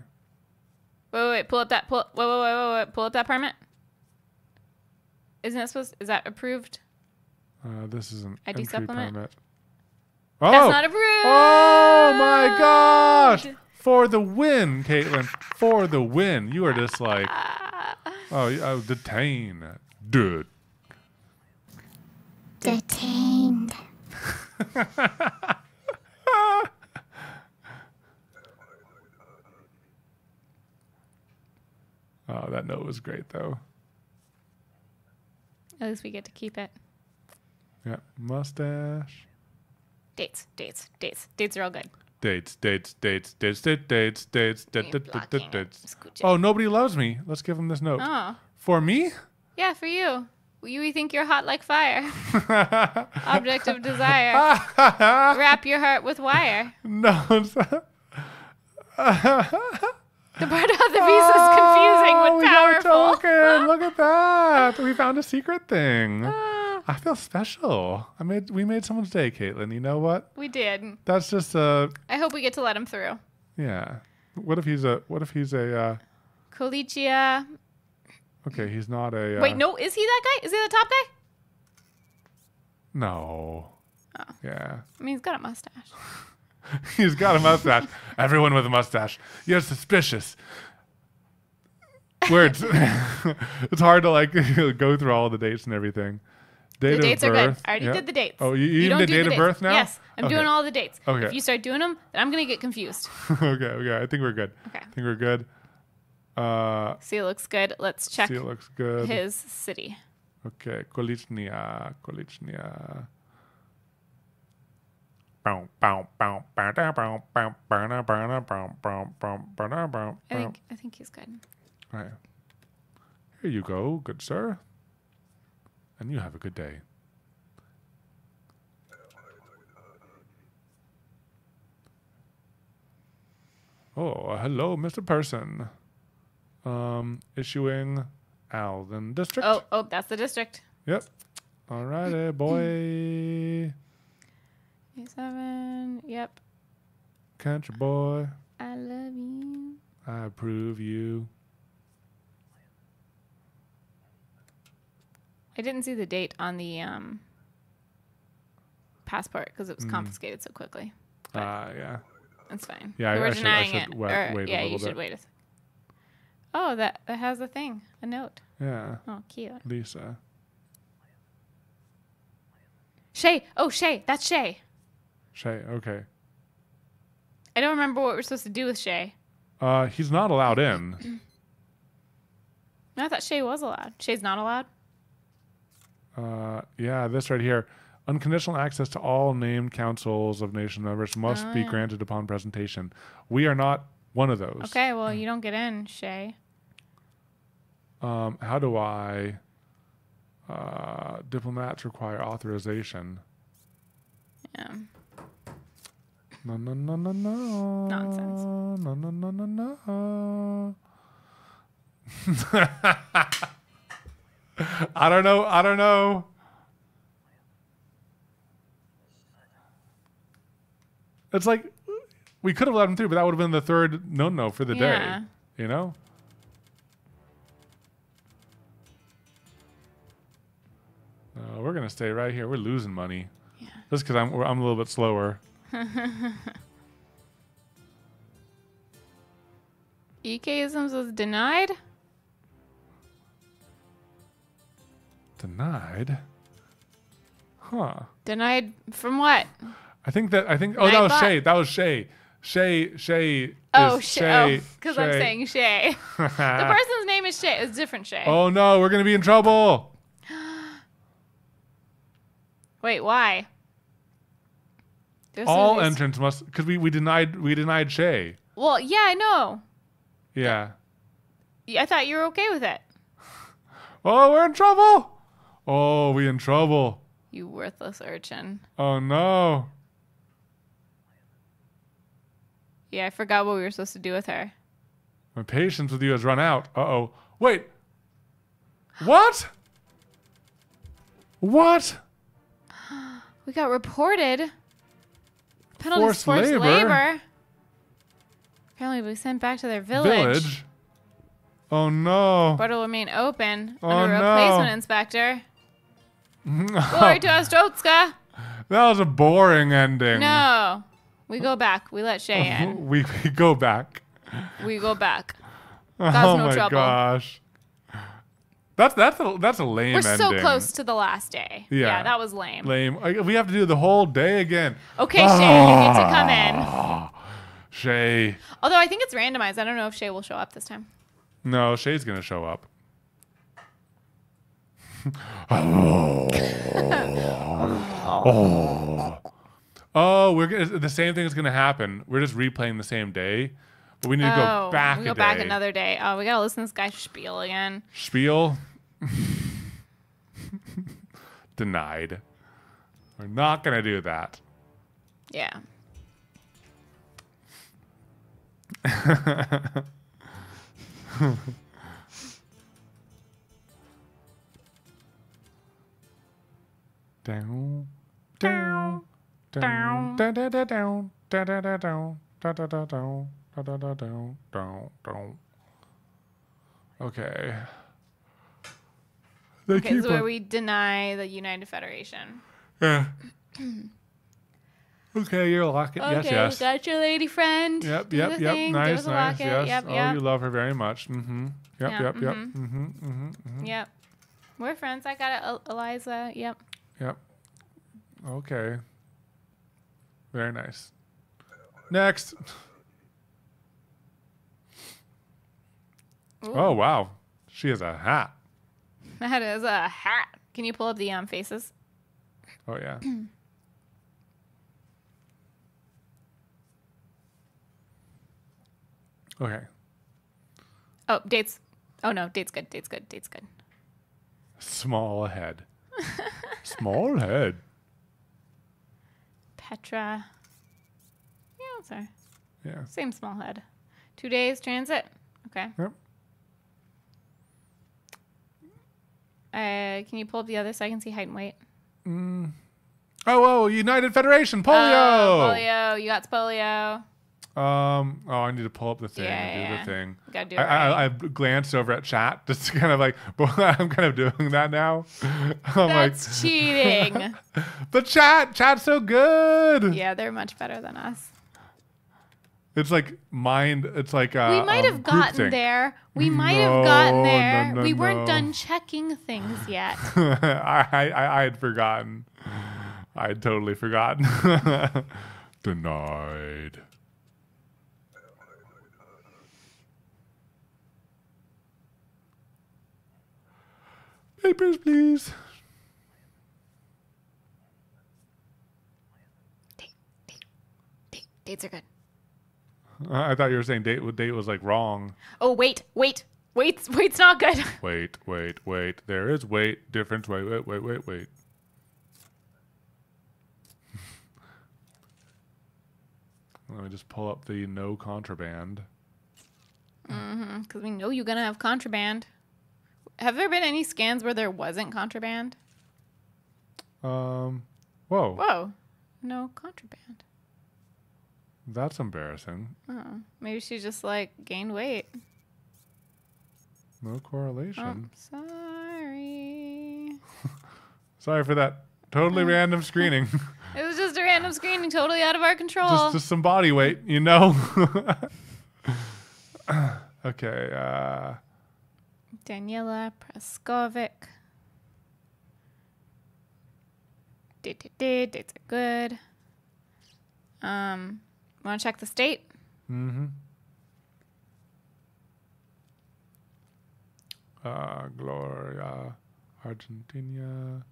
Speaker 2: Wait, wait, wait. Pull up that. Pull. Wait, wait, wait, wait, wait. Pull up that permit. Isn't that supposed? Is that approved?
Speaker 1: Uh, this is an
Speaker 2: ID
Speaker 1: entry
Speaker 2: supplement?
Speaker 1: permit.
Speaker 2: That's
Speaker 1: Oh!
Speaker 2: not approved.
Speaker 1: Oh my gosh! For the win, Katelyn. For the win. You are just like, [laughs] oh, you- oh detain. Dude.
Speaker 3: Detained. [laughs]
Speaker 1: Oh, that note was great, though.
Speaker 2: At least we get to keep it.
Speaker 1: Yeah, mustache.
Speaker 2: Dates, dates, dates. Dates are all good.
Speaker 1: Dates, dates, dates, dates, dates, dates, dates, dates, dates, dates,
Speaker 2: it.
Speaker 1: dates.
Speaker 2: Scooch it.
Speaker 1: Oh, nobody loves me. Let's give him this note.
Speaker 2: Oh,
Speaker 1: For me?
Speaker 2: yeah, for you. You think you're hot like fire. [laughs] Object of desire. [laughs] Wrap your heart with wire.
Speaker 1: no. [laughs]
Speaker 2: The part of the piece is confusing
Speaker 1: Oh,
Speaker 2: but
Speaker 1: we got a token. Look at that. We found a secret thing.
Speaker 2: Ah,
Speaker 1: I feel special. I made we made someone's day, Katelyn. You know what?
Speaker 2: we did.
Speaker 1: That's just a.
Speaker 2: I hope we get to let him through.
Speaker 1: yeah. What if he's a what if he's a uh
Speaker 2: Kolechia.
Speaker 1: okay, he's not a uh,
Speaker 2: Wait, no, is he that guy? Is he the top guy?
Speaker 1: No.
Speaker 2: Oh.
Speaker 1: Yeah.
Speaker 2: I mean, he's got a mustache. [laughs]
Speaker 1: He's got a mustache. Everyone with a mustache. You're suspicious. Words. [laughs] it's hard to like [laughs] go through all the dates and everything. Date
Speaker 2: The dates are good. I already
Speaker 1: yeah.
Speaker 2: did the dates.
Speaker 1: Oh, you, you even
Speaker 2: don't
Speaker 1: did
Speaker 2: do
Speaker 1: date of birth now?
Speaker 2: Yes, I'm
Speaker 1: Okay.
Speaker 2: doing all the dates.
Speaker 1: Okay.
Speaker 2: If you start doing them, then I'm gonna get confused. [laughs]
Speaker 1: okay, okay. I think we're good.
Speaker 2: Okay.
Speaker 1: I think we're good. Uh,
Speaker 2: See, it looks good. Let's check
Speaker 1: see, it looks good.
Speaker 2: his city.
Speaker 1: Okay, Kolichnia, Kolichnia.
Speaker 2: I think I think he's good.
Speaker 1: Right. Here you go, good sir. And you have a good day. Oh, hello, Mr. Person. Um, issuing Altan District.
Speaker 2: Oh, oh, that's the district.
Speaker 1: Yep. Alrighty, [clears throat] boy.
Speaker 2: Seven. Yep.
Speaker 1: Country boy.
Speaker 2: I love you.
Speaker 1: I approve you.
Speaker 2: I didn't see the date on the um passport because it was
Speaker 1: Mm.
Speaker 2: confiscated so quickly.
Speaker 1: Ah, yeah.
Speaker 2: That's fine.
Speaker 1: Yeah, I-
Speaker 2: We're
Speaker 1: I should- I
Speaker 2: denying
Speaker 1: should
Speaker 2: it.
Speaker 1: wa-
Speaker 2: Or-
Speaker 1: wait a
Speaker 2: yeah,
Speaker 1: little
Speaker 2: you should
Speaker 1: bit.
Speaker 2: wait a sec. Oh, that that has a thing, a note.
Speaker 1: Yeah.
Speaker 2: Oh, cute.
Speaker 1: Lisa.
Speaker 2: Shae. Oh, Shae. That's Shae.
Speaker 1: Shae, okay.
Speaker 2: I don't remember what we're supposed to do with Shae.
Speaker 1: Uh, he's not allowed in.
Speaker 2: No, I thought Shae was allowed. Shae's not allowed.
Speaker 1: Uh, yeah, this right here. Unconditional access to all named councils of nation members must
Speaker 2: Oh,
Speaker 1: be
Speaker 2: yeah.
Speaker 1: granted upon presentation. We are not one of those.
Speaker 2: Okay, well you don't get in, Shae.
Speaker 1: Um, how do I? Uh, diplomats require authorization.
Speaker 2: Yeah.
Speaker 1: No, no, no, no, no.
Speaker 2: Nonsense.
Speaker 1: No, no, no, no, no. I don't know. I don't know. It's like we could have let him through, but that would have been the third no no for the
Speaker 2: Yeah.
Speaker 1: day. You know? Uh, we're gonna stay right here. We're losing money.
Speaker 2: Yeah.
Speaker 1: Just because I'm I'm a little bit slower. [laughs]
Speaker 2: EKisms was denied.
Speaker 1: Denied. Huh.
Speaker 2: Denied from what?
Speaker 1: I think that I think oh that was
Speaker 2: thought-
Speaker 1: Shae. That was Shae. Shae Shae.
Speaker 2: Oh, Shae. Oh, because I'm saying Shay. [laughs] the person's name is Shay. It's different Shay.
Speaker 1: oh no, we're gonna be in trouble. [gasps]
Speaker 2: Wait, why? This
Speaker 1: All entrants must because we, we denied we denied Shae.
Speaker 2: Well, yeah, I know.
Speaker 1: Yeah.
Speaker 2: Yeah, I thought you were okay with it.
Speaker 1: Oh, we're in trouble. Oh, we in trouble.
Speaker 2: You worthless urchin.
Speaker 1: Oh no.
Speaker 2: Yeah, I forgot what we were supposed to do with her.
Speaker 1: My patience with you has run out. Uh oh. Wait. What? What? [gasps]
Speaker 2: We got reported. Penalty
Speaker 1: Forced
Speaker 2: forced,
Speaker 1: labor?
Speaker 2: labor. Apparently, we sent back to their village.
Speaker 1: Village. Oh no.
Speaker 2: But will remain open
Speaker 1: Oh,
Speaker 2: under
Speaker 1: no.
Speaker 2: replacement inspector. Glory [laughs] to Arstotzka.
Speaker 1: That was a boring ending.
Speaker 2: No. We go back. We let Shae in. [laughs]
Speaker 1: we, we go back.
Speaker 2: We go back. [laughs]
Speaker 1: oh
Speaker 2: no
Speaker 1: my
Speaker 2: trouble.
Speaker 1: gosh. That's that's a that's a lame
Speaker 2: We're
Speaker 1: ending.
Speaker 2: so close to the last day.
Speaker 1: Yeah.
Speaker 2: that was lame.
Speaker 1: Lame. I- We have to do the whole day again.
Speaker 2: Okay, Shae, you need to come in.
Speaker 1: Ah, Shae.
Speaker 2: Although I think it's randomized. I don't know if Shae will show up this time.
Speaker 1: No, Shae's gonna show up. Oh, oh, we're gonna, the same thing is going to happen. We're just replaying the same day, but we need to
Speaker 2: oh,
Speaker 1: go back
Speaker 2: we go back
Speaker 1: day.
Speaker 2: another day. Oh, we gotta listen to this guy spiel again.
Speaker 1: Spiel. [laughs] Denied. We're not going to do that.
Speaker 2: Yeah. [laughs]
Speaker 1: Down, down, down, down, down, down, down, down, down, down, down, down, down, down, down, down, down, down, down. Okay. They
Speaker 2: Okay,
Speaker 1: keep
Speaker 2: is where we deny the United Federation.
Speaker 1: Yeah. okay, you're locket.
Speaker 2: Okay,
Speaker 1: yes, yes.
Speaker 2: got your lady friend.
Speaker 1: Yep, yep, yep.
Speaker 2: thing,
Speaker 1: Nice, nice. Yes.
Speaker 2: Yep,
Speaker 1: oh,
Speaker 2: yep.
Speaker 1: you love her very much. Mm-hmm. Yep,
Speaker 2: Yeah,
Speaker 1: yep, yep.
Speaker 2: mhm.
Speaker 1: Mm-hmm. Mm-hmm. mm-hmm.
Speaker 2: Yep. We're friends. I got it, Eliza. Yep.
Speaker 1: Yep. Okay. Very nice. Next.
Speaker 2: Ooh,
Speaker 1: Oh wow, she has a hat.
Speaker 2: That is a hat. Can you pull up the um faces?
Speaker 1: Oh yeah. [clears throat] okay.
Speaker 2: Oh, dates. Oh no, date's good. Date's good. Date's good.
Speaker 1: Small head. Small head.
Speaker 2: Petra. Yeah, sorry.
Speaker 1: Yeah.
Speaker 2: Same small head. Two days transit. Okay.
Speaker 1: Yep.
Speaker 2: Uh, can you pull up the other so I can see height and weight?
Speaker 1: Oh, oh, United Federation polio.
Speaker 2: Oh, polio. You got polio.
Speaker 1: Um. Oh, I need to pull up the thing
Speaker 2: Yeah,
Speaker 1: and do
Speaker 2: yeah,
Speaker 1: the thing.
Speaker 2: Gotta do it
Speaker 1: I,
Speaker 2: right.
Speaker 1: I, I glanced over at chat, [laughs] just kind of like, [laughs] but I'm kind of doing that now. [laughs] I'm
Speaker 2: That's cheating.
Speaker 1: like, but chat, chat's so good.
Speaker 2: yeah, they're much better than us.
Speaker 1: It's like mind. It's like uh,
Speaker 2: we might
Speaker 1: um,
Speaker 2: have gotten
Speaker 1: groupthink.
Speaker 2: there. We might
Speaker 1: No,
Speaker 2: have gotten there.
Speaker 1: no,
Speaker 2: we weren't done checking things yet.
Speaker 1: I, I I had forgotten. I had totally forgotten. Denied. Papers, please.
Speaker 2: Date, date, date. Dates are good.
Speaker 1: I thought you were saying date. Date was like wrong.
Speaker 2: Oh wait, wait, wait, wait's not good. [laughs]
Speaker 1: Wait, wait, wait. There is wait difference. Wait, wait, wait, wait, wait. [laughs] Let me just pull up the no contraband. Mm-hmm.
Speaker 2: Because we know you're gonna have contraband. Have there been any scans where there wasn't contraband?
Speaker 1: Um, whoa,
Speaker 2: Whoa, no contraband.
Speaker 1: that's embarrassing.
Speaker 2: Oh, maybe she just like gained weight.
Speaker 1: No correlation.
Speaker 2: Oh, sorry. [laughs]
Speaker 1: Sorry for that totally random screening. [laughs]
Speaker 2: It was just a random screening, totally out of our control.
Speaker 1: just, just some body weight, you know. [laughs] okay. Uh,
Speaker 2: Daniela Praskovic. Did, date, did. Dates are good. Um, want to check the state?
Speaker 1: mm-hmm. Uh, Gloria, Argentina.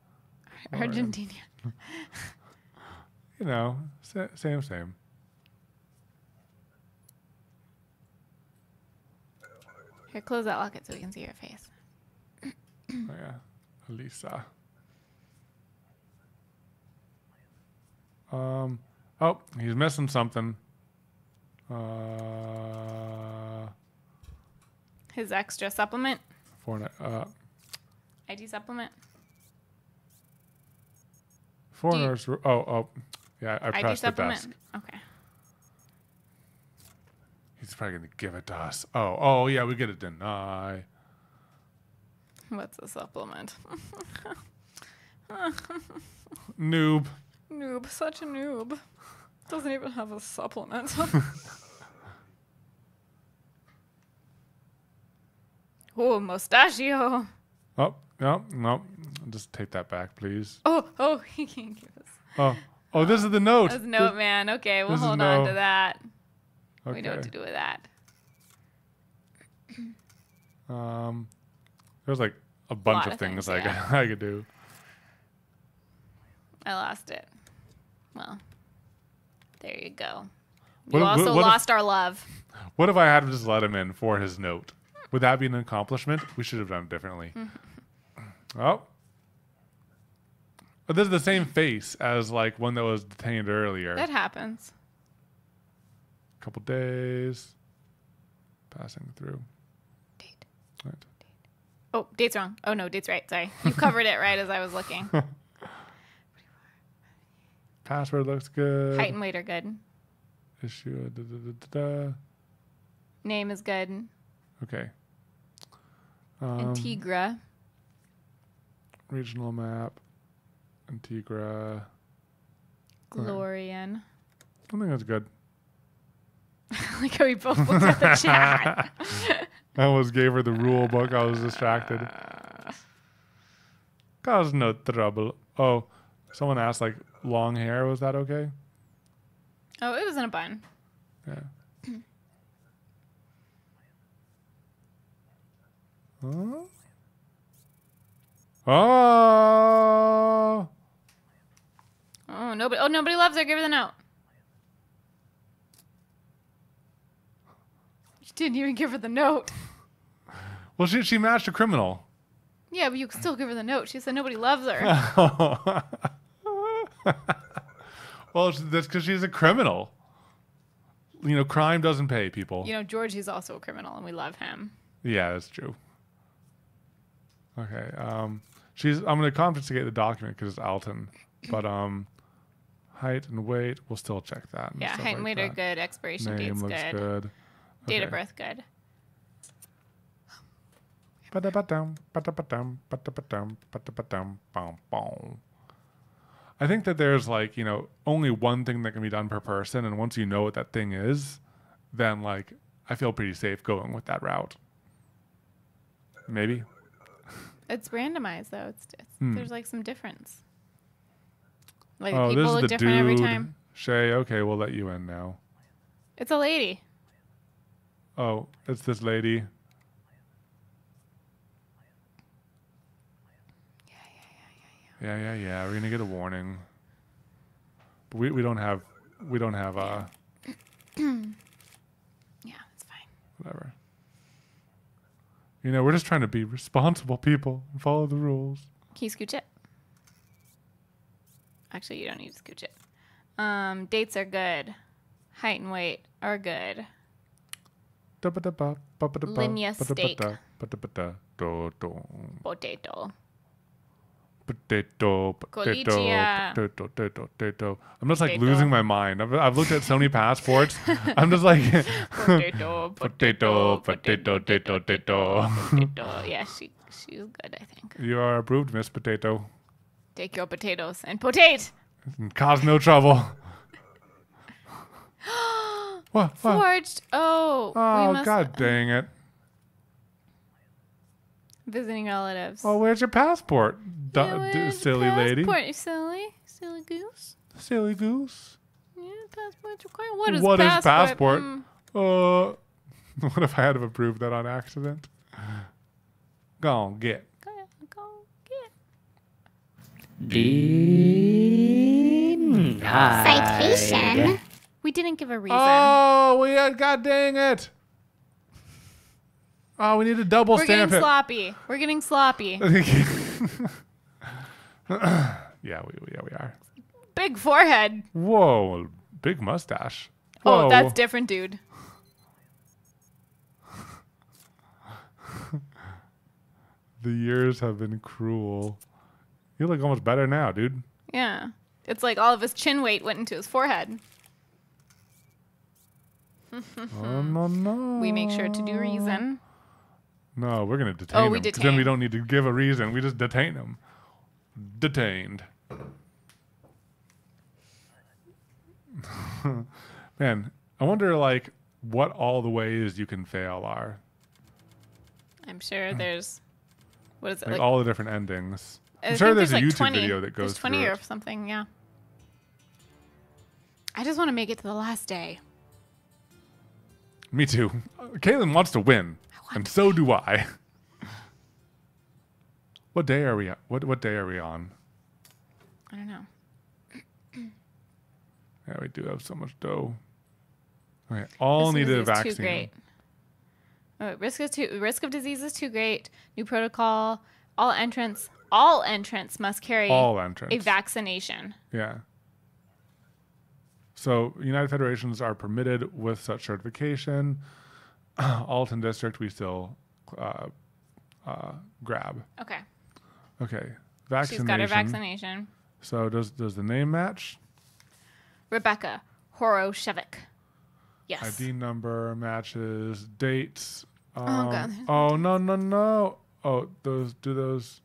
Speaker 2: Argentina. [laughs]
Speaker 1: You know, same, same.
Speaker 2: Here, close that locket so we can see your face.
Speaker 1: Oh, yeah, Elisa. Um. Oh, he's missing something. Uh,
Speaker 2: His extra supplement,
Speaker 1: for uh,
Speaker 2: ID supplement.
Speaker 1: foreigners. Oh, oh, yeah. I
Speaker 2: ID
Speaker 1: pressed the
Speaker 2: supplement.
Speaker 1: desk.
Speaker 2: Okay.
Speaker 1: He's probably gonna give it to us. Oh, oh yeah, we get a deny.
Speaker 2: What's a supplement? [laughs]
Speaker 1: Noob.
Speaker 2: noob, such a noob. Doesn't even have a supplement. [laughs] oh, mustachio.
Speaker 1: Oh, no, no. Just take that back, please.
Speaker 2: Oh, oh, he can't give us.
Speaker 1: Oh, oh, this is the note.
Speaker 2: This note man. Okay, we'll hold on
Speaker 1: no-
Speaker 2: to that.
Speaker 1: Okay.
Speaker 2: We know what to do with that.
Speaker 1: Um, there's like a bunch of
Speaker 2: of
Speaker 1: things,
Speaker 2: things,
Speaker 1: I,
Speaker 2: yeah.
Speaker 1: could, [laughs] I could do.
Speaker 2: I lost it. Well, there you go.
Speaker 1: What
Speaker 2: You
Speaker 1: if-
Speaker 2: also
Speaker 1: what if-
Speaker 2: lost our love.
Speaker 1: What if I had just let him in for his note? Would that be an accomplishment? We should have done it differently. [laughs] oh. But this is the same face as like one that was detained earlier.
Speaker 2: That happens.
Speaker 1: Couple days. Passing through.
Speaker 2: Date.
Speaker 1: Right.
Speaker 2: Oh, date's wrong. Oh no, date's right. Sorry, you covered it right as I was looking. [laughs] [laughs]
Speaker 1: Password looks good.
Speaker 2: Height and weight are good.
Speaker 1: Issue. Da, da, da, da.
Speaker 2: Name is good.
Speaker 1: Okay. Um,
Speaker 2: Antegria.
Speaker 1: regional map. Antegria.
Speaker 2: Glorian.
Speaker 1: I think that's good. [laughs]
Speaker 2: like how we both looked at the [laughs] chat. [laughs]
Speaker 1: I almost gave her the rule book. I was distracted. Cause no trouble. Oh, someone asked like long hair. Was that okay?
Speaker 2: Oh, it was in a bun.
Speaker 1: Yeah. Hmm. Huh? Oh.
Speaker 2: Oh, nobody. Oh, nobody loves her. Give her the note. You [laughs] didn't even give her the note.
Speaker 1: Well, she she matched a criminal.
Speaker 2: Yeah, but you can still give her the note. She said nobody loves her. [laughs]
Speaker 1: well, that's because she's a criminal. You know, crime doesn't pay people.
Speaker 2: you know, Jorji's also a criminal, and we love him.
Speaker 1: Yeah, that's true. Okay. Um, she's. I'm going to confiscate the document because it's Altan, but um, height and weight, we'll still check that. and
Speaker 2: Yeah,
Speaker 1: stuff
Speaker 2: height and
Speaker 1: like
Speaker 2: weight are
Speaker 1: that.
Speaker 2: good. Expiration
Speaker 1: Name
Speaker 2: date's
Speaker 1: looks
Speaker 2: good.
Speaker 1: good.
Speaker 2: Date of birth good.
Speaker 1: I think that there's like, you know, only one thing that can be done per person. And once you know what that thing is, then like, I feel pretty safe going with that route. Maybe.
Speaker 2: It's randomized though. It's, it's
Speaker 1: Hmm.
Speaker 2: there's like some difference. Like
Speaker 1: oh,
Speaker 2: people
Speaker 1: this is
Speaker 2: look
Speaker 1: the
Speaker 2: different
Speaker 1: dude.
Speaker 2: every time.
Speaker 1: Shae, okay, we'll let you in now.
Speaker 2: It's a lady.
Speaker 1: Oh, it's this lady. Yeah, yeah, yeah. Yeah, yeah. Yeah, yeah, yeah. We're gonna get a warning. But we, we don't have we don't have uh
Speaker 2: Yeah, [clears throat] it's fine.
Speaker 1: whatever. You know, we're just trying to be responsible people and follow the rules.
Speaker 2: Can you scooch it? Actually, you don't need to scooch it. Um, dates are good. Height and weight are good. Linya steak.
Speaker 1: ba-da-ba-da, ba-da-ba-da, do, do.
Speaker 2: Potato.
Speaker 1: Potato, potato,
Speaker 2: Kolechia.
Speaker 1: potato, potato, potato. I'm just like
Speaker 2: Potato.
Speaker 1: losing my mind. I've, I've looked at so many passports. I'm just like [laughs] [laughs]
Speaker 2: Potato.
Speaker 1: potato, potato, potato, potato.
Speaker 2: potato. Yeah, she she's good. I think.
Speaker 1: You are approved, Miss Potato.
Speaker 2: Take your potatoes and potate.
Speaker 1: And cause no trouble. [gasps] [laughs] what? what?
Speaker 2: Forged. Oh, we
Speaker 1: Oh,
Speaker 2: must
Speaker 1: god dang it.
Speaker 2: visiting relatives.
Speaker 1: Oh, where's your passport? Du-
Speaker 2: Yeah,
Speaker 1: d-
Speaker 2: where's the
Speaker 1: silly lady.
Speaker 2: passport, silly, silly goose.
Speaker 1: Silly goose.
Speaker 2: Yeah, passport's required. What is
Speaker 1: What is
Speaker 2: passport?
Speaker 1: passport?
Speaker 2: Mm,
Speaker 1: Uh, [laughs] what if I had to approve that on accident? Go on, get.
Speaker 2: go, go get. Denied.
Speaker 3: Citation.
Speaker 2: We didn't give a reason.
Speaker 1: Oh, we had, god dang it. Oh, we need a double
Speaker 2: We're getting sloppy. We're getting sloppy. [laughs]
Speaker 1: yeah, we, yeah, we are.
Speaker 2: Big forehead.
Speaker 1: Whoa, big mustache.
Speaker 2: Oh,
Speaker 1: Whoa.
Speaker 2: that's different, dude. [laughs]
Speaker 1: The years have been cruel. You look almost better now, dude.
Speaker 2: Yeah. It's like all of his chin weight went into his forehead.
Speaker 1: Oh no no.
Speaker 2: We make sure to do reason.
Speaker 1: No, we're gonna detain
Speaker 2: Oh, we.
Speaker 1: 'cause Then we don't need to give a reason. We just detain him. Detained. [laughs] Man, I wonder like what all the ways you can fail are.
Speaker 2: I'm sure hmm. there's what is it
Speaker 1: Like,
Speaker 2: like?
Speaker 1: all the different endings. I'm sure there's, a
Speaker 2: like
Speaker 1: YouTube
Speaker 2: 20.
Speaker 1: video that goes
Speaker 2: There's 20
Speaker 1: through
Speaker 2: or
Speaker 1: it.
Speaker 2: something. Yeah. I just want to make it to the last day.
Speaker 1: Me too. Katelyn wants to win, and so do I. [laughs] What day are we at? What what day are we on?
Speaker 2: I don't know. [clears throat]
Speaker 1: Yeah, we do have so much dough. Okay, all
Speaker 2: Risk
Speaker 1: needed a vaccine.
Speaker 2: Too great. Oh, risk of too, risk of disease is too great. New protocol. All entrants. All entrants must carry
Speaker 1: All entrants.
Speaker 2: a vaccination.
Speaker 1: Yeah. So United Federations are permitted with such certification. [clears throat] Altan District, we still uh, uh, grab.
Speaker 2: Okay.
Speaker 1: Okay.
Speaker 2: She's
Speaker 1: Vaccination.
Speaker 2: got her vaccination.
Speaker 1: So does does the name match?
Speaker 2: Rebecca Horoshevik. Yes.
Speaker 1: ID number matches. Dates. Um,
Speaker 2: God.
Speaker 1: Oh no no no. Oh those do those.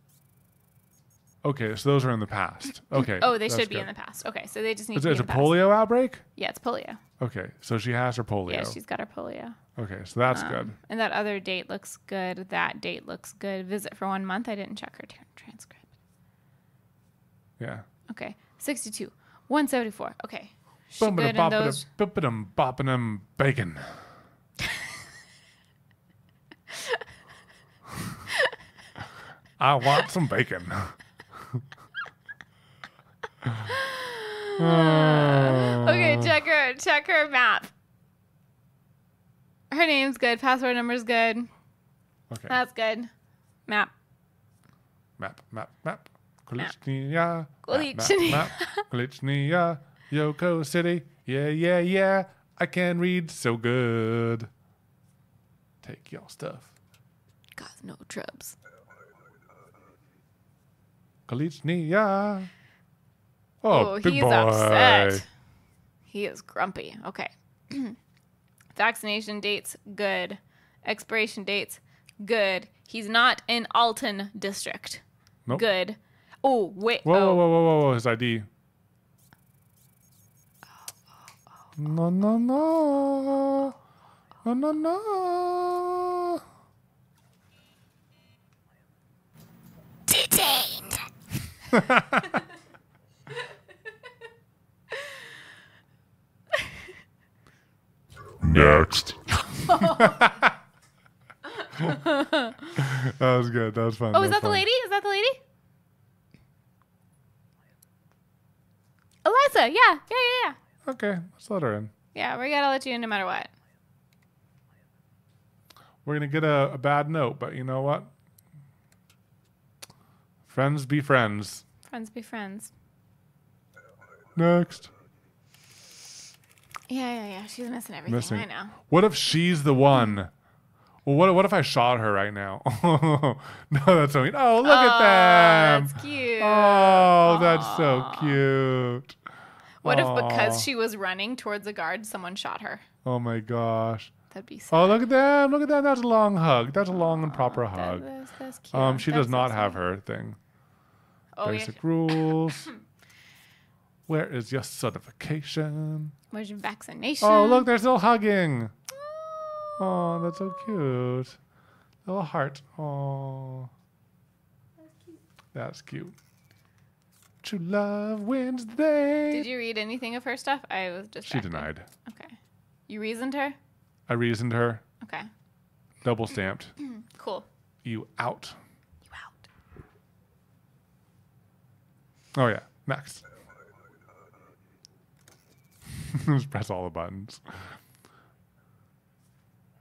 Speaker 1: Okay, so those are in the past. [laughs] Okay.
Speaker 2: Oh, they should be
Speaker 1: good.
Speaker 2: in the past. Okay, so they just need
Speaker 1: Is
Speaker 2: to
Speaker 1: it
Speaker 2: be
Speaker 1: a
Speaker 2: in the past.
Speaker 1: polio outbreak?
Speaker 2: Yeah, it's polio.
Speaker 1: Okay, so she has her polio.
Speaker 2: Yeah, she's got her polio.
Speaker 1: okay, so that's
Speaker 2: Um,
Speaker 1: good.
Speaker 2: And that other date looks good. That date looks good. Visit for one month. I didn't check her transcript.
Speaker 1: Yeah.
Speaker 2: Okay, 62, 174. Okay, she good in
Speaker 1: Bum-ba-da-bop-ba-da-
Speaker 2: those.
Speaker 1: bip-ba-dum, boppin' bacon. [laughs] I want some bacon. [laughs] [sighs]
Speaker 2: Okay, uh. check her. Check her map. Her name's good. Password number's good.
Speaker 1: Okay.
Speaker 2: That's good. Map.
Speaker 1: Map, map, map. Kolechia. Kolechia. Kolechia. Yurko City. Yeah, yeah, yeah. I can read so good. Take y'all stuff.
Speaker 2: Got no trubs.
Speaker 1: Kolechia. Oh,
Speaker 2: Oh,
Speaker 1: big
Speaker 2: he's
Speaker 1: boy.
Speaker 2: upset. He is grumpy. Okay. [clears throat] Vaccination dates, good. Expiration dates, good. He's not in Altan district.
Speaker 1: Nope.
Speaker 2: Good. Oh, wait.
Speaker 1: Whoa,
Speaker 2: oh.
Speaker 1: whoa, whoa, whoa, whoa, whoa, his ID. No, no, no. No, no, no.
Speaker 3: Detained. [laughs]
Speaker 4: Next. [laughs]
Speaker 1: That was good. That was fun.
Speaker 2: Oh,
Speaker 1: was
Speaker 2: is that the lady? Is that the lady? Eliza, yeah, yeah, yeah, yeah.
Speaker 1: Okay, let's let her in.
Speaker 2: Yeah, we gotta let you in no matter what.
Speaker 1: We're gonna get a, a bad note, but you know what? Friends be friends.
Speaker 2: Friends be friends.
Speaker 1: Next.
Speaker 2: Yeah, yeah, yeah. She's missing everything.
Speaker 1: Missing.
Speaker 2: I know.
Speaker 1: What if she's the one? Well, what, what if I shot her right now? [laughs] no, that's so mean. Oh, look
Speaker 2: oh,
Speaker 1: at them.
Speaker 2: That's cute.
Speaker 1: Oh, that's so cute.
Speaker 2: What if because she was running towards a guard, someone shot her?
Speaker 1: Oh my gosh.
Speaker 2: That'd be sad.
Speaker 1: Oh, look at that. Look at that. That's a long hug. That's a long and proper
Speaker 2: That-
Speaker 1: hug.
Speaker 2: that's, that's cute.
Speaker 1: Um, she does not
Speaker 2: so
Speaker 1: have her thing.
Speaker 2: Oh, yeah.
Speaker 1: Basic rules. [coughs] Where is your certification?
Speaker 2: Your oh, vaccination?
Speaker 1: Oh, look, they're still hugging. Oh, that's so cute. Little heart. Oh. That's cute. True love wins the day.
Speaker 2: Did you read anything of her stuff? I was just.
Speaker 1: she denied.
Speaker 2: Okay. You reasoned her?
Speaker 1: I reasoned her.
Speaker 2: Okay.
Speaker 1: Double stamped. [clears throat]
Speaker 2: Cool.
Speaker 1: You out.
Speaker 2: You out.
Speaker 1: Oh yeah. Next. [laughs] Just press all the buttons.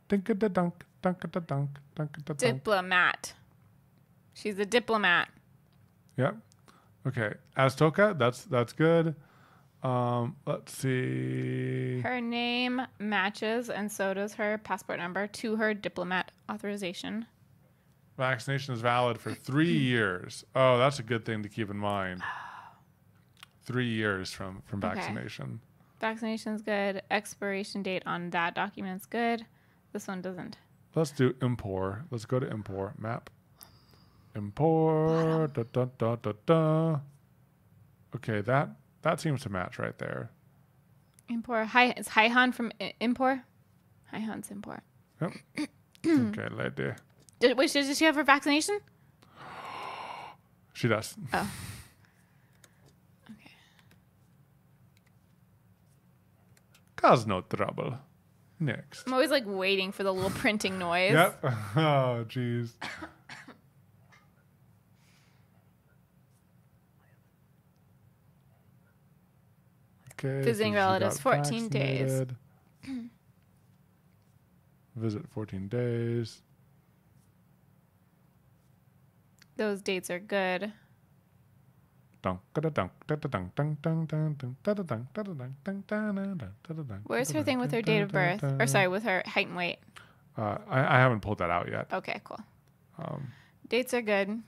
Speaker 1: Dink da dunk, dunk da dunk, dunk da dunk.
Speaker 2: Diplomat. She's a diplomat.
Speaker 1: Yep. Okay. Arstotzka, that's that's good. Um, let's see.
Speaker 2: Her name matches, and so does her passport number to her diplomat authorization.
Speaker 1: Vaccination is valid for three [laughs] years. Oh, that's a good thing to keep in mind. [gasps] Three years from from
Speaker 2: Okay.
Speaker 1: Vaccination.
Speaker 2: Vaccination's good. Expiration date on that document's good. This one doesn't.
Speaker 1: Let's do import. Let's go to import map. Import. Da, da, da, da, da. Okay, that that seems to match right there.
Speaker 2: Impor. Hi, it's Haihan from I- Impor. Haihan's Impor.
Speaker 1: Yep. [clears throat] okay, lady.
Speaker 2: Did, wait, did she have her vaccination?
Speaker 1: She does.
Speaker 2: Oh. [laughs]
Speaker 1: No trouble. Next.
Speaker 2: I'm always like waiting for the little printing noise.
Speaker 1: Yep. [laughs] Oh, jeez. okay.
Speaker 2: Visiting
Speaker 1: so
Speaker 2: relatives 14
Speaker 1: vaccinated. days. [clears throat] Visit 14 days.
Speaker 2: Those dates are good. Where's her thing with her date of birth? Or sorry, with her height and weight.
Speaker 1: Uh, I, I haven't pulled that out yet.
Speaker 2: Okay, cool.
Speaker 1: Um,
Speaker 2: Dates are good.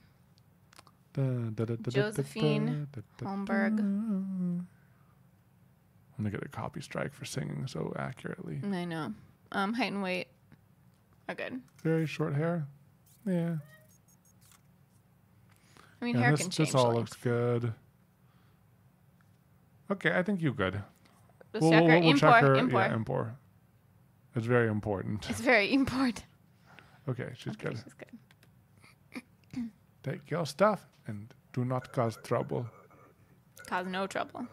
Speaker 2: Josephine Holmberg.
Speaker 1: I'm gonna get a copy strike for singing so accurately.
Speaker 2: I know. Um, height and weight are good.
Speaker 1: Very short hair. Yeah.
Speaker 2: I mean,
Speaker 1: Yeah,
Speaker 2: hair
Speaker 1: this,
Speaker 2: can change.
Speaker 1: this all
Speaker 2: length.
Speaker 1: looks good. Okay, I think you good. We'll-
Speaker 2: check
Speaker 1: we'll- we'll
Speaker 2: import.
Speaker 1: check her-
Speaker 2: import.
Speaker 1: Yeah, import. It's very important.
Speaker 2: It's very [laughs] important.
Speaker 1: Okay, she's
Speaker 2: Okay,
Speaker 1: good.
Speaker 2: she's good. [coughs]
Speaker 1: Take your stuff and do not cause trouble.
Speaker 2: Cause no trouble.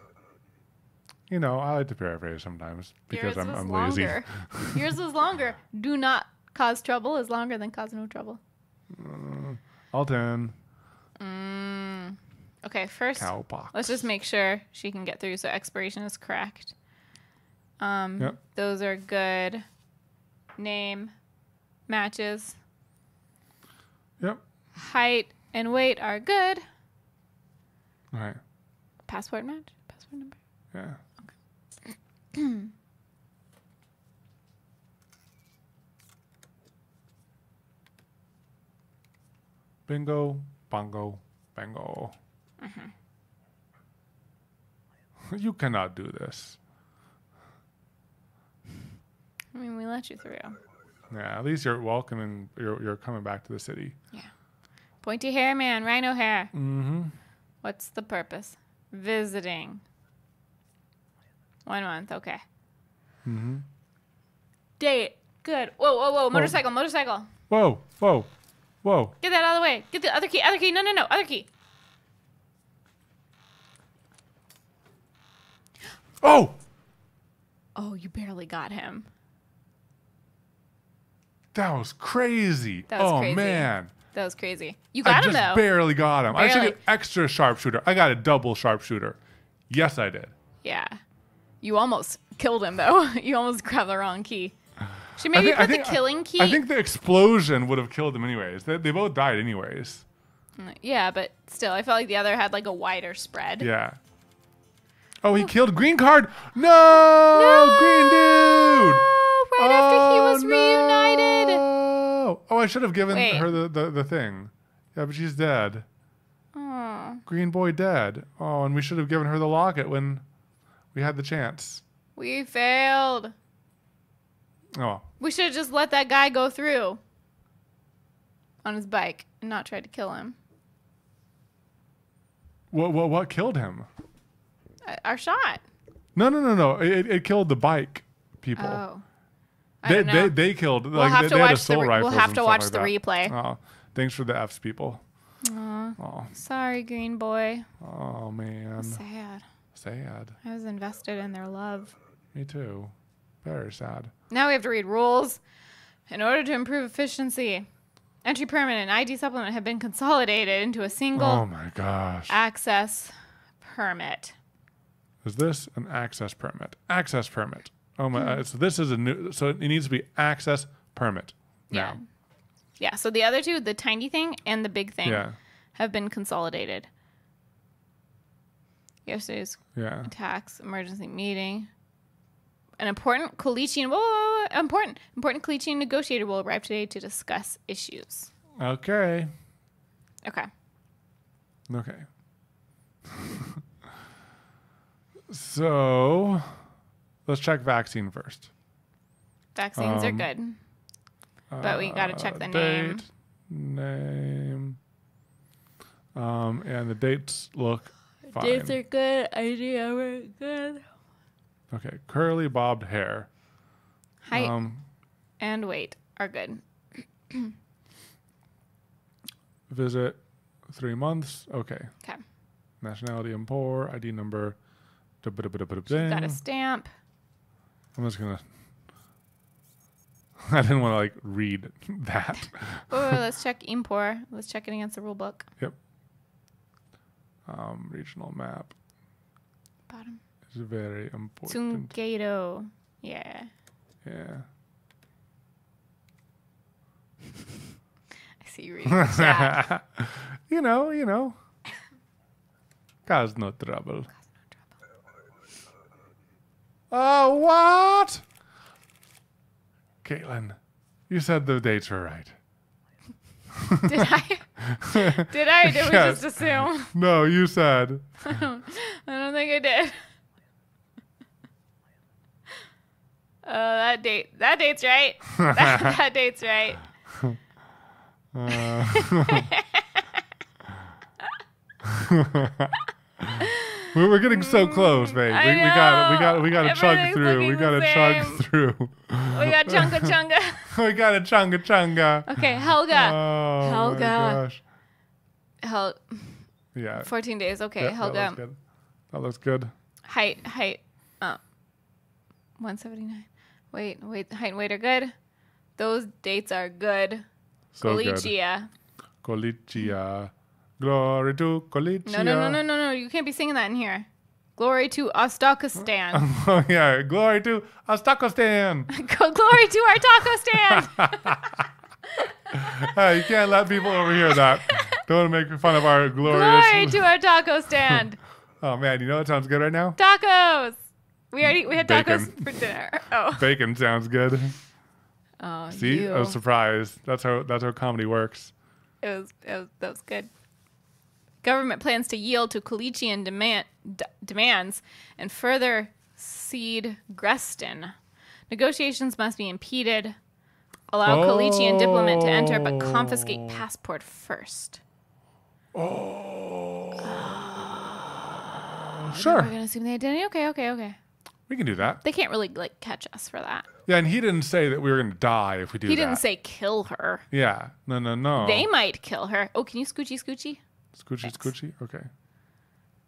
Speaker 1: You know, I like to paraphrase sometimes because
Speaker 2: Yours
Speaker 1: I'm, I'm lazy.
Speaker 2: longer. [laughs] Yours was longer. Do not cause trouble is longer than cause no trouble.
Speaker 1: Mm, Altan,
Speaker 2: Mm. Okay, first let's just make sure she can get through. So expiration is correct. Um,
Speaker 1: Yep.
Speaker 2: those are good. Name matches.
Speaker 1: Yep.
Speaker 2: Height and weight are good.
Speaker 1: All right.
Speaker 2: Passport match. Passport number.
Speaker 1: Yeah. Okay. [clears throat] Bingo, bongo, bango.
Speaker 2: Mm-hmm. [laughs]
Speaker 1: You cannot do this.
Speaker 2: I mean, we let you through.
Speaker 1: Yeah, at least you're welcome and you're, you're coming back to the city. Yeah.
Speaker 2: Pointy hair man, rhino hair.
Speaker 1: Mm-hmm.
Speaker 2: What's the purpose? Visiting. One month, okay.
Speaker 1: Mm-hmm.
Speaker 2: Date. Good. Whoa, whoa, whoa. Motorcycle, motorcycle.
Speaker 1: Whoa, whoa, whoa.
Speaker 2: Get that out of the way. Get the other key, other key. No, no, no. Other key.
Speaker 1: Oh!
Speaker 2: Oh, you barely got him.
Speaker 1: That was crazy.
Speaker 2: That was
Speaker 1: oh,
Speaker 2: crazy.
Speaker 1: man.
Speaker 2: That was crazy. You
Speaker 1: I
Speaker 2: got him,
Speaker 1: just
Speaker 2: though.
Speaker 1: barely got him. I should
Speaker 2: Barely.
Speaker 1: get extra sharpshooter. I got a double sharpshooter. Yes, I did.
Speaker 2: yeah. You almost killed him, though. [laughs] you almost grabbed the wrong key. Should maybe
Speaker 1: think- I
Speaker 2: put
Speaker 1: think-
Speaker 2: the killing key.
Speaker 1: I think the explosion would have killed them anyways. They, they both died anyways.
Speaker 2: yeah, but still, I felt like the other had like a wider spread.
Speaker 1: Yeah. Oh, he killed green card. No, no! green dude.
Speaker 2: Oh, right after he was
Speaker 1: Oh,
Speaker 2: reunited.
Speaker 1: no. Oh, I should have given
Speaker 2: Wait.
Speaker 1: her the, the, the thing. Yeah, but she's dead.
Speaker 2: Oh,
Speaker 1: Green boy dead. Oh, and we should have given her the locket when we had the chance.
Speaker 2: we failed.
Speaker 1: Oh,
Speaker 2: We should have just let that guy go through on his bike and not tried to kill him.
Speaker 1: what what what killed him?
Speaker 2: Uh, Our shot.
Speaker 1: No, no, no, no. It, it killed the bike people.
Speaker 2: Oh. I
Speaker 1: they, they they killed.
Speaker 2: we'll
Speaker 1: like,
Speaker 2: have
Speaker 1: they,
Speaker 2: to
Speaker 1: they
Speaker 2: watch the re- we'll have to watch
Speaker 1: like
Speaker 2: the
Speaker 1: that.
Speaker 2: replay.
Speaker 1: Oh, thanks for the F's, people.
Speaker 2: Aw,
Speaker 1: Oh,
Speaker 2: sorry, Green Boy.
Speaker 1: oh man,
Speaker 2: Sad.
Speaker 1: sad.
Speaker 2: I was invested in their love.
Speaker 1: Me too. Very sad.
Speaker 2: Now we have to read rules. In order to improve efficiency, entry permit and ID supplement have been consolidated into a single
Speaker 1: Oh my gosh.
Speaker 2: access permit.
Speaker 1: Is this an access permit? Access permit. Oh my! Uh, So this is a new. So it needs to be access permit.
Speaker 2: Yeah. Yeah, so the other two, the tiny thing and the big thing,
Speaker 1: Yeah.
Speaker 2: have been consolidated. Yesterday's
Speaker 1: Yeah.
Speaker 2: tax emergency meeting. An important Coalition, whoa, whoa, whoa, important, important Coalition negotiator will arrive today to discuss issues.
Speaker 1: Okay.
Speaker 2: Okay.
Speaker 1: Okay. [laughs] so let's check vaccine first.
Speaker 2: Vaccines are
Speaker 1: Um,
Speaker 2: good. But we gotta check the name.
Speaker 1: Date, name. Um, and the dates look fine.
Speaker 2: Dates are good. Idea are good.
Speaker 1: Okay. Curly bobbed hair.
Speaker 2: Height
Speaker 1: Um,
Speaker 2: and weight are good.
Speaker 1: visit three months. Okay.
Speaker 2: Okay.
Speaker 1: Nationality and poor. ID number.
Speaker 2: She's Got a stamp.
Speaker 1: I'm just gonna. [laughs] I didn't want to like read [laughs] that.
Speaker 2: Oh, [laughs] let's check import. Let's check it against the rule book.
Speaker 1: Yep. Um, regional map
Speaker 2: Bottom.
Speaker 1: Is very important.
Speaker 2: Tsunkeido. Yeah.
Speaker 1: Yeah.
Speaker 2: I see you reading the chat. [laughs]
Speaker 1: you know, you know. Cause no trouble. Oh, what? Caitlin, you said the dates were right. [laughs]
Speaker 2: Did I? [laughs] Did I? Did we just assume?
Speaker 1: No, you said.
Speaker 2: I don't think I did. Uh, that date. That date's right. that, [laughs] that date's right. [laughs]
Speaker 1: We We're getting so close, babe. We, we got we got we got to chug through. We got to chug through.
Speaker 2: We got chunga chunga. [laughs]
Speaker 1: we got to chunga chunga.
Speaker 2: Okay, Helga.
Speaker 1: Oh
Speaker 2: Helga.
Speaker 1: my gosh.
Speaker 2: Hel-
Speaker 1: Yeah.
Speaker 2: 14 days. Okay,
Speaker 1: yeah, That
Speaker 2: Helga.
Speaker 1: looks good. That looks good.
Speaker 2: Height, height. Uh, 179. Wait, wait. Height and weight are good. Those dates are good.
Speaker 1: So good.
Speaker 2: Kolechia.
Speaker 1: Kolechia. Glory to Kolechia.
Speaker 2: No, no, no, no, no, no. You can't be singing that in here. Glory to Ostakistan. [laughs]
Speaker 1: Oh yeah, glory to Astakostan. [laughs]
Speaker 2: Glory to our taco stand. [laughs]
Speaker 1: hey, you can't let people overhear that. Don't make fun of our glorious.
Speaker 2: Glory to our taco stand.
Speaker 1: oh man, you know what sounds good right now?
Speaker 2: Tacos. We already we had tacos
Speaker 1: Bacon.
Speaker 2: for dinner. Oh. [laughs]
Speaker 1: Bacon sounds good.
Speaker 2: Oh,
Speaker 1: See,
Speaker 2: you.
Speaker 1: I was surprised. That's how that's how comedy works.
Speaker 2: It was, it was that was good. Government plans to yield to Kolechian demand, d- demands and further cede Grestin. Negotiations must be impeded. Allow Kolechian diplomat to enter, but confiscate
Speaker 1: Oh.
Speaker 2: passport first.
Speaker 1: Oh, oh. Sure.
Speaker 2: We're
Speaker 1: sure,
Speaker 2: gonna assume the identity. Okay, okay, okay.
Speaker 1: We can do that.
Speaker 2: They can't really like catch us for that.
Speaker 1: Yeah, and he didn't say that we were gonna die if we do that.
Speaker 2: He didn't say kill her.
Speaker 1: Yeah, no, no, no.
Speaker 2: They might kill her. Oh, can you scoochy scoochy?
Speaker 1: Scoochie,
Speaker 2: Thanks.
Speaker 1: scoochie. Okay.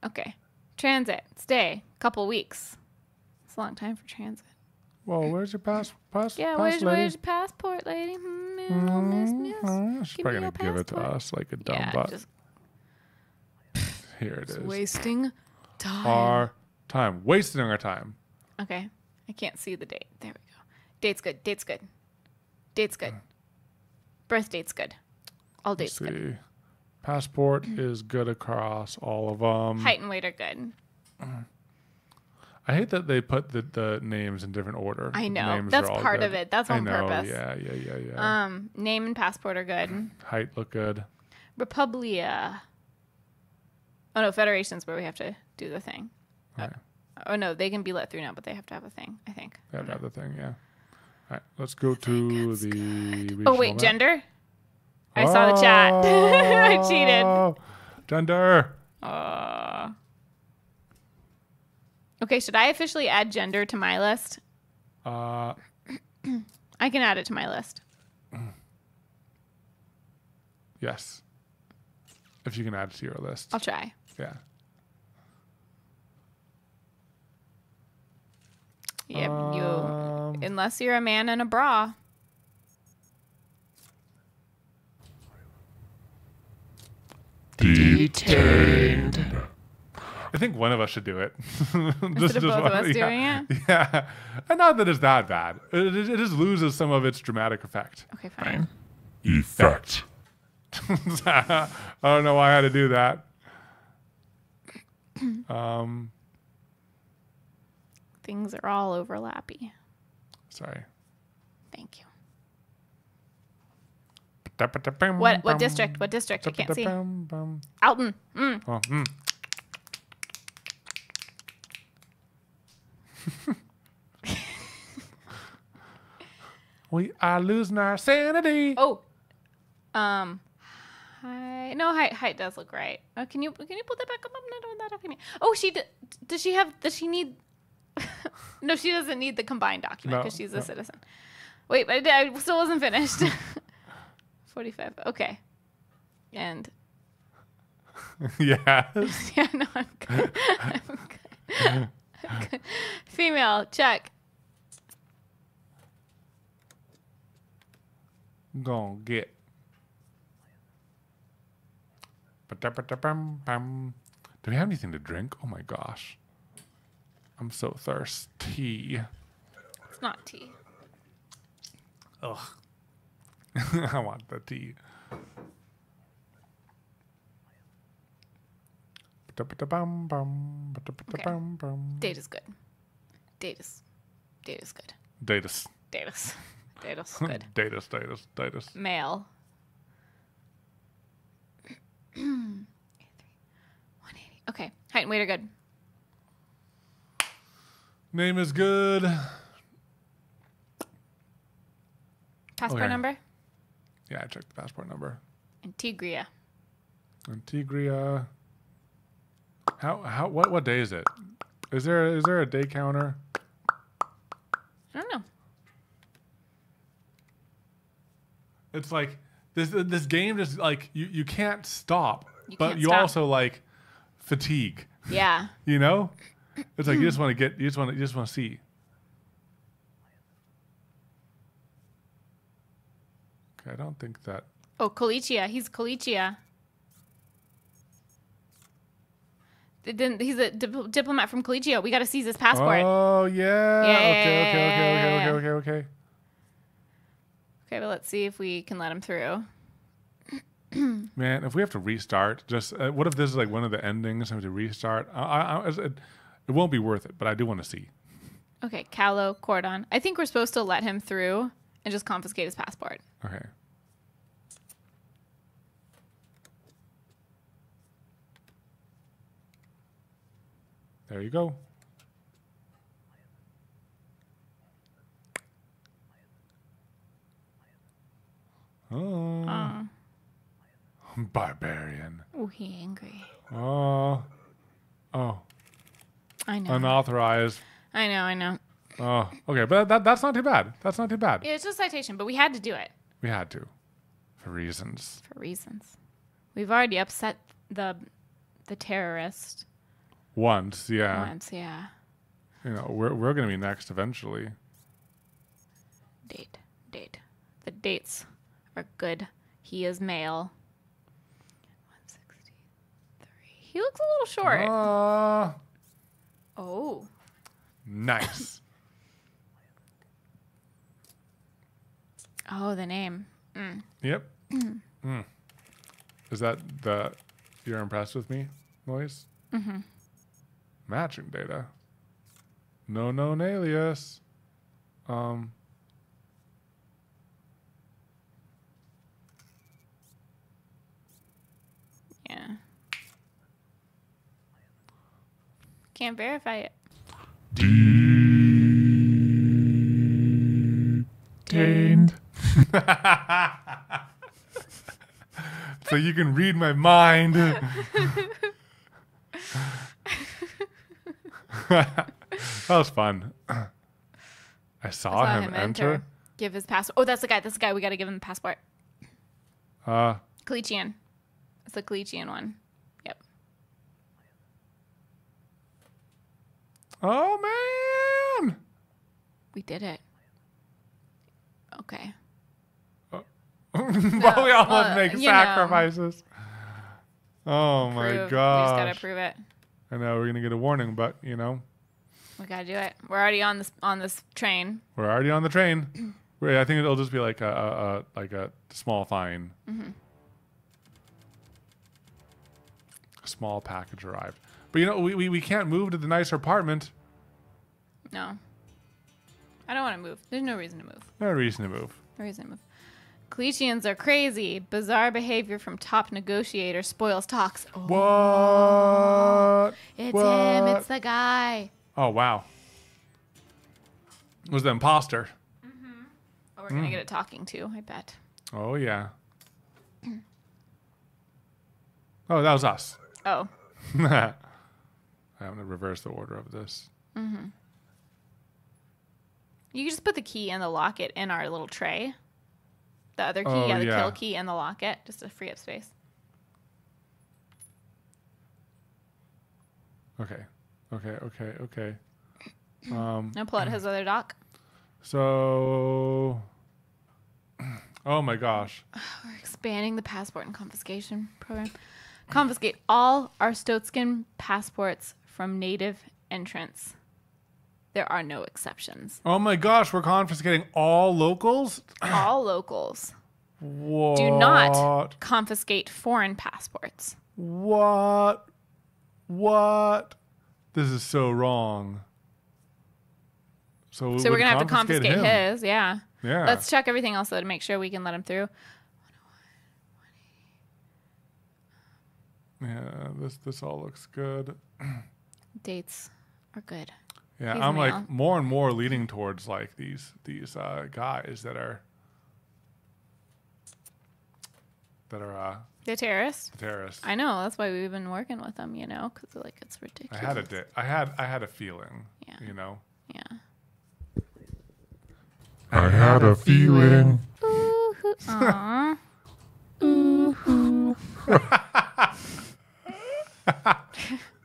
Speaker 2: Okay. Transit. Stay. Couple weeks. It's a long time for transit.
Speaker 1: Well, where's your pass? Pass?
Speaker 2: Yeah,
Speaker 1: pass
Speaker 2: where's,
Speaker 1: lady?
Speaker 2: where's your passport, lady? Miss, miss.
Speaker 1: Mm, she's
Speaker 2: Give
Speaker 1: probably gonna give it to us like a dumb
Speaker 2: Yeah,
Speaker 1: butt.
Speaker 2: just
Speaker 1: Here it is.
Speaker 2: wasting time.
Speaker 1: Our time, wasting our time.
Speaker 2: Okay. I can't see the date. There we go. Date's good. Date's good. Date's good. Birth date's good. All
Speaker 1: Let's
Speaker 2: dates good.
Speaker 1: Passport is good across all of them.
Speaker 2: Height and weight are good.
Speaker 1: I hate that they put the, the names in different order.
Speaker 2: I
Speaker 1: The
Speaker 2: know.
Speaker 1: names
Speaker 2: That's
Speaker 1: are all
Speaker 2: part
Speaker 1: good.
Speaker 2: of it. That's
Speaker 1: I
Speaker 2: on
Speaker 1: know,
Speaker 2: purpose.
Speaker 1: Yeah, yeah, yeah, yeah.
Speaker 2: Um, name and passport are good.
Speaker 1: Height look good.
Speaker 2: Republia. Oh no, Federation's where we have to do the thing.
Speaker 1: Right.
Speaker 2: Oh no, they can be let through now, but they have to have a thing. I think.
Speaker 1: they have other thing, yeah. All right, let's go to the.
Speaker 2: Oh wait,
Speaker 1: map.
Speaker 2: gender. I saw the chat. [laughs] I cheated.
Speaker 1: Oh, Gender.
Speaker 2: Uh, okay, should I officially add gender to my list?
Speaker 1: Uh, [clears throat]
Speaker 2: I can add it to my list.
Speaker 1: yes. If you can add it to your list.
Speaker 2: I'll try.
Speaker 1: Yeah.
Speaker 2: Yep, you.
Speaker 1: Um,
Speaker 2: Unless you're a man in a bra.
Speaker 4: Detained.
Speaker 1: I think one of us should do it. [laughs]
Speaker 2: Instead of both of us doing it?
Speaker 1: Yeah. And not that it's that bad. It, it, it just loses some of its dramatic effect.
Speaker 2: Okay, fine.
Speaker 4: Effect. [laughs]
Speaker 1: I don't know why I had to do that. [clears throat] Um,
Speaker 2: Things are all overlappy.
Speaker 1: sorry.
Speaker 2: Thank you. What what district? What district? I can't see. Altan. Mm.
Speaker 1: Oh, mm. [laughs] we are losing our sanity.
Speaker 2: Oh. Um. Height. No, height. Height does look right. Uh, can you can you pull that back up? No, no, that document. Oh, she d- does. She have. Does she need? [laughs] no, she doesn't need the combined document
Speaker 1: No,
Speaker 2: because she's a
Speaker 1: no.
Speaker 2: citizen. Wait, but I, I still wasn't finished. [laughs] Forty-five. Okay. And [laughs]
Speaker 1: yes.
Speaker 2: yeah, no, I'm good. I'm good. I'm good. Female, check.
Speaker 1: Gonna get. Do we have anything to drink? Oh my gosh. I'm so thirsty.
Speaker 2: It's not tea.
Speaker 1: Ugh. [laughs] I want the tea. Ba-da-ba-da-bum, bum, ba-da-ba-da-bum, bum.
Speaker 2: Data's good. Data's data's good.
Speaker 1: Datus.
Speaker 2: Data's [laughs] data's [laughs] good.
Speaker 1: Datus, datus, datus.
Speaker 2: Male. [clears throat] Okay. Height and weight are good.
Speaker 1: Name is good.
Speaker 2: Passport
Speaker 1: Okay.
Speaker 2: number?
Speaker 1: Yeah, I checked the passport number.
Speaker 2: Antegria.
Speaker 1: Antegria. How how what what day is it? Is there is there a day counter?
Speaker 2: I don't know.
Speaker 1: It's like this this game just like you you can't stop,
Speaker 2: You
Speaker 1: but
Speaker 2: can't
Speaker 1: you
Speaker 2: stop.
Speaker 1: also like fatigue.
Speaker 2: Yeah. [laughs]
Speaker 1: You know, it's like you just want to get you just want to you just want to see. Okay, I don't think that.
Speaker 2: Oh, Kolechia. He's Kolechia. Then he's a dip- diplomat from Kolechia. We got to seize his passport.
Speaker 1: Oh yeah.
Speaker 2: Yeah,
Speaker 1: okay, okay, okay, okay, okay, okay, okay.
Speaker 2: Okay, but let's see if we can let him through. [clears throat]
Speaker 1: Man, if we have to restart, just uh, what if this is like one of the endings? I have to restart. I, I, I, it, won't be worth it, but I do want to see.
Speaker 2: Okay, Callow, Cordon. I think we're supposed to let him through and just confiscate his passport.
Speaker 1: Okay. There you go. Oh,
Speaker 2: Oh,
Speaker 1: barbarian.
Speaker 2: oh he angry.
Speaker 1: Oh, oh,
Speaker 2: I know.
Speaker 1: unauthorized.
Speaker 2: I know, I know.
Speaker 1: Oh, okay, but that, that's not too bad. That's not too bad.
Speaker 2: Yeah, it's just a citation, but we had to do it
Speaker 1: We had to, for reasons.
Speaker 2: for reasons. We've already upset the the terrorist
Speaker 1: Once, yeah.
Speaker 2: once, yeah.
Speaker 1: You know, we're we're gonna be next eventually.
Speaker 2: Date, date. The dates are good. He is male. 163. He looks a little short.
Speaker 1: Ah,
Speaker 2: oh.
Speaker 1: nice. [laughs]
Speaker 2: Oh, the name. Mm.
Speaker 1: yep. Mm. Is that the you're impressed with me noise? Mm-hmm. Matching data. No known alias. Um.
Speaker 2: Yeah. Can't verify it.
Speaker 4: Detained. [laughs]
Speaker 1: so you can read my mind. [laughs] that was fun. I saw,
Speaker 2: Saw
Speaker 1: him, enter.
Speaker 2: Give his passport. Oh, that's the guy. That's the guy. We got to give him the passport.
Speaker 1: Uh,
Speaker 2: Kolechian. It's the Kolechian one. Yep.
Speaker 1: Oh man!
Speaker 2: We did it. Okay. [laughs]
Speaker 1: but we all
Speaker 2: well,
Speaker 1: make
Speaker 2: you know.
Speaker 1: sacrifices. Oh my
Speaker 2: god! We just gotta prove it.
Speaker 1: I know we're gonna get a warning, but you know
Speaker 2: We got to do it. We're already on this on this train.
Speaker 1: we're already on the train. [clears throat] Wait, I think it'll just be like a, a, a like a small fine.
Speaker 2: Mm-hmm.
Speaker 1: A small package arrived, but you know we, we, we can't move to the nicer apartment.
Speaker 2: No. I don't want to move. There's no reason to move.
Speaker 1: No reason to move.
Speaker 2: No reason to move. Kolechians are crazy. Bizarre behavior from top negotiator spoils talks. Oh,
Speaker 1: What?
Speaker 2: it's
Speaker 1: what?
Speaker 2: him. It's the guy.
Speaker 1: Oh wow! It was the imposter. Mm -hmm.
Speaker 2: Oh, we're gonna get it talking too. I bet.
Speaker 1: Oh yeah. [clears throat] oh, that was us.
Speaker 2: Oh, [laughs]
Speaker 1: I'm gonna reverse the order of this.
Speaker 2: you can just put the key and the locket in our little tray. The other key,
Speaker 1: Oh,
Speaker 2: yeah, the
Speaker 1: yeah.
Speaker 2: kill key and the locket, just to free up space.
Speaker 1: Okay. Okay. Okay. Okay. Um.
Speaker 2: Now pull out his other dock.
Speaker 1: So. [clears throat] Oh my gosh. [sighs]
Speaker 2: We're expanding the passport and confiscation program. Confiscate all Arstotzkan passports from native entrants. There are no exceptions.
Speaker 1: Oh my gosh, we're confiscating all locals? [clears throat]
Speaker 2: All locals
Speaker 1: What?
Speaker 2: do not confiscate foreign passports.
Speaker 1: What? What? This is so wrong. So,
Speaker 2: So we're gonna have to confiscate
Speaker 1: him.
Speaker 2: his. Yeah.
Speaker 1: Yeah.
Speaker 2: Let's check everything else though to make sure we can let him through.
Speaker 1: Yeah, this this all looks good. [clears throat]
Speaker 2: Dates are good.
Speaker 1: Yeah,
Speaker 2: He's
Speaker 1: I'm
Speaker 2: male.
Speaker 1: like more and more leaning towards like these these uh, guys that are that are uh,
Speaker 2: They're terrorists.
Speaker 1: terrorists.
Speaker 2: I know. That's why we've been working with them. You know, because like it's ridiculous.
Speaker 1: I
Speaker 2: ridiculous.
Speaker 1: had a di- I had I had a feeling.
Speaker 2: Yeah.
Speaker 1: You know.
Speaker 2: Yeah.
Speaker 4: I had a feeling.
Speaker 2: Ooh, [laughs] Aww. [laughs] [laughs]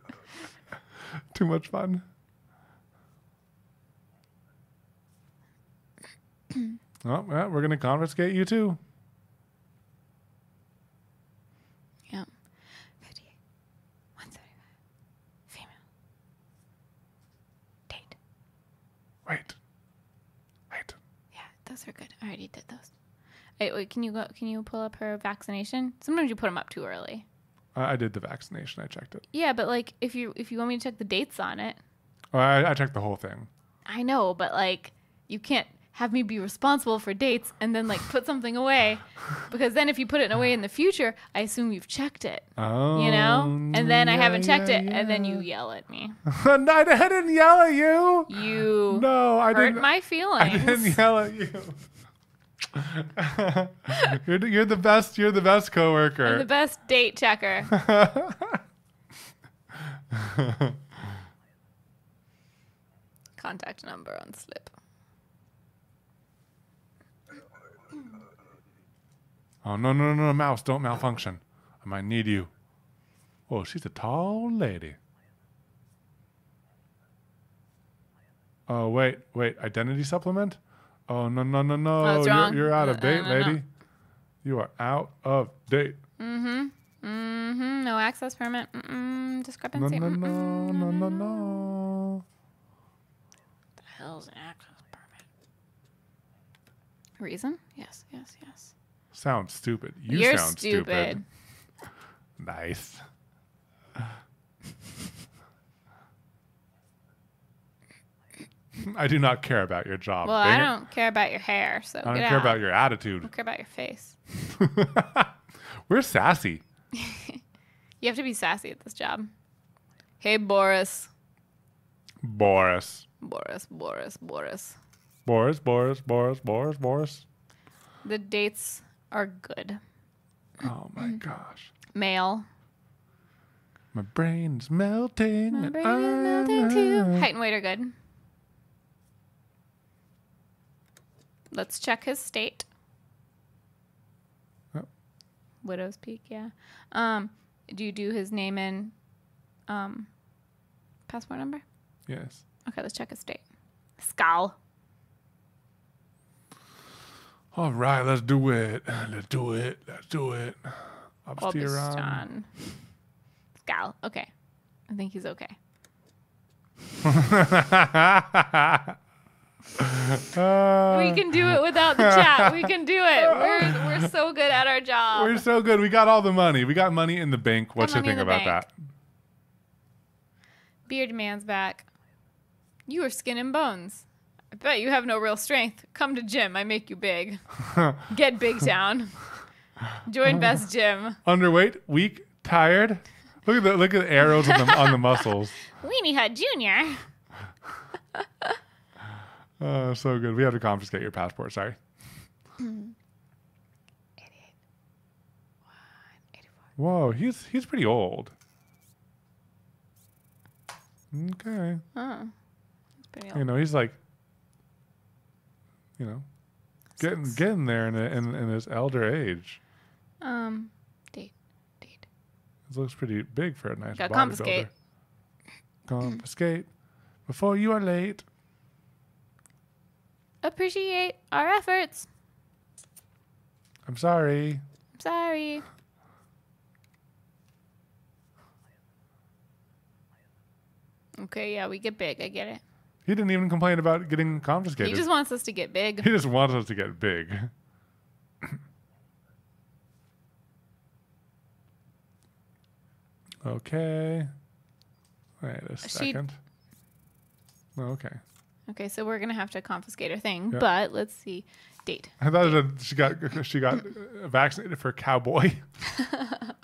Speaker 1: Too much fun. [clears throat] oh, yeah, we're gonna confiscate you too.
Speaker 2: Yeah. 58. 175. Female. Date.
Speaker 1: Wait. Wait.
Speaker 2: Yeah, those are good. I already did those. Wait, wait, can you go? Can you pull up her vaccination? Sometimes you put them up too early.
Speaker 1: I, I did the vaccination. I checked it.
Speaker 2: Yeah, but like if you if you want me to check the dates on it,
Speaker 1: Oh, I, I checked the whole thing.
Speaker 2: I know, but like you can't have me be responsible for dates and then like put something away [laughs] because then if you put it away in the future, I assume you've checked it.
Speaker 1: Oh.
Speaker 2: You know? Oh, and then I haven't checked
Speaker 1: yeah,
Speaker 2: it and then you yell at me. [laughs]
Speaker 1: no, I didn't yell at you.
Speaker 2: You
Speaker 1: No, I
Speaker 2: hurt
Speaker 1: didn't.
Speaker 2: my
Speaker 1: I didn't yell at you. [laughs] you're, the, you're the best. You're the best coworker.
Speaker 2: I'm the best date checker. [laughs] Contact number on slip.
Speaker 1: oh no no no no mouse! Don't malfunction. I might need you. Oh, she's a tall lady. Oh wait wait identity supplement. Oh no no no no!
Speaker 2: Oh,
Speaker 1: you're, you're out of
Speaker 2: Uh,
Speaker 1: date,
Speaker 2: no, no, no.
Speaker 1: lady. You are out of date.
Speaker 2: Mm-hmm. Mm-hmm. No access permit. Mm-mm.
Speaker 1: No
Speaker 2: Discrepancy.
Speaker 1: no
Speaker 2: Mm-mm.
Speaker 1: no no no no.
Speaker 2: The hell's an access permit? Reason? Yes, yes, yes.
Speaker 1: Sounds stupid. You
Speaker 2: You're
Speaker 1: sound
Speaker 2: stupid.
Speaker 1: Nice. [laughs] I do not care about your job.
Speaker 2: Well, I don't care about your hair, so
Speaker 1: I don't care
Speaker 2: out.
Speaker 1: about your attitude.
Speaker 2: I don't care about your face. [laughs]
Speaker 1: We're sassy. [laughs]
Speaker 2: You have to be sassy at this job. Hey, Boris.
Speaker 1: Boris.
Speaker 2: Boris, Boris, Boris.
Speaker 1: Boris, Boris, Boris, Boris, Boris.
Speaker 2: The dates are good.
Speaker 1: Oh my mm. gosh.
Speaker 2: Male.
Speaker 1: My brain's melting.
Speaker 2: My brain is melting too. Height and weight are good. Let's check his state.
Speaker 1: Yep.
Speaker 2: Widow's Peak, yeah. Um, do you do his name and um, passport number?
Speaker 1: Yes.
Speaker 2: Okay, let's check his state. Skal.
Speaker 1: All right, let's do it. Let's do it. Let's do it. Up steer on.
Speaker 2: Obristan. Skal. Okay. I think he's okay. [laughs]
Speaker 1: Uh,
Speaker 2: We can do it without the chat. We can do it. We're, we're so good at our job.
Speaker 1: We're so good. We got all the money. We got money in the bank. What you
Speaker 2: money in
Speaker 1: think about
Speaker 2: bank.
Speaker 1: that?
Speaker 2: Beard man's back. You are skin and bones. I bet you have no real strength. Come to gym. I make you big. [laughs] Get big town. Join best gym.
Speaker 1: Underweight, weak, tired. Look at the look at the arrows on the on the [laughs] muscles.
Speaker 2: Weenie Hut Junior. [laughs]
Speaker 1: Oh, so good. We have to confiscate your passport. Sorry. [clears throat] Whoa, he's he's pretty old. Okay,
Speaker 2: that's pretty
Speaker 1: you know he's like, you know, getting
Speaker 2: Six.
Speaker 1: getting there in, a, in in his elder age.
Speaker 2: Um, date, date.
Speaker 1: This looks pretty big for a nice
Speaker 2: Gotta
Speaker 1: bodybuilder.
Speaker 2: confiscate.
Speaker 1: Confiscate before you are late.
Speaker 2: Appreciate our efforts.
Speaker 1: I'm sorry.
Speaker 2: I'm sorry. Okay, yeah, we get big. I get it.
Speaker 1: He didn't even complain about getting confiscated.
Speaker 2: He just wants us to get big.
Speaker 1: He just wants us to get big. [coughs] okay. Wait a second. Okay.
Speaker 2: Okay, so we're gonna have to confiscate her thing,
Speaker 1: Yeah.
Speaker 2: but let's see. Date.
Speaker 1: I thought that she got [laughs] she got vaccinated for cowboy. [laughs]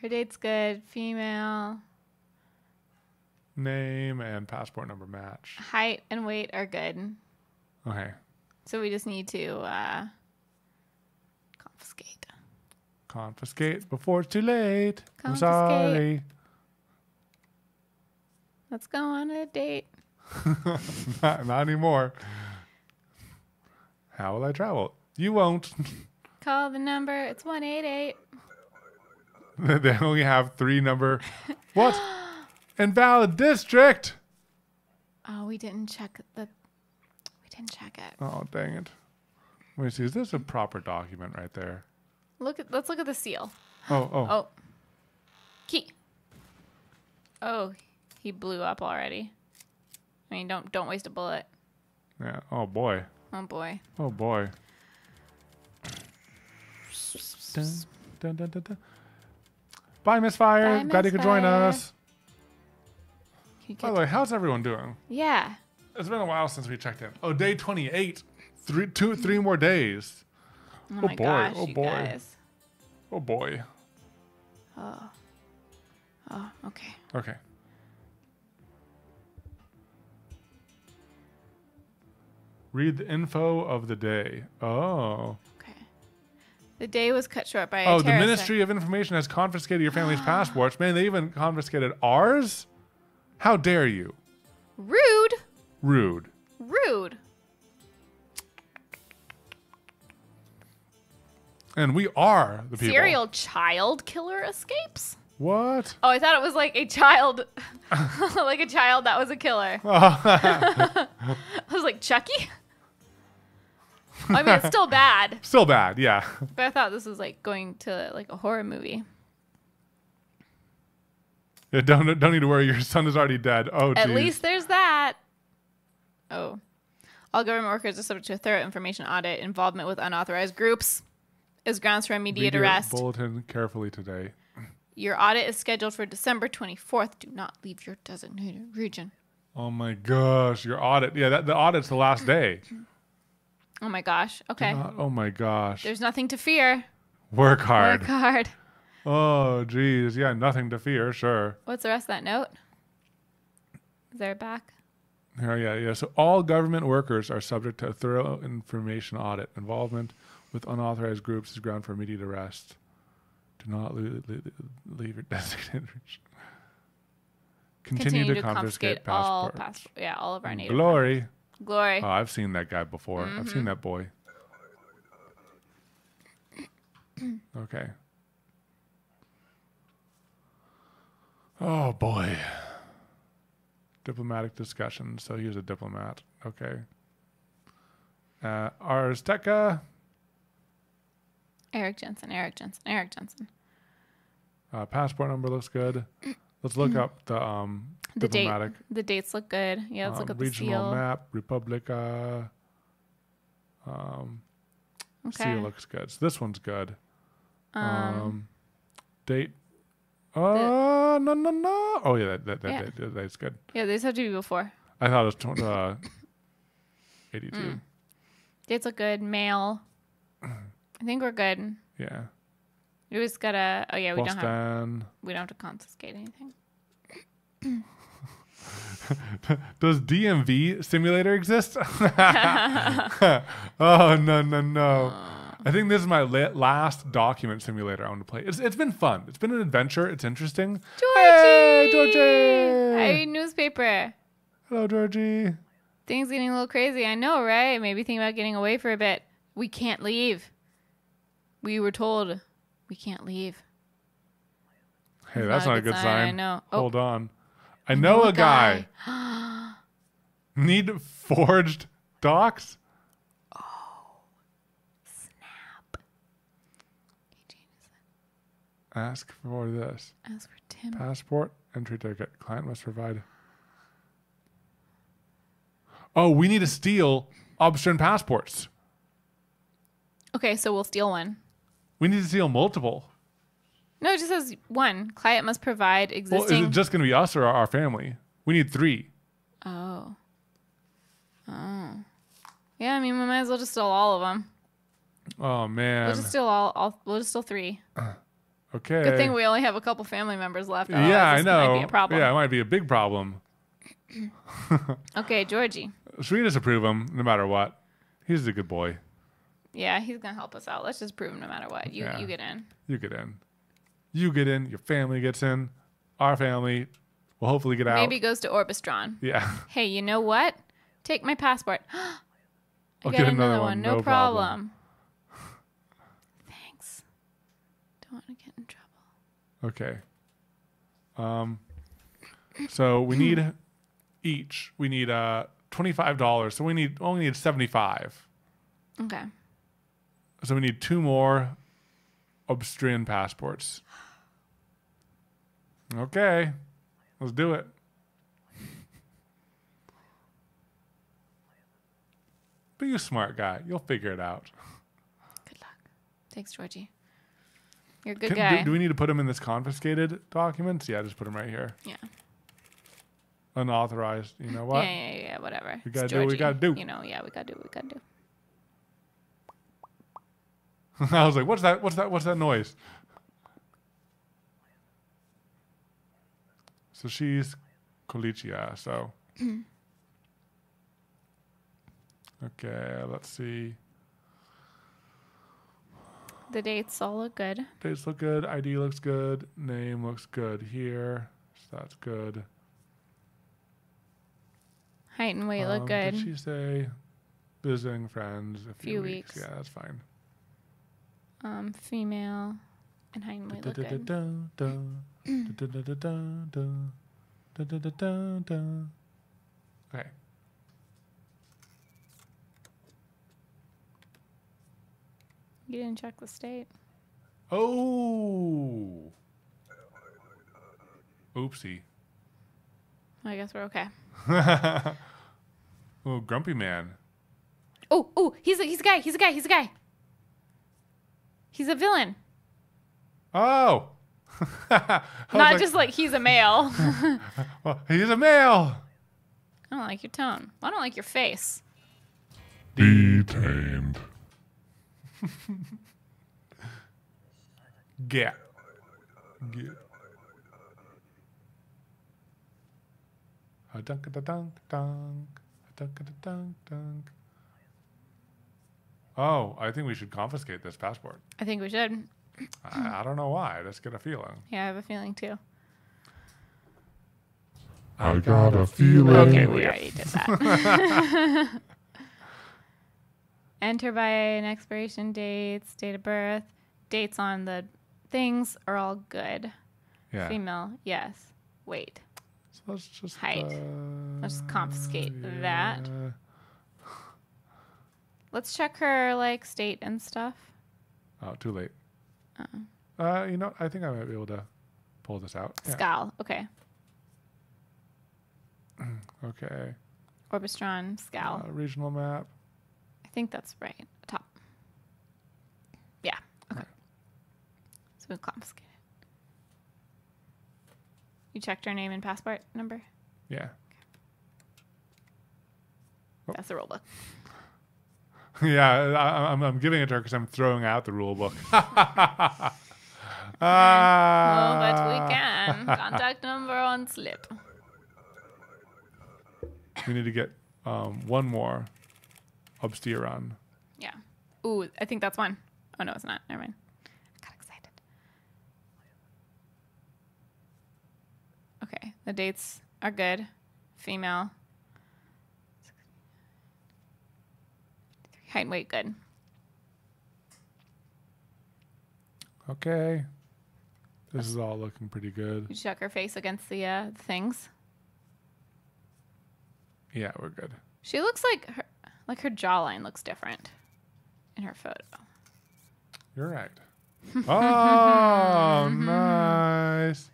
Speaker 2: Her date's good. Female.
Speaker 1: Name and passport number match.
Speaker 2: Height and weight are good.
Speaker 1: Okay.
Speaker 2: So we just need to uh, confiscate.
Speaker 1: Confiscate before it's too late. I'm
Speaker 2: Confiscate.
Speaker 1: sorry.
Speaker 2: Let's go on a date. [laughs]
Speaker 1: Not, not anymore. How will I travel? You won't. [laughs]
Speaker 2: Call the number. It's 188.
Speaker 1: they only have three number. What? [gasps] Invalid district.
Speaker 2: Oh, we didn't check the. We didn't check it.
Speaker 1: Oh dang it. Wait, see, is this a proper document right there?
Speaker 2: Look at. Let's look at the seal.
Speaker 1: Oh, oh.
Speaker 2: Oh. Key. Oh, he blew up already. I mean, don't don't waste a bullet.
Speaker 1: Yeah. Oh boy.
Speaker 2: Oh boy.
Speaker 1: Oh boy. Dun, dun, dun. Bye, Miss Fire.
Speaker 2: Bye,
Speaker 1: Glad you could join us.
Speaker 2: You
Speaker 1: By the way, how's everyone doing?
Speaker 2: yeah.
Speaker 1: It's been a while since we checked in. Oh, day 28. Three, two, three more days.
Speaker 2: Oh,
Speaker 1: Oh
Speaker 2: my
Speaker 1: boy,
Speaker 2: gosh,
Speaker 1: oh boy.
Speaker 2: guys.
Speaker 1: Oh boy.
Speaker 2: Oh. Oh, okay.
Speaker 1: Okay. Read the info of the day. Oh.
Speaker 2: Okay. The day was cut short by a
Speaker 1: Oh, the Ministry of Information has confiscated your family's ah. passports. Man, they even confiscated ours? How dare you?
Speaker 2: Rude.
Speaker 1: Rude.
Speaker 2: Rude.
Speaker 1: And we are the people.
Speaker 2: Serial child killer escapes?
Speaker 1: What?
Speaker 2: Oh, I thought it was like a child, [laughs] like a child that was a killer. [laughs] [laughs] I was like, Chucky? I mean, it's still bad, [laughs]
Speaker 1: Still bad, yeah.
Speaker 2: but I thought this was like going to like a horror movie.
Speaker 1: Yeah, don't don't need to worry. Your son is already dead. Oh,
Speaker 2: At
Speaker 1: geez.
Speaker 2: least there's that. Oh. All government workers are subject to a thorough information audit. Involvement with unauthorized groups is grounds for immediate
Speaker 1: Read
Speaker 2: arrest.
Speaker 1: Bulletin carefully today.
Speaker 2: Your audit is scheduled for December 24th. Do not leave your designated region.
Speaker 1: Oh my gosh, your audit. Yeah, that, the audit's the last day. [clears throat]
Speaker 2: Oh my gosh. Okay.
Speaker 1: Not- oh my gosh.
Speaker 2: There's nothing to fear.
Speaker 1: Work hard.
Speaker 2: Work hard.
Speaker 1: Oh, geez. Yeah, nothing to fear. Sure.
Speaker 2: What's the rest of that note? Is there a back?
Speaker 1: Yeah, yeah, yeah. So all government workers are subject to a thorough information audit. Involvement with unauthorized groups is ground for immediate arrest. Do not leave, leave your [laughs] designated region. Continue, to, confiscate,
Speaker 2: all
Speaker 1: passports.
Speaker 2: passport. Yeah, all of our native.
Speaker 1: Glory.
Speaker 2: Glory.
Speaker 1: Oh, I've seen that guy before. I've
Speaker 2: Mm-hmm.
Speaker 1: seen that boy. [clears throat] Okay. Oh boy. Diplomatic discussion. So he was a diplomat. Okay. Uh, Arstotzka.
Speaker 2: Eric Jensen. Eric Jensen. Eric Jensen.
Speaker 1: Uh, passport number looks good. Let's look up the um
Speaker 2: The date. The dates look good. Yeah, let's
Speaker 1: um,
Speaker 2: look at the
Speaker 1: regional
Speaker 2: seal.
Speaker 1: map. Republica. Um,
Speaker 2: Okay.
Speaker 1: seal looks good. So this one's good.
Speaker 2: Um,
Speaker 1: Um, date. Oh no no no! Oh yeah, that, that, that,
Speaker 2: Yeah.
Speaker 1: that- that's good.
Speaker 2: yeah, these have to be before.
Speaker 1: I thought it was tw- uh, [laughs] eighty-two.
Speaker 2: Mm. Dates look good. Male. [clears throat] I think we're good.
Speaker 1: Yeah,
Speaker 2: We just gotta. Oh yeah, we don't have. We don't have to confiscate anything. [clears throat] [laughs]
Speaker 1: Does DMV simulator exist? [laughs] [laughs] oh no no no! I think this is my la- last document simulator I want to play. It's it's been fun. It's been an adventure. It's interesting.
Speaker 2: Jorji.
Speaker 1: Hey, Jorji!
Speaker 2: I read newspaper.
Speaker 1: Hello, Jorji.
Speaker 2: Things getting a little crazy. I know, right? Maybe think about getting away for a bit. We can't leave. We were told we can't leave.
Speaker 1: Hey,
Speaker 2: It's
Speaker 1: that's
Speaker 2: not a good
Speaker 1: good
Speaker 2: sign,
Speaker 1: sign.
Speaker 2: I know. Oh.
Speaker 1: Hold on. I know a guy. [gasps] Need forged docs?
Speaker 2: Oh, he changes
Speaker 1: Ask for this.
Speaker 2: it. As for Tim.
Speaker 1: Passport, entry ticket. Client must provide. Oh, we need to steal Austrian passports.
Speaker 2: Okay, so we'll steal one.
Speaker 1: We need to steal multiple.
Speaker 2: No, it just says one. Client must provide existing.
Speaker 1: Well, is it just going to be us or our, family? We need three.
Speaker 2: oh. Oh. Yeah, I mean, we might as well just steal all of them.
Speaker 1: Oh man.
Speaker 2: We'll just steal all. all we'll just steal three.
Speaker 1: Uh, okay.
Speaker 2: Good thing we only have a couple family members left.
Speaker 1: Yeah, I know.
Speaker 2: Might be a problem.
Speaker 1: Yeah, it might be a big problem. [coughs] [laughs]
Speaker 2: Okay, Jorji.
Speaker 1: Should we just approve him no matter what? He's a good boy.
Speaker 2: Yeah, he's gonna help us out. Let's just prove him no matter what. You
Speaker 1: Yeah.
Speaker 2: you get in.
Speaker 1: You get in. You get in. Your family gets in. Our family will hopefully get out.
Speaker 2: Maybe goes to Obristan.
Speaker 1: Yeah.
Speaker 2: Hey, you know what? Take my passport. [gasps] I
Speaker 1: I'll
Speaker 2: got
Speaker 1: get
Speaker 2: another,
Speaker 1: another
Speaker 2: one.
Speaker 1: one,
Speaker 2: No,
Speaker 1: no
Speaker 2: problem. [laughs] Thanks. Don't want to get in trouble.
Speaker 1: Okay. Um. So we need [clears throat] each. We need uh twenty five dollars. So we need only need seventy five.
Speaker 2: Okay.
Speaker 1: So we need two more Austrian passports. Okay. Let's do it. Be a smart guy. You'll figure it out.
Speaker 2: Good luck. Thanks, Jorji. You're a good
Speaker 1: Can-
Speaker 2: guy.
Speaker 1: do, do we need to put him in this confiscated documents? Yeah, just put him right here.
Speaker 2: yeah.
Speaker 1: Unauthorized. You know what?
Speaker 2: Yeah, yeah, yeah, whatever.
Speaker 1: We gotta do what we gotta do.
Speaker 2: You know, yeah, we gotta do what we gotta do. [laughs]
Speaker 1: I was like, what's that? What's that? What's that noise? So she's Kolechia. So. [clears throat] okay, let's see.
Speaker 2: The dates all look good.
Speaker 1: Dates look good. ID looks good. Name looks good here. So that's good.
Speaker 2: Height and weight look
Speaker 1: Um,
Speaker 2: good.
Speaker 1: Did she say visiting friends? A few,
Speaker 2: Few
Speaker 1: weeks.
Speaker 2: weeks.
Speaker 1: Yeah, that's fine.
Speaker 2: Um, female and and weight look good.
Speaker 1: Okay. [clears throat]
Speaker 2: You didn't check the state.
Speaker 1: Oh. Oopsie.
Speaker 2: I guess we're okay. [laughs]
Speaker 1: oh, grumpy man.
Speaker 2: Oh, oh, he's a he's a guy. He's a guy. He's a guy. He's a villain.
Speaker 1: Oh. [laughs]
Speaker 2: Not
Speaker 1: like,
Speaker 2: just like he's a male. [laughs]
Speaker 1: well, he's a male.
Speaker 2: I don't like your tone. I don't like your face.
Speaker 4: Detained. [laughs]
Speaker 1: Get. Get. A dunk a dunk dunk. A dunk a dunk dunk. Oh, I think we should confiscate this passport.
Speaker 2: I think we should.
Speaker 1: I, I don't know why. I just get a feeling.
Speaker 2: Yeah, I have a feeling too.
Speaker 4: I got a feeling.
Speaker 2: Okay, we already did that. [laughs] [laughs] Enter by an expiration dates, date of birth, dates on the things are all good.
Speaker 1: Yeah.
Speaker 2: Female, yes. Wait.
Speaker 1: So let's just
Speaker 2: Height.
Speaker 1: uh,
Speaker 2: Let's confiscate that. Let's check her like state and stuff.
Speaker 1: Oh, too late. Uh, you know, I think I might be able to pull this out. Yeah.
Speaker 2: Okay. [clears throat]
Speaker 1: Okay.
Speaker 2: Obristan, Skal.
Speaker 1: Uh, regional map.
Speaker 2: I think that's right. Top. Yeah. Okay. So we confiscated. You checked her name and passport number?
Speaker 1: Yeah. Oh.
Speaker 2: That's the rule book. [laughs]
Speaker 1: yeah, I, I'm, I'm giving it to her because I'm throwing out the rule book. [laughs]
Speaker 2: Oh, but
Speaker 1: Ah.
Speaker 2: we can. Contact number on slip.
Speaker 1: We need to get um, one more Obristan.
Speaker 2: Yeah. Ooh, I think that's one. Oh no, it's not. Never mind. I got excited. Okay, the dates are good. Female. Height and weight good.
Speaker 1: Okay. This is all looking pretty good.
Speaker 2: You check her face against the uh, things.
Speaker 1: Yeah, we're good.
Speaker 2: She looks like her, like her jawline looks different in her photo.
Speaker 1: You're right. [laughs] Oh, nice.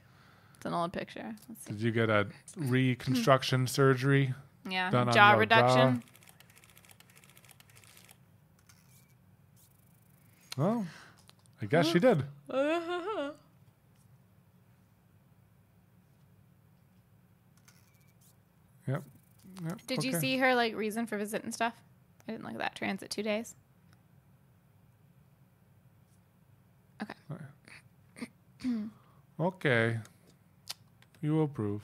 Speaker 2: It's an old picture. Let's see.
Speaker 1: Did you get a [laughs] reconstruction surgery?
Speaker 2: Yeah.
Speaker 1: Done on
Speaker 2: jaw
Speaker 1: your
Speaker 2: reduction.
Speaker 1: Well, I guess she did. Yep. yep.
Speaker 2: Did you
Speaker 1: okay.
Speaker 2: see her like reason for visit and stuff? I didn't look at that. Transit two days. Okay.
Speaker 1: Okay. You approve.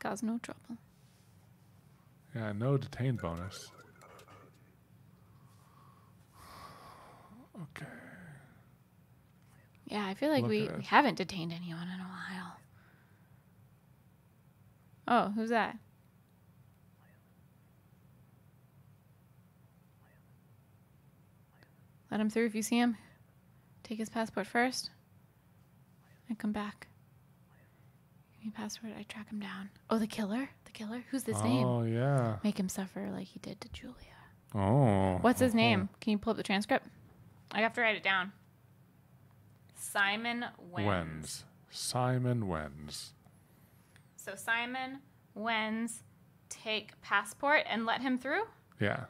Speaker 2: Cause no trouble.
Speaker 1: Yeah, no detained bonus. Okay.
Speaker 2: Yeah, I feel like
Speaker 1: Look
Speaker 2: we, haven't detained anyone in a while. Oh, who's that? Let him through if you see him. Take his passport first. And come back. Give me passport. I track him down. Oh, the killer? The killer? Who's his name?
Speaker 1: Oh yeah.
Speaker 2: Make him suffer like he did to Julia.
Speaker 1: Oh.
Speaker 2: What's his uh-huh. name? Can you pull up the transcript? I have to write it down. Simon Wenz.
Speaker 1: Wens. Simon Wens.
Speaker 2: So Simon Wens, take passport and let him through.
Speaker 1: Yeah.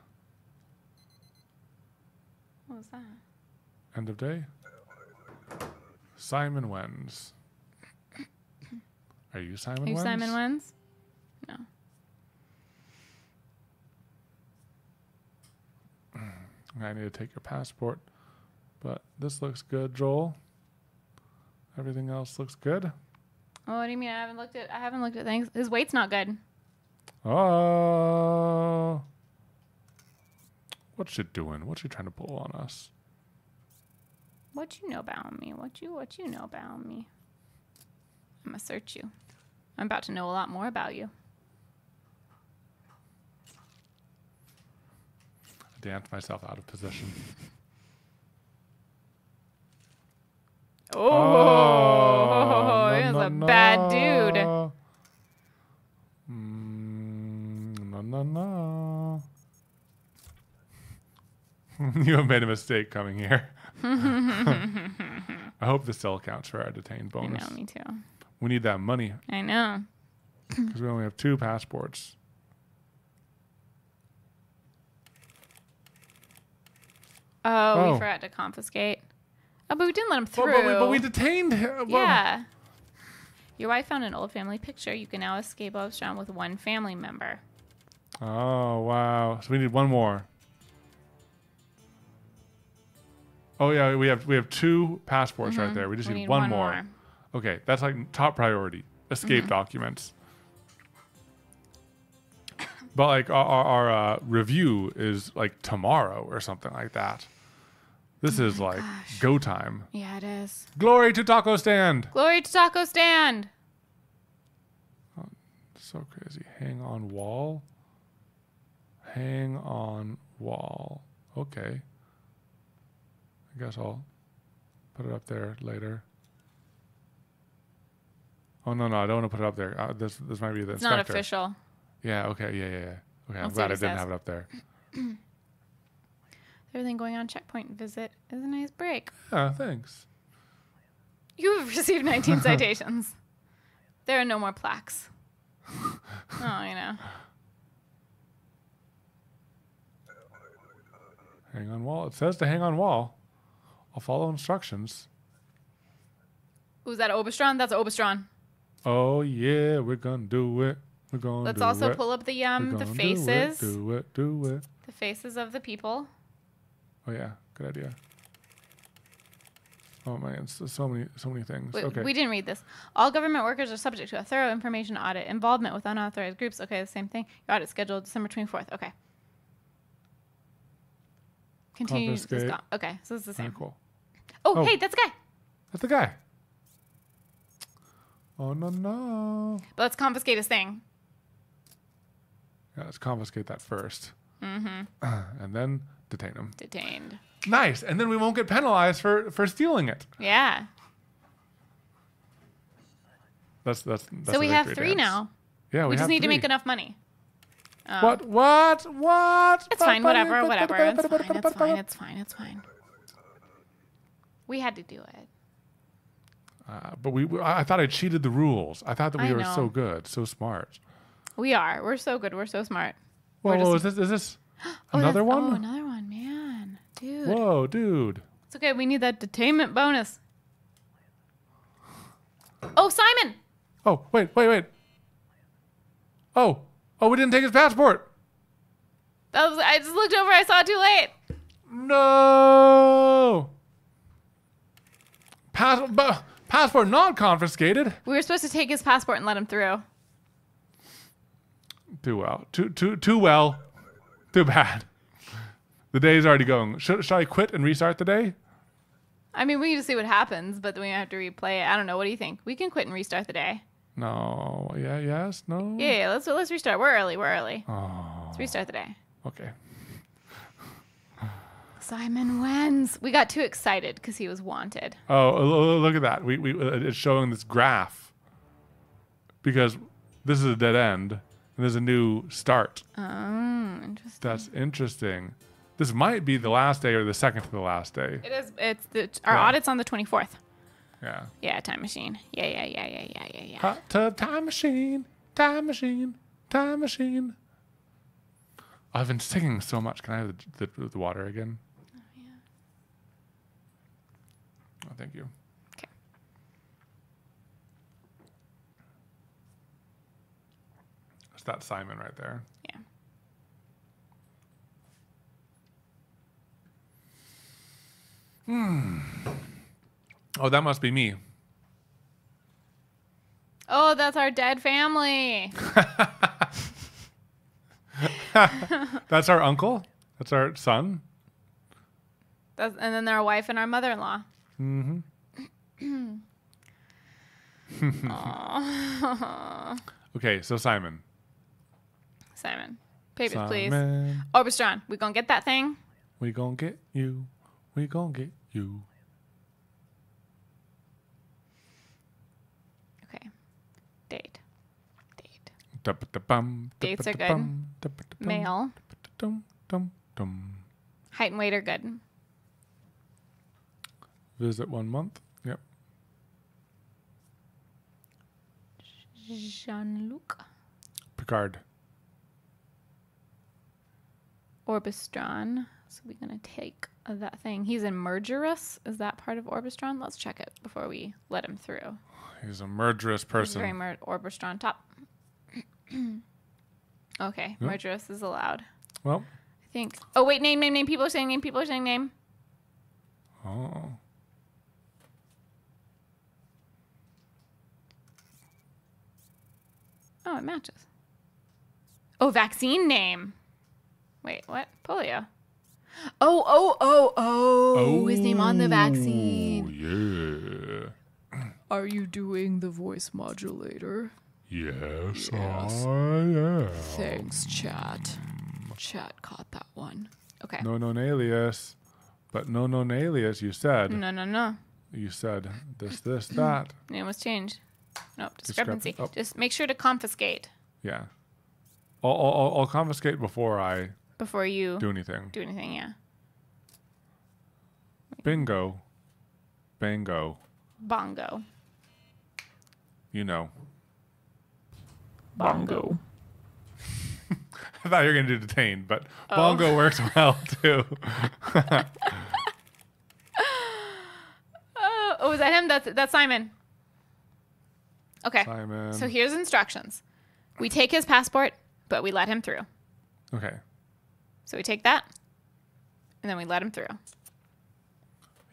Speaker 2: What was that?
Speaker 1: End of day. Simon Wens. Are you Simon
Speaker 2: Are you
Speaker 1: Wens?
Speaker 2: Simon Wens? No.
Speaker 1: I need to take your passport. But this looks good, Joel. Everything else looks good.
Speaker 2: Oh, what do you mean? I haven't looked at. I haven't looked at things. His weight's not good.
Speaker 1: Oh. What's she doing? What's she trying to pull on us?
Speaker 2: What you know about me? What you what you know about me? I'm gonna search you. I'm about to know a lot more about you.
Speaker 1: I danced myself out of position. [laughs]
Speaker 2: Oh, [laughs] he
Speaker 1: no,
Speaker 2: was
Speaker 1: no,
Speaker 2: a bad dude.
Speaker 1: no. Mm, no, no, no. you have made a mistake coming here. [laughs] I hope this still counts for our detained
Speaker 2: I
Speaker 1: bonus.
Speaker 2: know, me too.
Speaker 1: We need that money
Speaker 2: I know. [coughs]
Speaker 1: because we only have two passports.
Speaker 2: Oh,
Speaker 1: Oh.
Speaker 2: we forgot to confiscate. But we didn't let him through.
Speaker 1: but, we, but we detained him. Well,
Speaker 2: yeah. Your wife found an old family picture. You can now escape Obristan with one family member.
Speaker 1: Oh wow! So we need one more. Oh yeah, we have we have two passports right there. We just
Speaker 2: Mm-hmm. We
Speaker 1: need,
Speaker 2: need
Speaker 1: one,
Speaker 2: one
Speaker 1: more.
Speaker 2: more. Mm-hmm.
Speaker 1: Okay, that's like top priority. Escape documents. But like our, our, our uh, review is like tomorrow or something like that. This is like
Speaker 2: Oh gosh.
Speaker 1: go time.
Speaker 2: Yeah, it is.
Speaker 1: Glory to Taco Stand.
Speaker 2: Glory to Taco Stand.
Speaker 1: So crazy. Hang on wall. Hang on wall. Okay. I guess I'll put it up there later. Oh no no! I don't want to put it up there. Uh, this this might be the
Speaker 2: It's
Speaker 1: inspector.
Speaker 2: not official.
Speaker 1: Yeah. Okay. Yeah. Yeah. yeah. Okay. I'm
Speaker 2: Let's see
Speaker 1: glad I didn't
Speaker 2: says.
Speaker 1: have it up there. [clears throat]
Speaker 2: Everything going on checkpoint visit is a nice break.
Speaker 1: Yeah. Thanks.
Speaker 2: You have [laughs] received 19 citations. There are no more plaques. [laughs] Oh, I know.
Speaker 1: Hang on wall. It says to hang on wall. I'll follow instructions.
Speaker 2: Who's that? Obristan? That's Obristan.
Speaker 1: Oh yeah, we're gonna do it. We're gonna.
Speaker 2: Let's also
Speaker 1: it.
Speaker 2: pull up the um the faces,
Speaker 1: Do it. Do it. Do it.
Speaker 2: the faces of the people.
Speaker 1: Oh yeah, good idea. Oh man, so, so many, so many things.
Speaker 2: Wait,
Speaker 1: okay.
Speaker 2: We didn't read this. All government workers are subject to a thorough information audit. Involvement with unauthorized groups. Okay, the same thing. Your audit scheduled December 24th. Okay. Continue. Okay, so it's the same.
Speaker 1: cool.
Speaker 2: Oh,
Speaker 1: Oh.
Speaker 2: hey, that's the guy.
Speaker 1: That's the guy. Oh no no.
Speaker 2: But let's confiscate his thing.
Speaker 1: Yeah, let's confiscate that 1st Mm-hmm. [clears throat] and then detain him.
Speaker 2: Detained.
Speaker 1: Nice, and then we won't get penalized for for stealing it.
Speaker 2: Yeah.
Speaker 1: That's that's. that's
Speaker 2: so we have three
Speaker 1: dance.
Speaker 2: now.
Speaker 1: Yeah, we,
Speaker 2: We, just need to make enough money. Um,
Speaker 1: What? What? What?
Speaker 2: It's fine. Whatever. Whatever. It's fine. It's fine. It's fine. It's fine. We had to do it.
Speaker 1: Uh, but we, I thought I cheated the rules. I thought that we
Speaker 2: I
Speaker 1: were so good, so smart.
Speaker 2: We are. We're so good. We're so smart.
Speaker 1: Whoa, whoa, is this, is this
Speaker 2: Oh,
Speaker 1: another
Speaker 2: that's-
Speaker 1: one?
Speaker 2: Oh, another one. Dude.
Speaker 1: Whoa, dude.
Speaker 2: It's okay. We need that detainment bonus. Oh, Simon.
Speaker 1: Oh, wait, wait, wait. Oh, oh, we didn't take his passport.
Speaker 2: That was, I just looked over. I saw it too late.
Speaker 1: No. Pass, bu- passport not confiscated.
Speaker 2: We were supposed to take his passport and let him through.
Speaker 1: Too well. Too too too well. Too bad. The day is already going. Should, should I quit and restart the day?
Speaker 2: I mean, we need to see what happens, but then we have to replay it. I don't know. What do you think? We can quit and restart the day.
Speaker 1: No. Yeah. Yes. No.
Speaker 2: Yeah, yeah let's let's restart. We're early. We're early.
Speaker 1: Oh.
Speaker 2: Let's restart the day.
Speaker 1: Okay.
Speaker 2: Simon Wens. We got too excited because he was wanted.
Speaker 1: Oh, look at that. We we uh, it's showing this graph because this is a dead end and there's a new start.
Speaker 2: Oh, interesting.
Speaker 1: That's interesting. This might be the last day or the second to the last day.
Speaker 2: It is. It's the our
Speaker 1: Yeah.
Speaker 2: audit's on the twenty fourth.
Speaker 1: Yeah.
Speaker 2: Yeah, time machine. Yeah, yeah, yeah, yeah, yeah, yeah, yeah.
Speaker 1: Hot tub time machine, time machine, time machine. I've been singing so much. Can I have the, the, the water again?
Speaker 2: Oh, yeah.
Speaker 1: Oh, thank you.
Speaker 2: Okay.
Speaker 1: That's that Simon right there.
Speaker 2: Yeah.
Speaker 1: Oh, that must be me.
Speaker 2: Oh, that's our dead family. [laughs]
Speaker 1: That's our uncle. That's our son.
Speaker 2: That's, and then our wife and our mother in law.
Speaker 1: Okay, so Simon.
Speaker 2: Simon. Papers, please.
Speaker 1: Simon,
Speaker 2: Obristan, we gonna get that thing?
Speaker 1: we gonna get you. We gonna get you.
Speaker 2: Okay. Date. Date.
Speaker 1: Da-ba-da-bum,
Speaker 2: Dates are good.
Speaker 1: da-ba-da-bum, da-ba-da-bum,
Speaker 2: Male. Height and weight are good.
Speaker 1: Visit one month. Yep.
Speaker 2: Jean Luc.
Speaker 1: Picard.
Speaker 2: Obristan. So we're gonna take that thing. He's in Mergerous. Is that part of Obristan? Let's check it before we let him through.
Speaker 1: He's a murderous
Speaker 2: He's
Speaker 1: person.
Speaker 2: very mur- Obristan top. [clears throat] okay,
Speaker 1: Yeah.
Speaker 2: Mergerous is allowed.
Speaker 1: well,
Speaker 2: I think. Oh wait, name, name, name. People are saying name. People are saying name.
Speaker 1: oh.
Speaker 2: Oh, it matches. Oh, vaccine name. Wait, what? Polio. Oh, oh, oh, oh. oh His name on the vaccine.
Speaker 1: Oh yeah.
Speaker 2: Are you doing the voice modulator?
Speaker 4: Yes,
Speaker 2: Yes.
Speaker 4: I am.
Speaker 2: Thanks, chat. Chat caught that one. Okay.
Speaker 1: No known alias. But no known alias, you said.
Speaker 2: No, no, no.
Speaker 1: You said this, this, that. [clears throat]
Speaker 2: Name was changed. Nope, discrepancy.
Speaker 1: Discrepan- oh.
Speaker 2: Just make sure to confiscate
Speaker 1: Yeah. I'll, I'll, I'll- I'll confiscate before I
Speaker 2: before you
Speaker 1: do anything.
Speaker 2: do anything. Yeah.
Speaker 1: Bingo. Bango.
Speaker 2: Bongo.
Speaker 1: You know.
Speaker 2: Bongo. [laughs]
Speaker 1: I thought you were going to do detained, but
Speaker 2: Oh.
Speaker 1: bongo [laughs] works well too.
Speaker 2: Oh, [laughs] oh, is that him? That's that's Simon. Okay.
Speaker 1: Simon.
Speaker 2: So here's instructions. We take his passport, but we let him through.
Speaker 1: okay.
Speaker 2: So we take that, and then we let him through.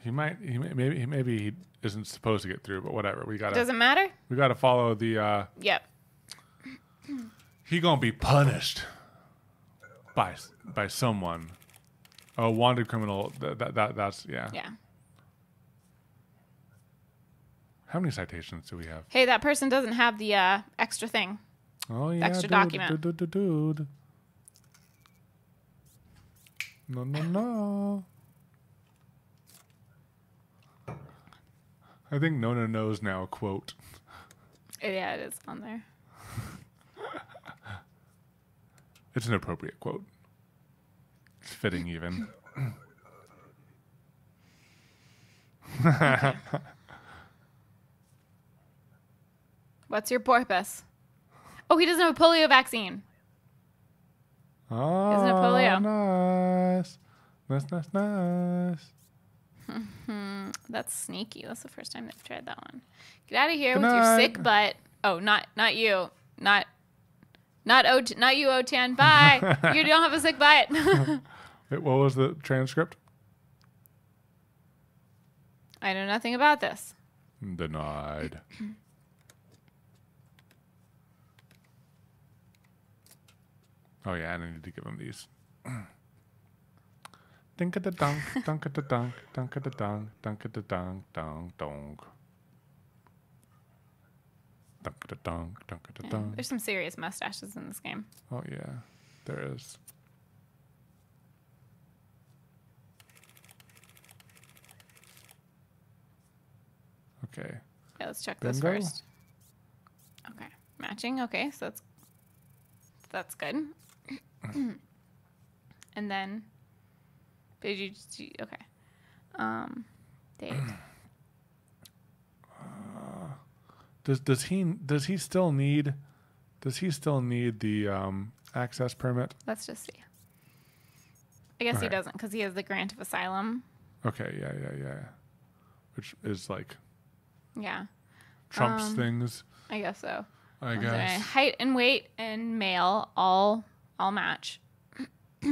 Speaker 1: He might. He may, maybe. he- Maybe he isn't supposed to get through, but whatever. We gotta.
Speaker 2: Doesn't matter.
Speaker 1: we gotta follow the. uh
Speaker 2: Yep.
Speaker 1: He gonna be punished by by someone. A wanted criminal. That, that, that that's yeah.
Speaker 2: Yeah.
Speaker 1: How many citations do we have?
Speaker 2: Hey, that person doesn't have the uh, extra thing.
Speaker 1: Oh yeah.
Speaker 2: Extra
Speaker 1: dude,
Speaker 2: document.
Speaker 1: Dude, dude, dude, dude. No, no, no. I think Nona knows now. Quote.
Speaker 2: Oh, yeah, it is on there.
Speaker 1: It's an appropriate quote. It's fitting, even. [laughs]
Speaker 2: What's your porpoise? Oh, he doesn't have a polio vaccine.
Speaker 1: Oh,
Speaker 2: Isn't it polio?
Speaker 1: Ah, nice. Nice, nice, nice. [laughs]
Speaker 2: That's sneaky. That's the first time they've tried that one. Get out of here
Speaker 1: Good
Speaker 2: with your sick butt. Oh, not not you. Not not O not you, O10. Bye. [laughs] you don't have a sick butt. [laughs]
Speaker 1: Wait, what was the transcript?
Speaker 2: I know nothing about this.
Speaker 1: Denied. [clears throat] oh yeah, I need to give him these. Dink a da dunk, dunk a da dunk, dunk a da dunk, dunk a da dunk, dunk dunk. Dunk a da dunk, dunk a da dunk.
Speaker 2: There's some serious mustaches in this game.
Speaker 1: Oh yeah, there is. Okay.
Speaker 2: Yeah, let's check this first. Okay, matching. Okay, so that's that's good. [clears throat] and then, did you? Just, okay. Um, date. [clears throat]
Speaker 1: Does does he does he still need does he still need the um, access permit?
Speaker 2: Let's just see. I guess he
Speaker 1: Okay.
Speaker 2: doesn't because he has the grant of asylum.
Speaker 1: Okay, yeah, yeah, yeah. Which is like
Speaker 2: Yeah,
Speaker 1: Trump's
Speaker 2: Um,
Speaker 1: things,
Speaker 2: I guess so.
Speaker 1: I guess.
Speaker 2: Height and weight and male all all match. [clears throat]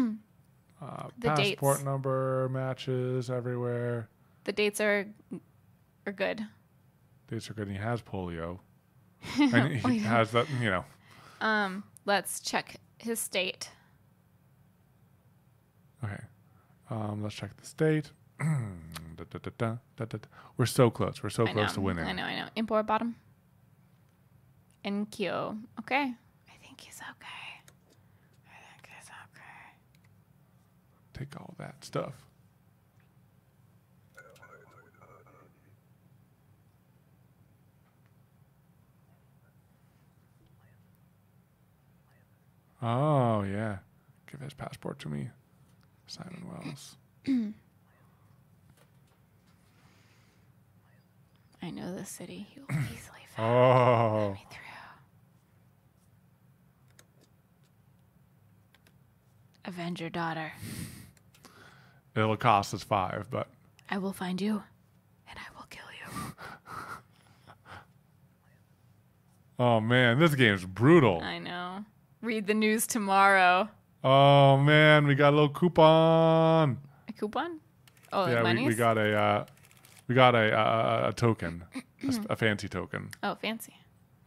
Speaker 1: Uh,
Speaker 2: the
Speaker 1: passport
Speaker 2: dates.
Speaker 1: number matches everywhere.
Speaker 2: The dates are are good.
Speaker 1: Dates are good. and He has polio. [laughs] and he has that, you know.
Speaker 2: Um, let's check his state.
Speaker 1: Okay. Um, let's check the state. [clears throat] Da, da, da, da, da, da. We're so close. We're so
Speaker 2: I
Speaker 1: close
Speaker 2: know,
Speaker 1: to winning.
Speaker 2: I know, I know. Impor bottom. NQ. Okay. I think he's okay. I think he's okay.
Speaker 1: Take all that stuff. Oh yeah, give his passport to me, Simon Wells.
Speaker 2: I know this city. He will [clears throat] easily find
Speaker 1: Oh,
Speaker 2: me through. Avenge your daughter.
Speaker 1: It'll cost us five, but
Speaker 2: I will find you, and I will kill you. [laughs]
Speaker 1: oh man, this game's brutal.
Speaker 2: I know. Read the news tomorrow.
Speaker 1: Oh man, we got a little coupon.
Speaker 2: A coupon? Oh,
Speaker 1: yeah, we, we got a uh, we got a a, a token, a fancy token,
Speaker 2: Oh, fancy.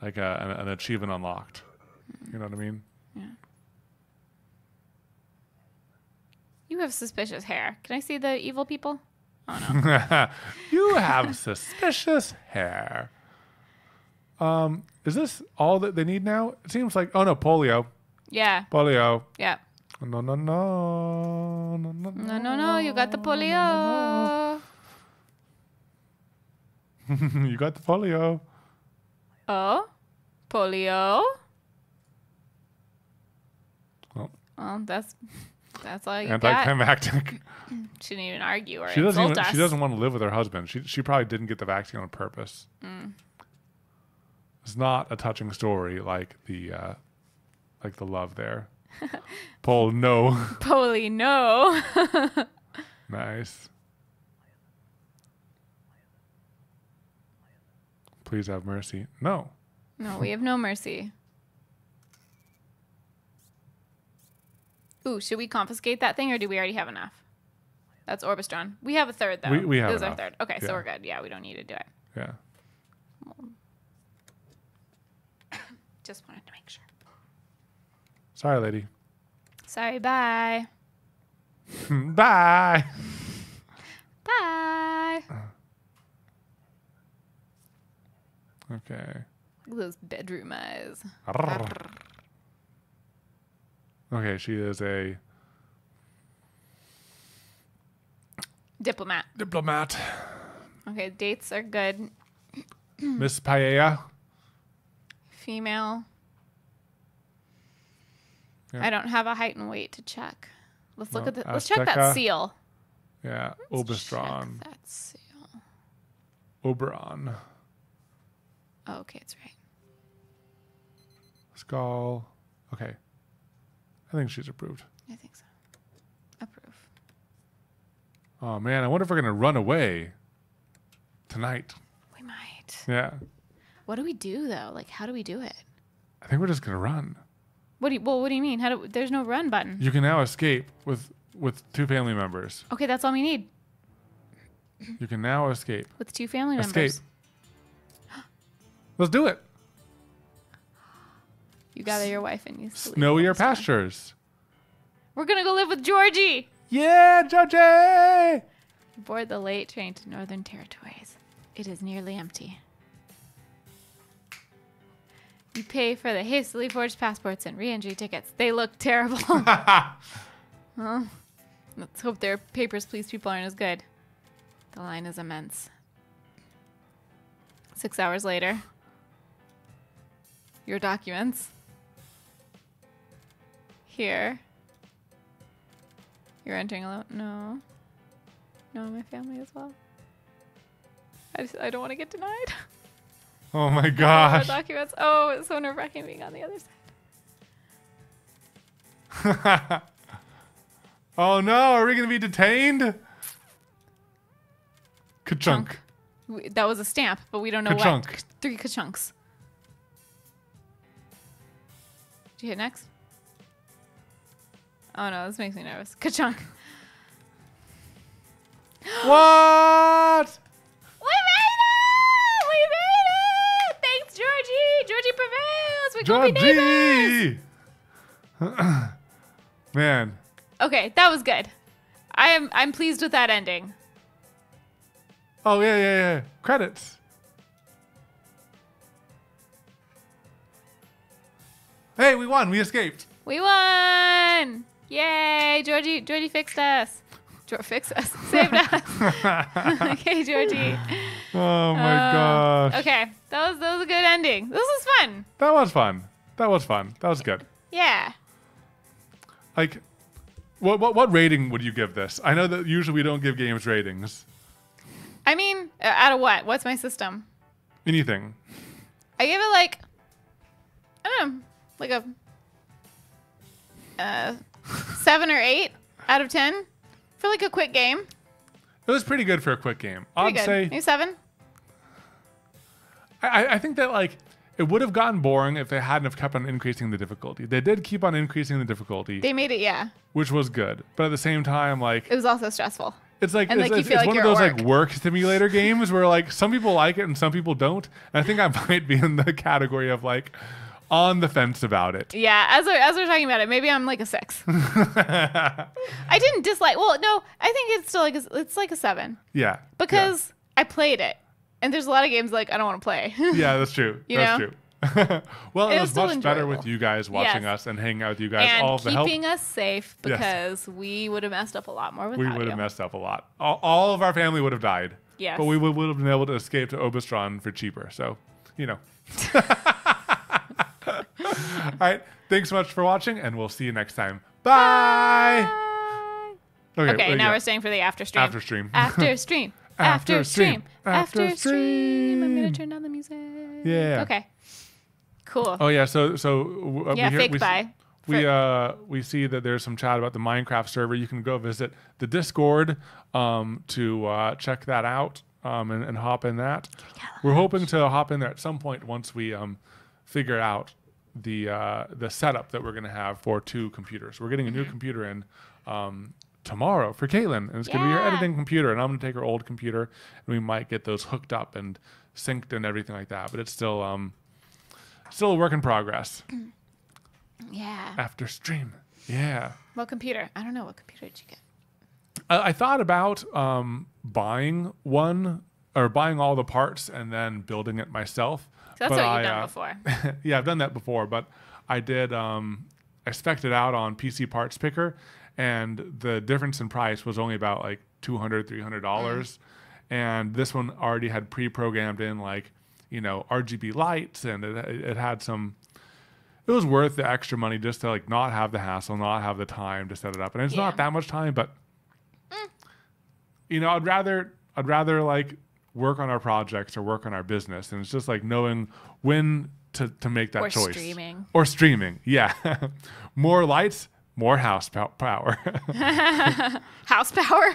Speaker 1: like a, an, an achievement unlocked. You know what I mean?
Speaker 2: You have suspicious hair. Can I see the evil people? Oh no. [laughs]
Speaker 1: you have suspicious hair. Um, is this all that they need now? It seems like oh no, polio,
Speaker 2: yeah.
Speaker 1: polio.
Speaker 2: Yeah.
Speaker 1: No, no, no, no, no,
Speaker 2: No, no, no. You got the polio. [laughs]
Speaker 1: you got the polio.
Speaker 2: Oh, polio.
Speaker 1: Well,
Speaker 2: Well, that's that's all you got.
Speaker 1: anticlimactic. [clears throat]
Speaker 2: Shouldn't even argue or
Speaker 1: She doesn't.
Speaker 2: insult
Speaker 1: Even,
Speaker 2: us.
Speaker 1: she doesn't want to live with her husband. She she probably didn't get the vaccine on purpose.
Speaker 2: Mm.
Speaker 1: It's not a touching story like the uh, like the love there. [laughs] Paul, no, [laughs]
Speaker 2: Polly, no. [laughs]
Speaker 1: nice. Please have mercy. No.
Speaker 2: no, we have no mercy. Ooh, should we confiscate that thing or do we already have enough? That's Obristan. We have a third though.
Speaker 1: We- we have
Speaker 2: This is our
Speaker 1: enough.
Speaker 2: third. Okay,
Speaker 1: Yeah.
Speaker 2: so we're good. Yeah, we don't need to do it.
Speaker 1: Yeah. [coughs]
Speaker 2: Just wanted to make sure.
Speaker 1: Sorry, lady.
Speaker 2: Sorry, bye. [laughs]
Speaker 1: Bye.
Speaker 2: Bye.
Speaker 1: Okay.
Speaker 2: Look at those bedroom eyes.
Speaker 1: Okay, she is a
Speaker 2: Diplomat.
Speaker 1: diplomat.
Speaker 2: Okay, dates are good. [clears throat]
Speaker 1: Miss Paella.
Speaker 2: Female.
Speaker 1: Yeah.
Speaker 2: I don't have a height and weight to check. Let's look
Speaker 1: No,
Speaker 2: at the. Let's check that seal.
Speaker 1: Yeah.
Speaker 2: Check that seal.
Speaker 1: Oberon.
Speaker 2: Oh, okay, it's right.
Speaker 1: Skull. Okay. I think she's approved.
Speaker 2: I think so. Approve.
Speaker 1: Oh man, I wonder if we're gonna run away tonight.
Speaker 2: We might.
Speaker 1: Yeah.
Speaker 2: What do we do though? Like, how do we do it?
Speaker 1: I think we're just gonna run.
Speaker 2: What do you, well, what do you mean? How do there's no run button?
Speaker 1: You can now escape with with two family members.
Speaker 2: Okay, that's all we need
Speaker 1: You can now escape.
Speaker 2: with two family members.
Speaker 1: Escape.
Speaker 2: members. [gasps]
Speaker 1: Let's do it.
Speaker 2: You gather your wife and you sleep.
Speaker 1: Snowier pastures.
Speaker 2: We're gonna go live with Jorji.
Speaker 1: Yeah, Jorji!
Speaker 2: Board the late train to Northern Territories. It is nearly empty. You pay for the hastily forged passports and re-entry tickets. They look terrible. [laughs] [laughs] well, let's hope their papers please people aren't as good. The line is immense. Six hours later. Your documents. Here. You're entering alone. No. No, my family as well. I just I don't want to get denied. [laughs]
Speaker 1: Oh my gosh.
Speaker 2: documents. Oh, it's so nerve wracking being on the other side. [laughs]
Speaker 1: oh no, are we gonna be detained? Ka-chunk.
Speaker 2: That was a stamp, but we don't know
Speaker 1: Ka-chunk.
Speaker 2: what. Three ka-chunks. Did you hit next? Oh no, this makes me nervous. Ka-chunk. [gasps]
Speaker 1: What?
Speaker 2: We made it! We made it! Thanks, Jorji! Jorji prevails! We gonna be neighbors!
Speaker 1: Jorji! [clears throat] Man,
Speaker 2: Okay, that was good. I am I'm pleased with that ending.
Speaker 1: Oh yeah, yeah, yeah. Credits. Hey, we won. We escaped.
Speaker 2: We won! Yay! Jorji Jorji fixed us. George fixed us. [laughs] Saved us. [laughs] okay, Jorji.
Speaker 1: Oh my
Speaker 2: Uh,
Speaker 1: gosh.
Speaker 2: Okay, that was that was a good ending. This was fun.
Speaker 1: That was fun. That was fun. That was good.
Speaker 2: Yeah.
Speaker 1: Like, what what what rating would you give this? I know that usually we don't give games ratings.
Speaker 2: I mean, uh, out of what? What's my system?
Speaker 1: Anything.
Speaker 2: I give it like I don't know, like a uh, seven or eight out of ten for like a quick game.
Speaker 1: It was pretty good for a quick game.
Speaker 2: Pretty
Speaker 1: I'd
Speaker 2: good.
Speaker 1: say
Speaker 2: Maybe seven.
Speaker 1: I, I think that like it would have gotten boring if they hadn't have kept on increasing the difficulty. They did keep on increasing the difficulty,
Speaker 2: They made it. Yeah,
Speaker 1: which was good. But at the same time, like
Speaker 2: it was also stressful.
Speaker 1: it's like
Speaker 2: And,
Speaker 1: it's,
Speaker 2: like,
Speaker 1: it's, it's
Speaker 2: like
Speaker 1: one of those
Speaker 2: at
Speaker 1: like work simulator games where like some people like it and some people don't. And I think I [laughs] might be in the category of like on the fence about it.
Speaker 2: Yeah, as we're, as we're talking about it, maybe I'm like a six. [laughs] I didn't dislike. Well, no, I think it's still like a, it's like a seven
Speaker 1: Yeah.
Speaker 2: because I played it, and there's a lot of games like I don't want to play.
Speaker 1: yeah, [laughs] yeah that's true.
Speaker 2: You
Speaker 1: that's
Speaker 2: know?
Speaker 1: true. [laughs] well,
Speaker 2: It
Speaker 1: it,
Speaker 2: was
Speaker 1: was much better with you guys watching
Speaker 2: Yes.
Speaker 1: us and hanging out with you guys.
Speaker 2: and
Speaker 1: all the help
Speaker 2: keeping us safe
Speaker 1: Yes.
Speaker 2: because we would have messed up a lot more
Speaker 1: we would have messed up a lot. All, all of our family would have died.
Speaker 2: Yes.
Speaker 1: But we would, would have been able to escape to Obristan for cheaper. So, you know. [laughs] all right. Thanks so much for watching, and we'll see you next time. Bye.
Speaker 2: Bye.
Speaker 1: Okay,
Speaker 2: Okay, now we're staying for the after stream.
Speaker 1: After stream. [laughs]
Speaker 2: After [laughs] stream.
Speaker 1: After
Speaker 2: After
Speaker 1: stream. After
Speaker 2: stream. I'm gonna turn down the music.
Speaker 1: Yeah.
Speaker 2: Okay. Cool.
Speaker 1: Oh yeah, so so uh,
Speaker 2: yeah,
Speaker 1: we hear,
Speaker 2: fake
Speaker 1: we,
Speaker 2: bye.
Speaker 1: we
Speaker 2: For-
Speaker 1: uh we see that there's some chat about the Minecraft server. You can go visit the Discord um to uh, check that out um and, and hop in that. We're hoping to hop in there at some point once we um figure out the uh the setup that we're gonna have for two computers. We're getting a new
Speaker 2: Mm-hmm.
Speaker 1: computer in um tomorrow for Katelyn, and it's gonna be her editing computer, and I'm gonna take her old computer, and we might get those hooked up and synced and everything like that. But it's still um still a work in progress [clears throat]
Speaker 2: yeah.
Speaker 1: after stream. Yeah.
Speaker 2: What computer? I don't know. What computer did you get?
Speaker 1: I, I thought about um, buying one or buying all the parts and then building it myself.
Speaker 2: So that's
Speaker 1: but
Speaker 2: what
Speaker 1: I,
Speaker 2: you've done
Speaker 1: uh,
Speaker 2: before. [laughs]
Speaker 1: yeah, I've done that before, but I did. Um, I spec'd it out on PC Parts Picker, and the difference in price was only about like 200 300 dollars, and this one already had pre-programmed in like you know RGB lights, and it, it had some. It was worth the extra money just to like not have the hassle, not have the time to set it up, and it's
Speaker 2: Yeah.
Speaker 1: not that much time, but you know, I'd rather I'd rather like work on our projects or work on our business, and it's just like knowing when to to make that
Speaker 2: Or
Speaker 1: choice.
Speaker 2: streaming.
Speaker 1: Or streaming. Yeah. [laughs] more lights, more house pow- power. [laughs] [laughs]
Speaker 2: House power.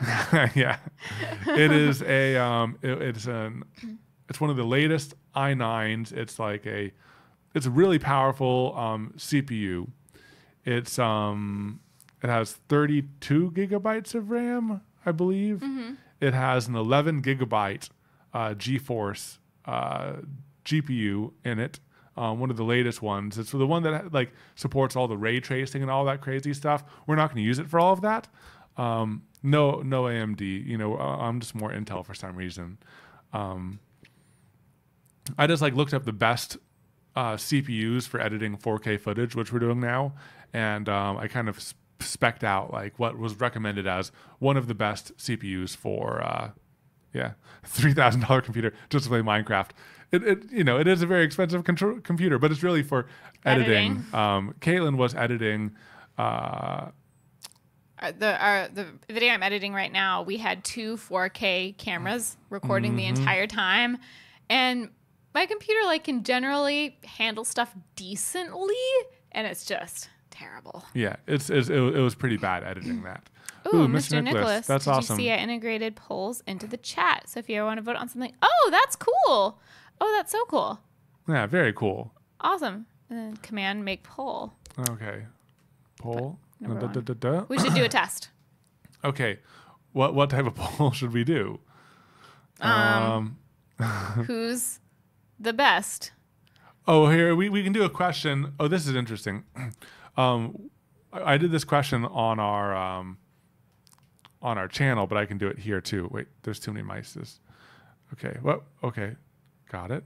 Speaker 1: yeah, it is a um, it- it's an it's one of the latest i9s. It's like a it's a really powerful um, CPU. It's um it has 32 gigabytes of RAM, I believe. It has an 11 gigabyte uh, GeForce uh, GPU in it. Um, one of the latest ones. It's the one that like supports all the ray tracing and all that crazy stuff. We're not going to use it for all of that. Um, no, no AMD. You know, uh, I'm just more Intel for some reason. Um, I just like looked up the best uh, CPUs for editing 4K footage, which we're doing now, and um, I kind of specked out like what was recommended as one of the best CPUs for, uh, yeah, [laughs] three thousand dollar computer just to play Minecraft. It, it, you know, it is a very expensive computer, but it's really for editing.
Speaker 2: Editing.
Speaker 1: Um, Katelyn was editing. Uh,
Speaker 2: Uh, the our, the video I'm editing right now, we had two 4K cameras recording the entire time, and my computer like can generally handle stuff decently, and it's just terrible.
Speaker 1: yeah, it's, it's it, it was pretty bad editing that.
Speaker 2: Ooh, Mr. Nicholas,
Speaker 1: that's
Speaker 2: did
Speaker 1: awesome.
Speaker 2: you see I integrated polls into the chat? So if you ever want to vote on something, oh, that's cool. Oh, that's so cool.
Speaker 1: Yeah, very cool.
Speaker 2: Awesome. And then command make poll.
Speaker 1: Okay, poll. Da, da, da.
Speaker 2: We should do a [laughs] test.
Speaker 1: Okay, what what type of [laughs] poll should we do?
Speaker 2: Um, [laughs] Who's the best?
Speaker 1: Oh, here we, we can do a question. Oh, this is interesting. [clears throat] Um, I, I did this question on our um, on our channel, but I can do it here too. Wait, there's too many mices. Okay, well, okay, got it.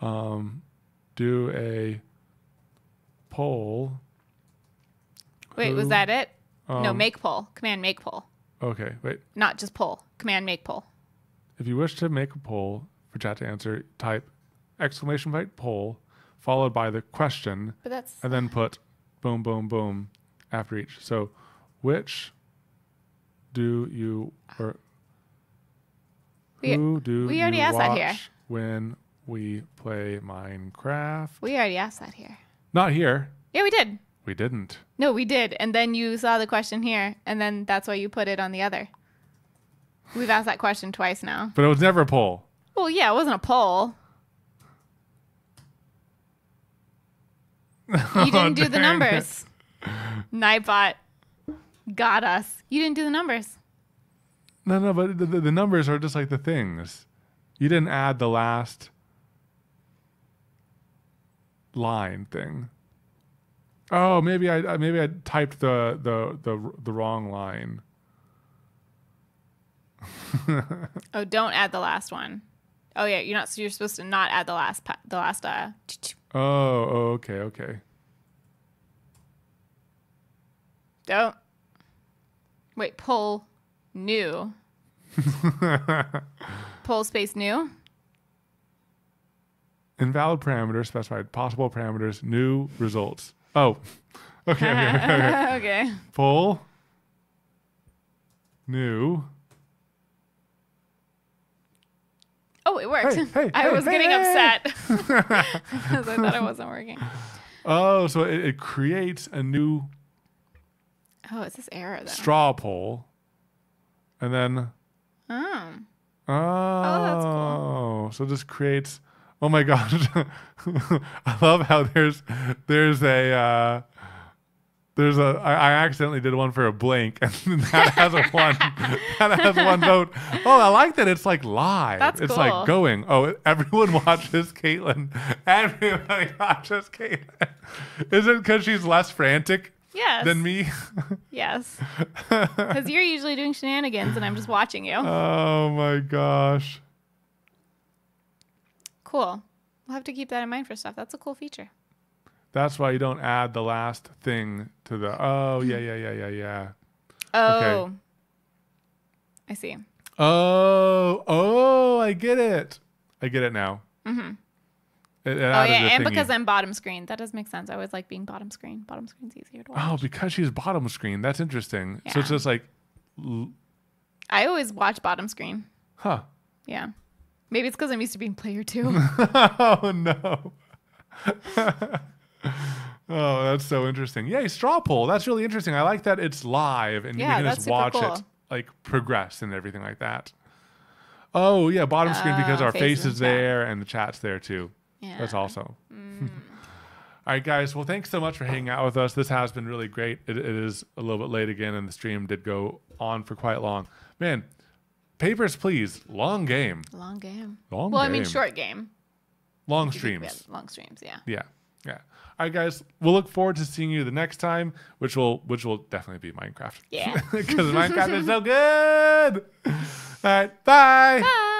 Speaker 1: Um, do a poll.
Speaker 2: Wait, was that it? no,
Speaker 1: um,
Speaker 2: make poll. Command make poll.
Speaker 1: Okay, wait.
Speaker 2: Not just poll. Command make poll.
Speaker 1: If you wish to make a poll for chat to answer, type exclamation point poll followed by the question
Speaker 2: But that's
Speaker 1: and then put boom, boom, boom after each. So, which do you or
Speaker 2: We-
Speaker 1: who do
Speaker 2: we already
Speaker 1: you
Speaker 2: asked that here.
Speaker 1: when we play Minecraft?
Speaker 2: we already asked that here.
Speaker 1: Not here.
Speaker 2: Yeah, we did.
Speaker 1: We didn't.
Speaker 2: No, we did. And then you saw the question here, and then that's why you put it on the other. We've asked that question twice now.
Speaker 1: But it was never a poll.
Speaker 2: Well, yeah, it wasn't a poll. You [laughs] didn't do the numbers. Nightbot got us. You didn't do the numbers.
Speaker 1: No, no, but the, the, numbers are just like the things. You didn't add the last line thing. Oh, maybe I maybe I typed the the the the wrong line. [laughs]
Speaker 2: Oh, don't add the last one. Oh yeah, you're not. So you're supposed to not add the last the last uh.
Speaker 1: Oh, oh okay, okay.
Speaker 2: Don't. Wait, pull new. [laughs] pull space new.
Speaker 1: Invalid parameters specified. Possible parameters. New results. Oh, [laughs] okay. okay, okay, okay. [laughs]
Speaker 2: okay.
Speaker 1: Full. New.
Speaker 2: Oh, it worked.
Speaker 1: Hey, hey,
Speaker 2: I
Speaker 1: hey,
Speaker 2: was getting upset because I thought it wasn't working.
Speaker 1: Oh, so it, it creates a new
Speaker 2: Oh, it's this error though.
Speaker 1: straw poll, and then
Speaker 2: Oh.
Speaker 1: oh,
Speaker 2: that's cool.
Speaker 1: so this creates. Oh my gosh, [laughs] I love how there's there's a uh, there's a I, I accidentally did one for a blank, and [laughs] that has a one [laughs] that has one vote. Oh, I like that it's like live.
Speaker 2: That's
Speaker 1: it's
Speaker 2: cool.
Speaker 1: like going. Oh, everyone watches Katelyn. Everybody watches Katelyn. Is it because she's less frantic
Speaker 2: Yes.
Speaker 1: than me?
Speaker 2: Yes. [laughs] Because you're usually doing shenanigans and I'm just watching you.
Speaker 1: Oh my gosh.
Speaker 2: cool. We'll have to keep that in mind for stuff. That's a cool feature.
Speaker 1: That's why you don't add the last thing to the. Oh yeah yeah yeah yeah yeah.
Speaker 2: Oh. I see.
Speaker 1: Oh oh I get it. I get it now. Mm-hmm. It, it
Speaker 2: Oh yeah, and
Speaker 1: thingy.
Speaker 2: because I'm bottom screen, that does make sense. I always like being bottom screen. Bottom screen's easier to oh, watch.
Speaker 1: Oh, because she's bottom screen. That's interesting. Yeah. So it's just like,
Speaker 2: I always watch bottom screen.
Speaker 1: huh?
Speaker 2: Yeah. Maybe it's because I'm used to being player two. [laughs]
Speaker 1: oh no. [laughs] oh, that's so interesting. Yay, straw poll. That's really interesting. I like that it's live and
Speaker 2: Yeah,
Speaker 1: you can just watch
Speaker 2: cool.
Speaker 1: it like progress and everything like that. Oh yeah, bottom screen because
Speaker 2: Oh,
Speaker 1: our face
Speaker 2: faces
Speaker 1: is there and the chat's there too.
Speaker 2: Yeah.
Speaker 1: That's awesome. [laughs]
Speaker 2: Mm.
Speaker 1: All right, guys. Well, thanks so much for hanging out with us. This has been really great. It, it is a little bit late again, and the stream did go on for quite long. Man, papers, please. Long game.
Speaker 2: Long game.
Speaker 1: Long
Speaker 2: well, I mean, short game.
Speaker 1: Long
Speaker 2: You think we
Speaker 1: streams.
Speaker 2: Long streams, yeah.
Speaker 1: Yeah, yeah. All right, guys. We'll look forward to seeing you the next time, which will which will definitely be Minecraft.
Speaker 2: Yeah. [laughs]
Speaker 1: because Minecraft is so [laughs] good. All right. Bye.
Speaker 2: Bye.